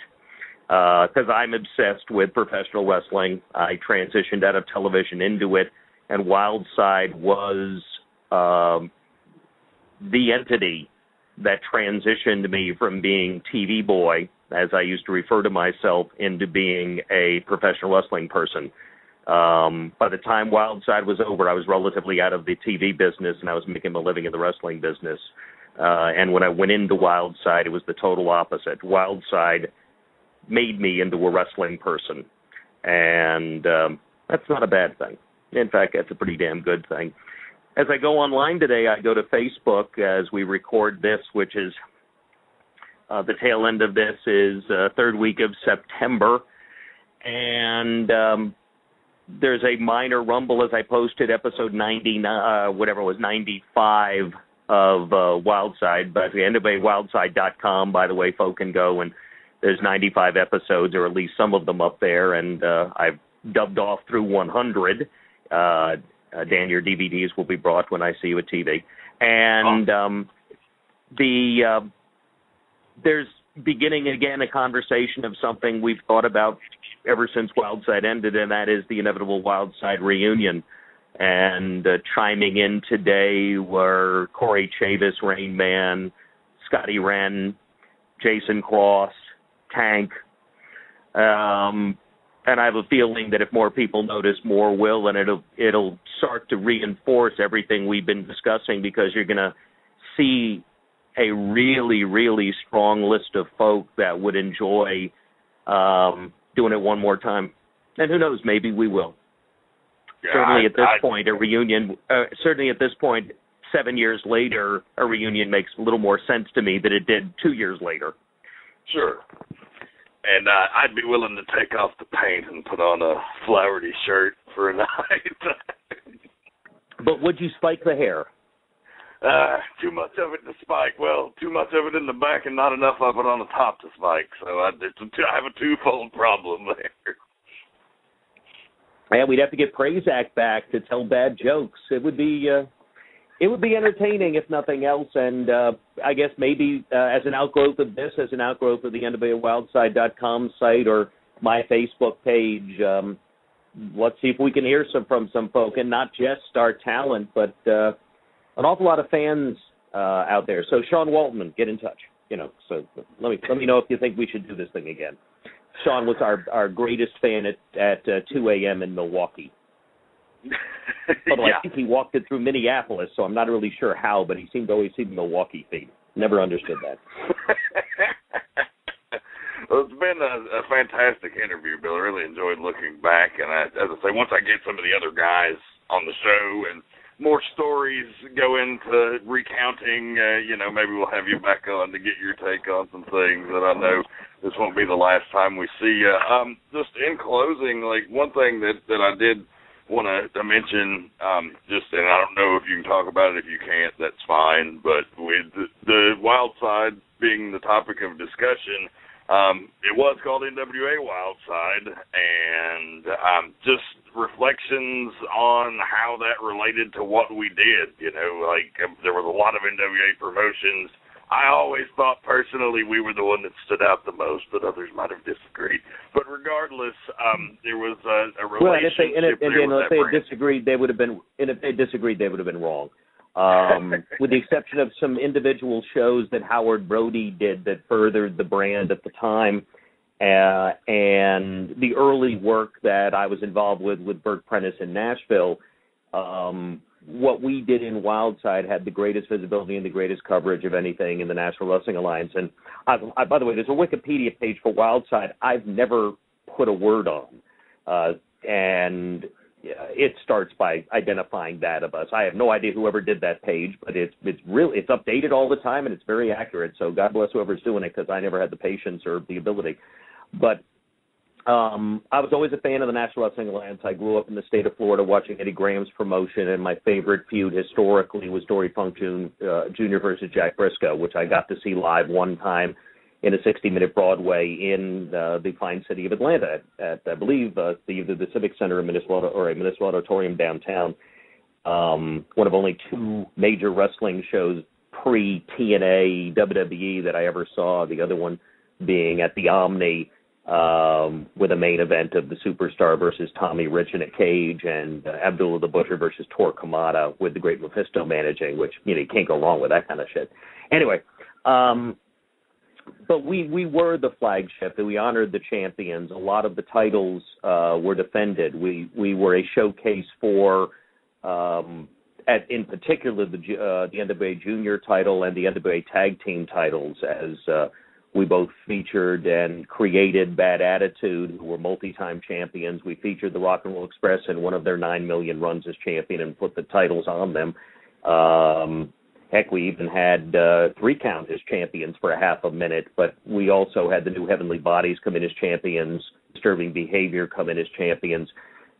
Because uh, I'm obsessed with professional wrestling. I transitioned out of television into it, and Wildside was um, the entity that transitioned me from being TV boy, as I used to refer to myself, into being a professional wrestling person. Um, by the time Wildside was over, I was relatively out of the TV business and I was making a living in the wrestling business. Uh, and when I went into Wildside, it was the total opposite. Wildside made me into a wrestling person, and um, that's not a bad thing. In fact, that's a pretty damn good thing. As I go online today, I go to Facebook as we record this, which is uh, the tail end of this is uh, third week of September, and um, there's a minor rumble as I posted episode 90, uh, whatever it was, 95 of uh, Wildside. But the end of a wildside.com, by the way, folk can go and there's 95 episodes, or at least some of them up there, and uh, I've dubbed off through 100. Uh, uh, Dan, your DVDs will be brought when I see you at TV. And um, the uh, there's beginning again a conversation of something we've thought about ever since Wildside ended, and that is the inevitable Wildside reunion. And uh, chiming in today were Corey Chavis, Rain Man, Scotty Wren, Jason Cross, Tank. Um, and I have a feeling that if more people notice, more will, and it'll it'll start to reinforce everything we've been discussing because you're going to see a really really strong list of folk that would enjoy um, doing it one more time. And who knows, maybe we will. Yeah, certainly I- at this I- point, a reunion. Uh, certainly at this point, seven years later, a reunion makes a little more sense to me than it did two years later. Sure. And uh, I'd be willing to take off the paint and put on a flowery shirt for a <laughs> night. But would you spike the hair? Uh, too much of it to spike. Well, too much of it in the back and not enough of it on the top to spike. So I, I have a twofold problem <laughs> there. And we'd have to get Prazak back to tell bad jokes. It would be uh, it would be entertaining if nothing else. And uh, I guess maybe uh, as an outgrowth of this, as an outgrowth of the NWAWildside.com site or my Facebook page, um, let's see if we can hear some from some folk, and not just our talent, but uh, an awful lot of fans uh, out there. So Sean Waltman, get in touch. You know, so let me let me know if you think we should do this thing again. Sean was our our greatest fan at at uh, 2 a.m. in Milwaukee. Although yeah. I think he walked it through Minneapolis, so I'm not really sure how, but he seemed to always see the Milwaukee feed. Never understood that. <laughs> well, it's been a, a fantastic interview, Bill. I really enjoyed looking back, and I, as I say, once I get some of the other guys on the show and more stories go into recounting, uh, you know, maybe we'll have you back on to get your take on some things that I know this won't be the last time we see you. Um, just in closing, like one thing that that I did want to, mention, um, just and I don't know if you can talk about it. If you can't, that's fine. But with the, the wild side being the topic of discussion, um, it was called NWA Wild Side, and um, just reflections on how that related to what we did. You know, like um, there was a lot of NWA promotions. I always thought personally we were the one that stood out the most, but others might have disagreed. But regardless, um, there was a, a Well, and if they and, if, relationship and, and if they brand. disagreed, they would have been. And if they disagreed, they would have been wrong. Um, with the exception of some individual shows that Howard Brody did that furthered the brand at the time, uh, and the early work that I was involved with with Bert Prentice in Nashville. Um, what we did in Wildside had the greatest visibility and the greatest coverage of anything in the National Wrestling Alliance. And I, I, by the way, there's a Wikipedia page for Wildside I've never put a word on, uh, and it starts by identifying that of us. I have no idea whoever did that page, but it's it's really it's updated all the time and it's very accurate. So God bless whoever's doing it because I never had the patience or the ability. But um, I was always a fan of the National Wrestling Alliance. I grew up in the state of Florida watching Eddie Graham's promotion, and my favorite feud historically was Dory Funk Jun, uh, Jr. versus Jack Briscoe, which I got to see live one time in a 60-minute Broadway in uh, the fine city of Atlanta at, at I believe, uh, the, either the Civic Center in Municipal or a Municipal Auditorium downtown. Um, one of only two major wrestling shows pre TNA WWE that I ever saw. The other one being at the Omni um, with a main event of the Superstar versus Tommy Rich in a cage, and uh, Abdullah the Butcher versus Tor Kamata with the Great Mephisto managing, which you know you can't go wrong with that kind of shit. Anyway, um, but we we were the flagship. And we honored the champions. A lot of the titles uh, were defended. We we were a showcase for, um, at in particular the uh, the NWA Junior title and the NWA Tag Team titles, as uh, we both featured and created Bad Attitude, who were multi-time champions. We featured the Rock and Roll Express in one of their nine million runs as champion and put the titles on them. Um, Heck, we even had uh, three count as champions for a half a minute, but we also had the new Heavenly Bodies come in as champions, Disturbing Behavior come in as champions.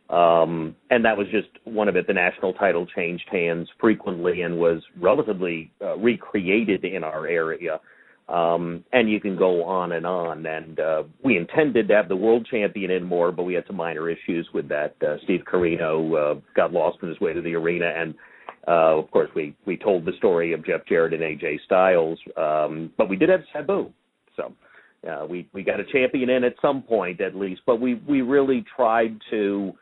Um, and that was just one of it. The national title changed hands frequently and was relatively uh, recreated in our area. Um, and you can go on and on. And uh, we intended to have the world champion in more, but we had some minor issues with that. Uh, Steve Corino uh, got lost on his way to the arena, and uh, of course, we we told the story of Jeff Jarrett and AJ Styles, um, but we did have Sabu, so uh, we we got a champion in at some point at least. But we we really tried to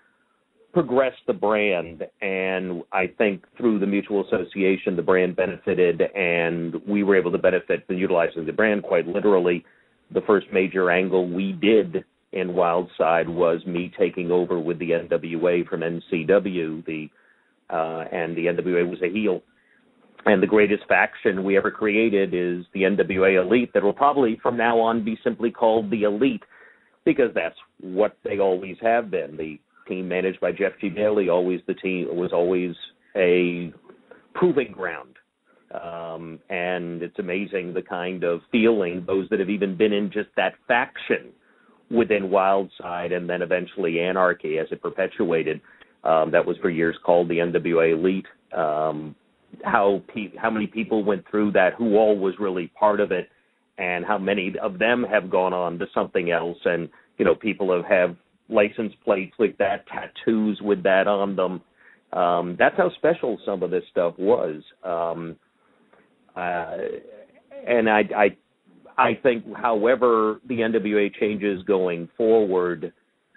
progress the brand, and I think through the mutual association, the brand benefited, and we were able to benefit from utilizing the brand quite literally. The first major angle we did in Wildside was me taking over with the NWA from NCW, the uh, and the NWA was a heel. And the greatest faction we ever created is the NWA Elite that will probably from now on be simply called the Elite because that's what they always have been. The team managed by Jeff G. Bailey always the team was always a proving ground. Um, and it's amazing the kind of feeling those that have even been in just that faction within Wildside and then eventually Anarchy as it perpetuated um, that was for years called the NWA Elite. Um, how pe- how many people went through that? Who all was really part of it? And how many of them have gone on to something else? And you know, people have have license plates like that, tattoos with that on them. Um, that's how special some of this stuff was. Um, uh, and I, I, I think, however, the NWA changes going forward,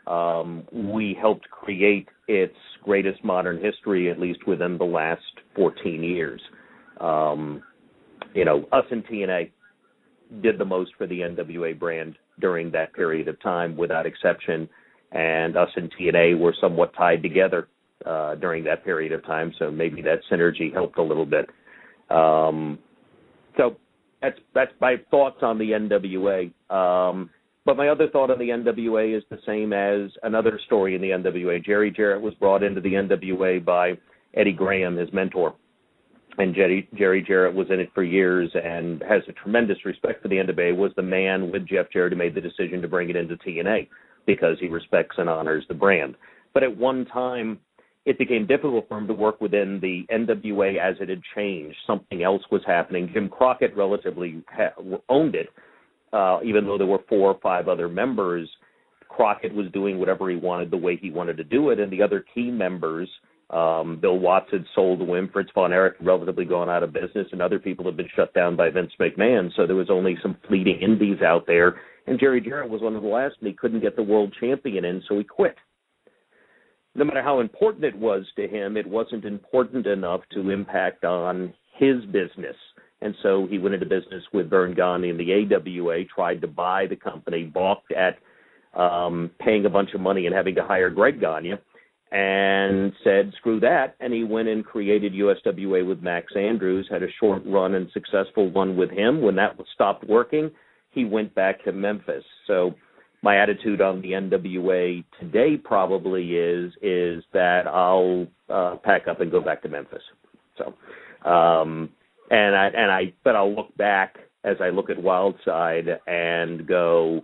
um, we helped create its greatest modern history, at least within the last 14 years. Um, you know, us and TNA did the most for the NWA brand during that period of time, without exception. And us and TNA were somewhat tied together uh, during that period of time, so maybe that synergy helped a little bit. Um, so that's that's my thoughts on the NWA. Um, but my other thought on the NWA is the same as another story in the NWA. Jerry Jarrett was brought into the NWA by Eddie Graham, his mentor. And Jerry, Jerry Jarrett was in it for years and has a tremendous respect for the NWA, was the man with Jeff Jarrett who made the decision to bring it into TNA because he respects and honors the brand. But at one time, it became difficult for him to work within the NWA as it had changed. Something else was happening. Jim Crockett relatively ha- owned it, uh, even though there were four or five other members, Crockett was doing whatever he wanted the way he wanted to do it, and the other key members, um, Bill Watts had sold to him, Fritz von Erich relatively gone out of business, and other people had been shut down by Vince McMahon. So there was only some fleeting indies out there, and Jerry Jarrett was one of the last, and he couldn't get the world champion in, so he quit. No matter how important it was to him, it wasn't important enough to impact on his business and so he went into business with Verne Gagne and the AWA, tried to buy the company, balked at um, paying a bunch of money and having to hire Greg Gagne, and said, screw that. And he went and created USWA with Max Andrews, had a short run and successful one with him. When that stopped working, he went back to Memphis. So my attitude on the NWA today probably is is that I'll uh, pack up and go back to Memphis. So um, and I and I but I'll look back as I look at Wildside and go,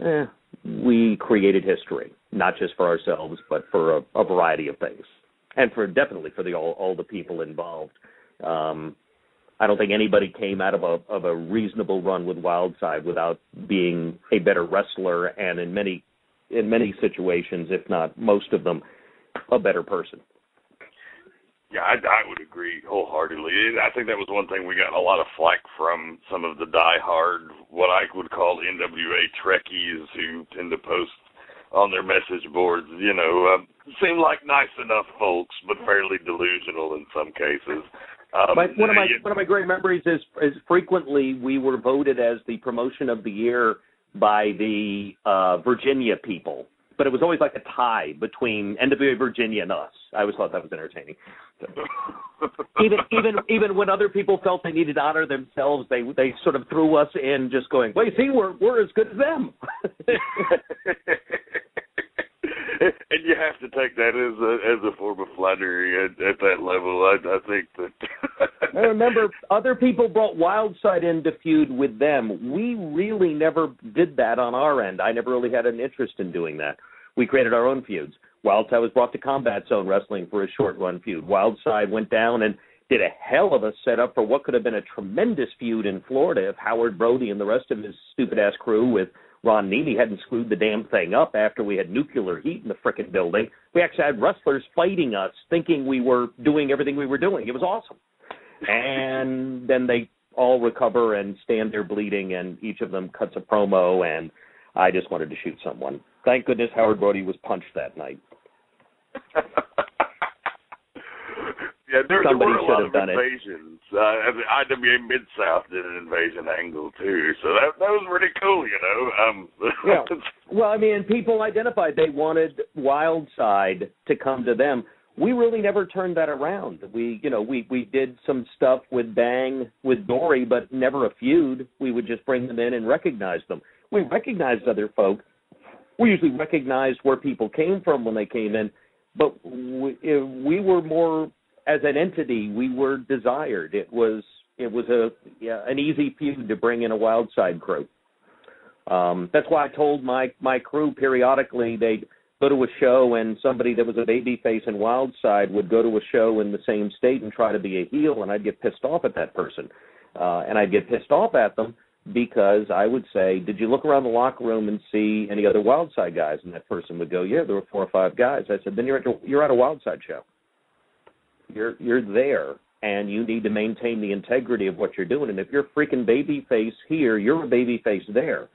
eh, we created history, not just for ourselves, but for a, a variety of things, and for definitely for the all, all the people involved. Um, I don't think anybody came out of a of a reasonable run with Wildside without being a better wrestler, and in many in many situations, if not most of them, a better person. Yeah, I, I would agree wholeheartedly. I think that was one thing we got a lot of flack from some of the die-hard, what I would call NWA Trekkies who tend to post on their message boards, you know, uh, seem like nice enough folks, but fairly delusional in some cases. Um, my, one of my one of my great memories is is frequently we were voted as the promotion of the year by the uh Virginia people, but it was always like a tie between NWA Virginia and us. I always thought that was entertaining. <laughs> even even even when other people felt they needed to honor themselves, they they sort of threw us in, just going, "Wait, see, we're we're as good as them." <laughs> <laughs> and you have to take that as a as a form of flattery at, at that level. I, I think that. <laughs> I remember other people brought Wildside in to feud with them. We really never did that on our end. I never really had an interest in doing that. We created our own feuds. Wildside was brought to Combat Zone Wrestling for a short run feud. Wildside went down and did a hell of a setup for what could have been a tremendous feud in Florida if Howard Brody and the rest of his stupid ass crew with Ron Neely hadn't screwed the damn thing up after we had nuclear heat in the frickin' building. We actually had wrestlers fighting us, thinking we were doing everything we were doing. It was awesome. And <laughs> then they all recover and stand there bleeding, and each of them cuts a promo, and I just wanted to shoot someone. Thank goodness Howard Brody was punched that night. <laughs> yeah, there, there Somebody a should lot have of done it. invasions. Uh, the IWA Mid South did an invasion angle too, so that that was really cool, you know. Um, <laughs> Yeah. Well, I mean, people identified they wanted Wildside to come to them. We really never turned that around. We, you know, we we did some stuff with Bang with Dory, but never a feud. We would just bring them in and recognize them. We recognized other folk. We usually recognized where people came from when they came in, but we, we were more as an entity. We were desired. It was it was a yeah, an easy feud to bring in a Wildside crew. Um, that's why I told my my crew periodically they'd go to a show and somebody that was a babyface in Wildside would go to a show in the same state and try to be a heel, and I'd get pissed off at that person, uh, and I'd get pissed off at them because I would say, "Did you look around the locker room and see any other Wildside guys?" And that person would go, "Yeah, there were four or five guys." I said, "Then you're at you're at a Wildside show. You're you're there." And you need to maintain the integrity of what you're doing. And if you're freaking babyface here, you're a babyface there.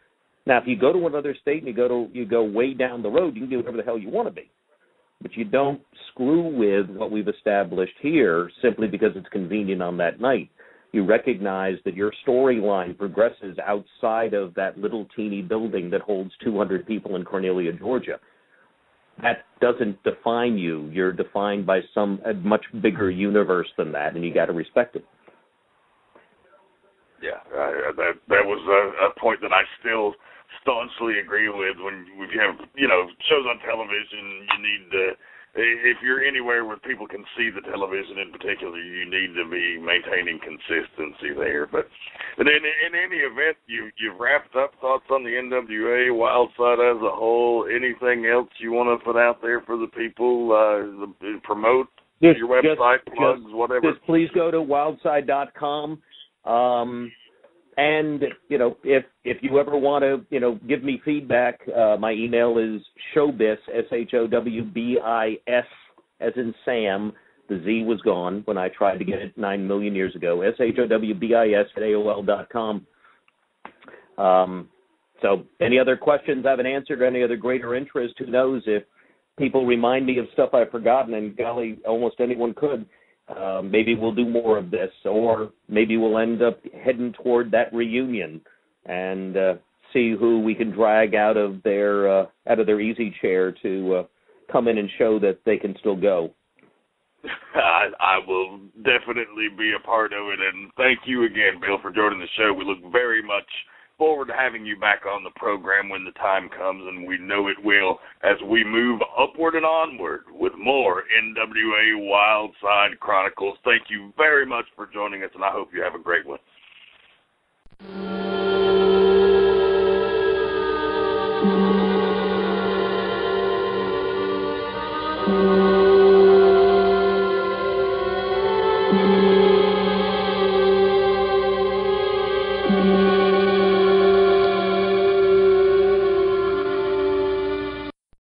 Now, if you go to another state and you go to you go way down the road, you can do whatever the hell you want to be, but you don't screw with what we've established here simply because it's convenient on that night. You recognize that your storyline progresses outside of that little teeny building that holds 200 people in Cornelia, Georgia. That doesn't define you. You're defined by some a much bigger universe than that, and you got to respect it. Yeah, uh, that that was a, a point that I still staunchly agree with. When you have you know shows on television, you need to if you're anywhere where people can see the television in particular, you need to be maintaining consistency there. But in, in, in any event, you you've wrapped up thoughts on the NWA Wildside as a whole. Anything else you want to put out there for the people? Uh, the, promote Just- your website, just- plugs, just- whatever. Just please go to wildside.com. Um, and you know, if if you ever want to, you know, give me feedback, uh, my email is showbiz s h o w b i s as in Sam. The Z was gone when I tried to get it nine million years ago. S h o w b i s at aol dot com. Um, so, any other questions I haven't answered, or any other greater interest? Who knows if people remind me of stuff I've forgotten, and golly, almost anyone could. Uh, maybe we'll do more of this, or maybe we'll end up heading toward that reunion and uh, see who we can drag out of their uh, out of their easy chair to uh, come in and show that they can still go. <laughs> I, I will definitely be a part of it, and thank you again, Bill, for joining the show. We look very much forward to having you back on the program when the time comes, and we know it will as we move upward and onward with more NWA Wildside Chronicles. Thank you very much for joining us, and I hope you have a great one.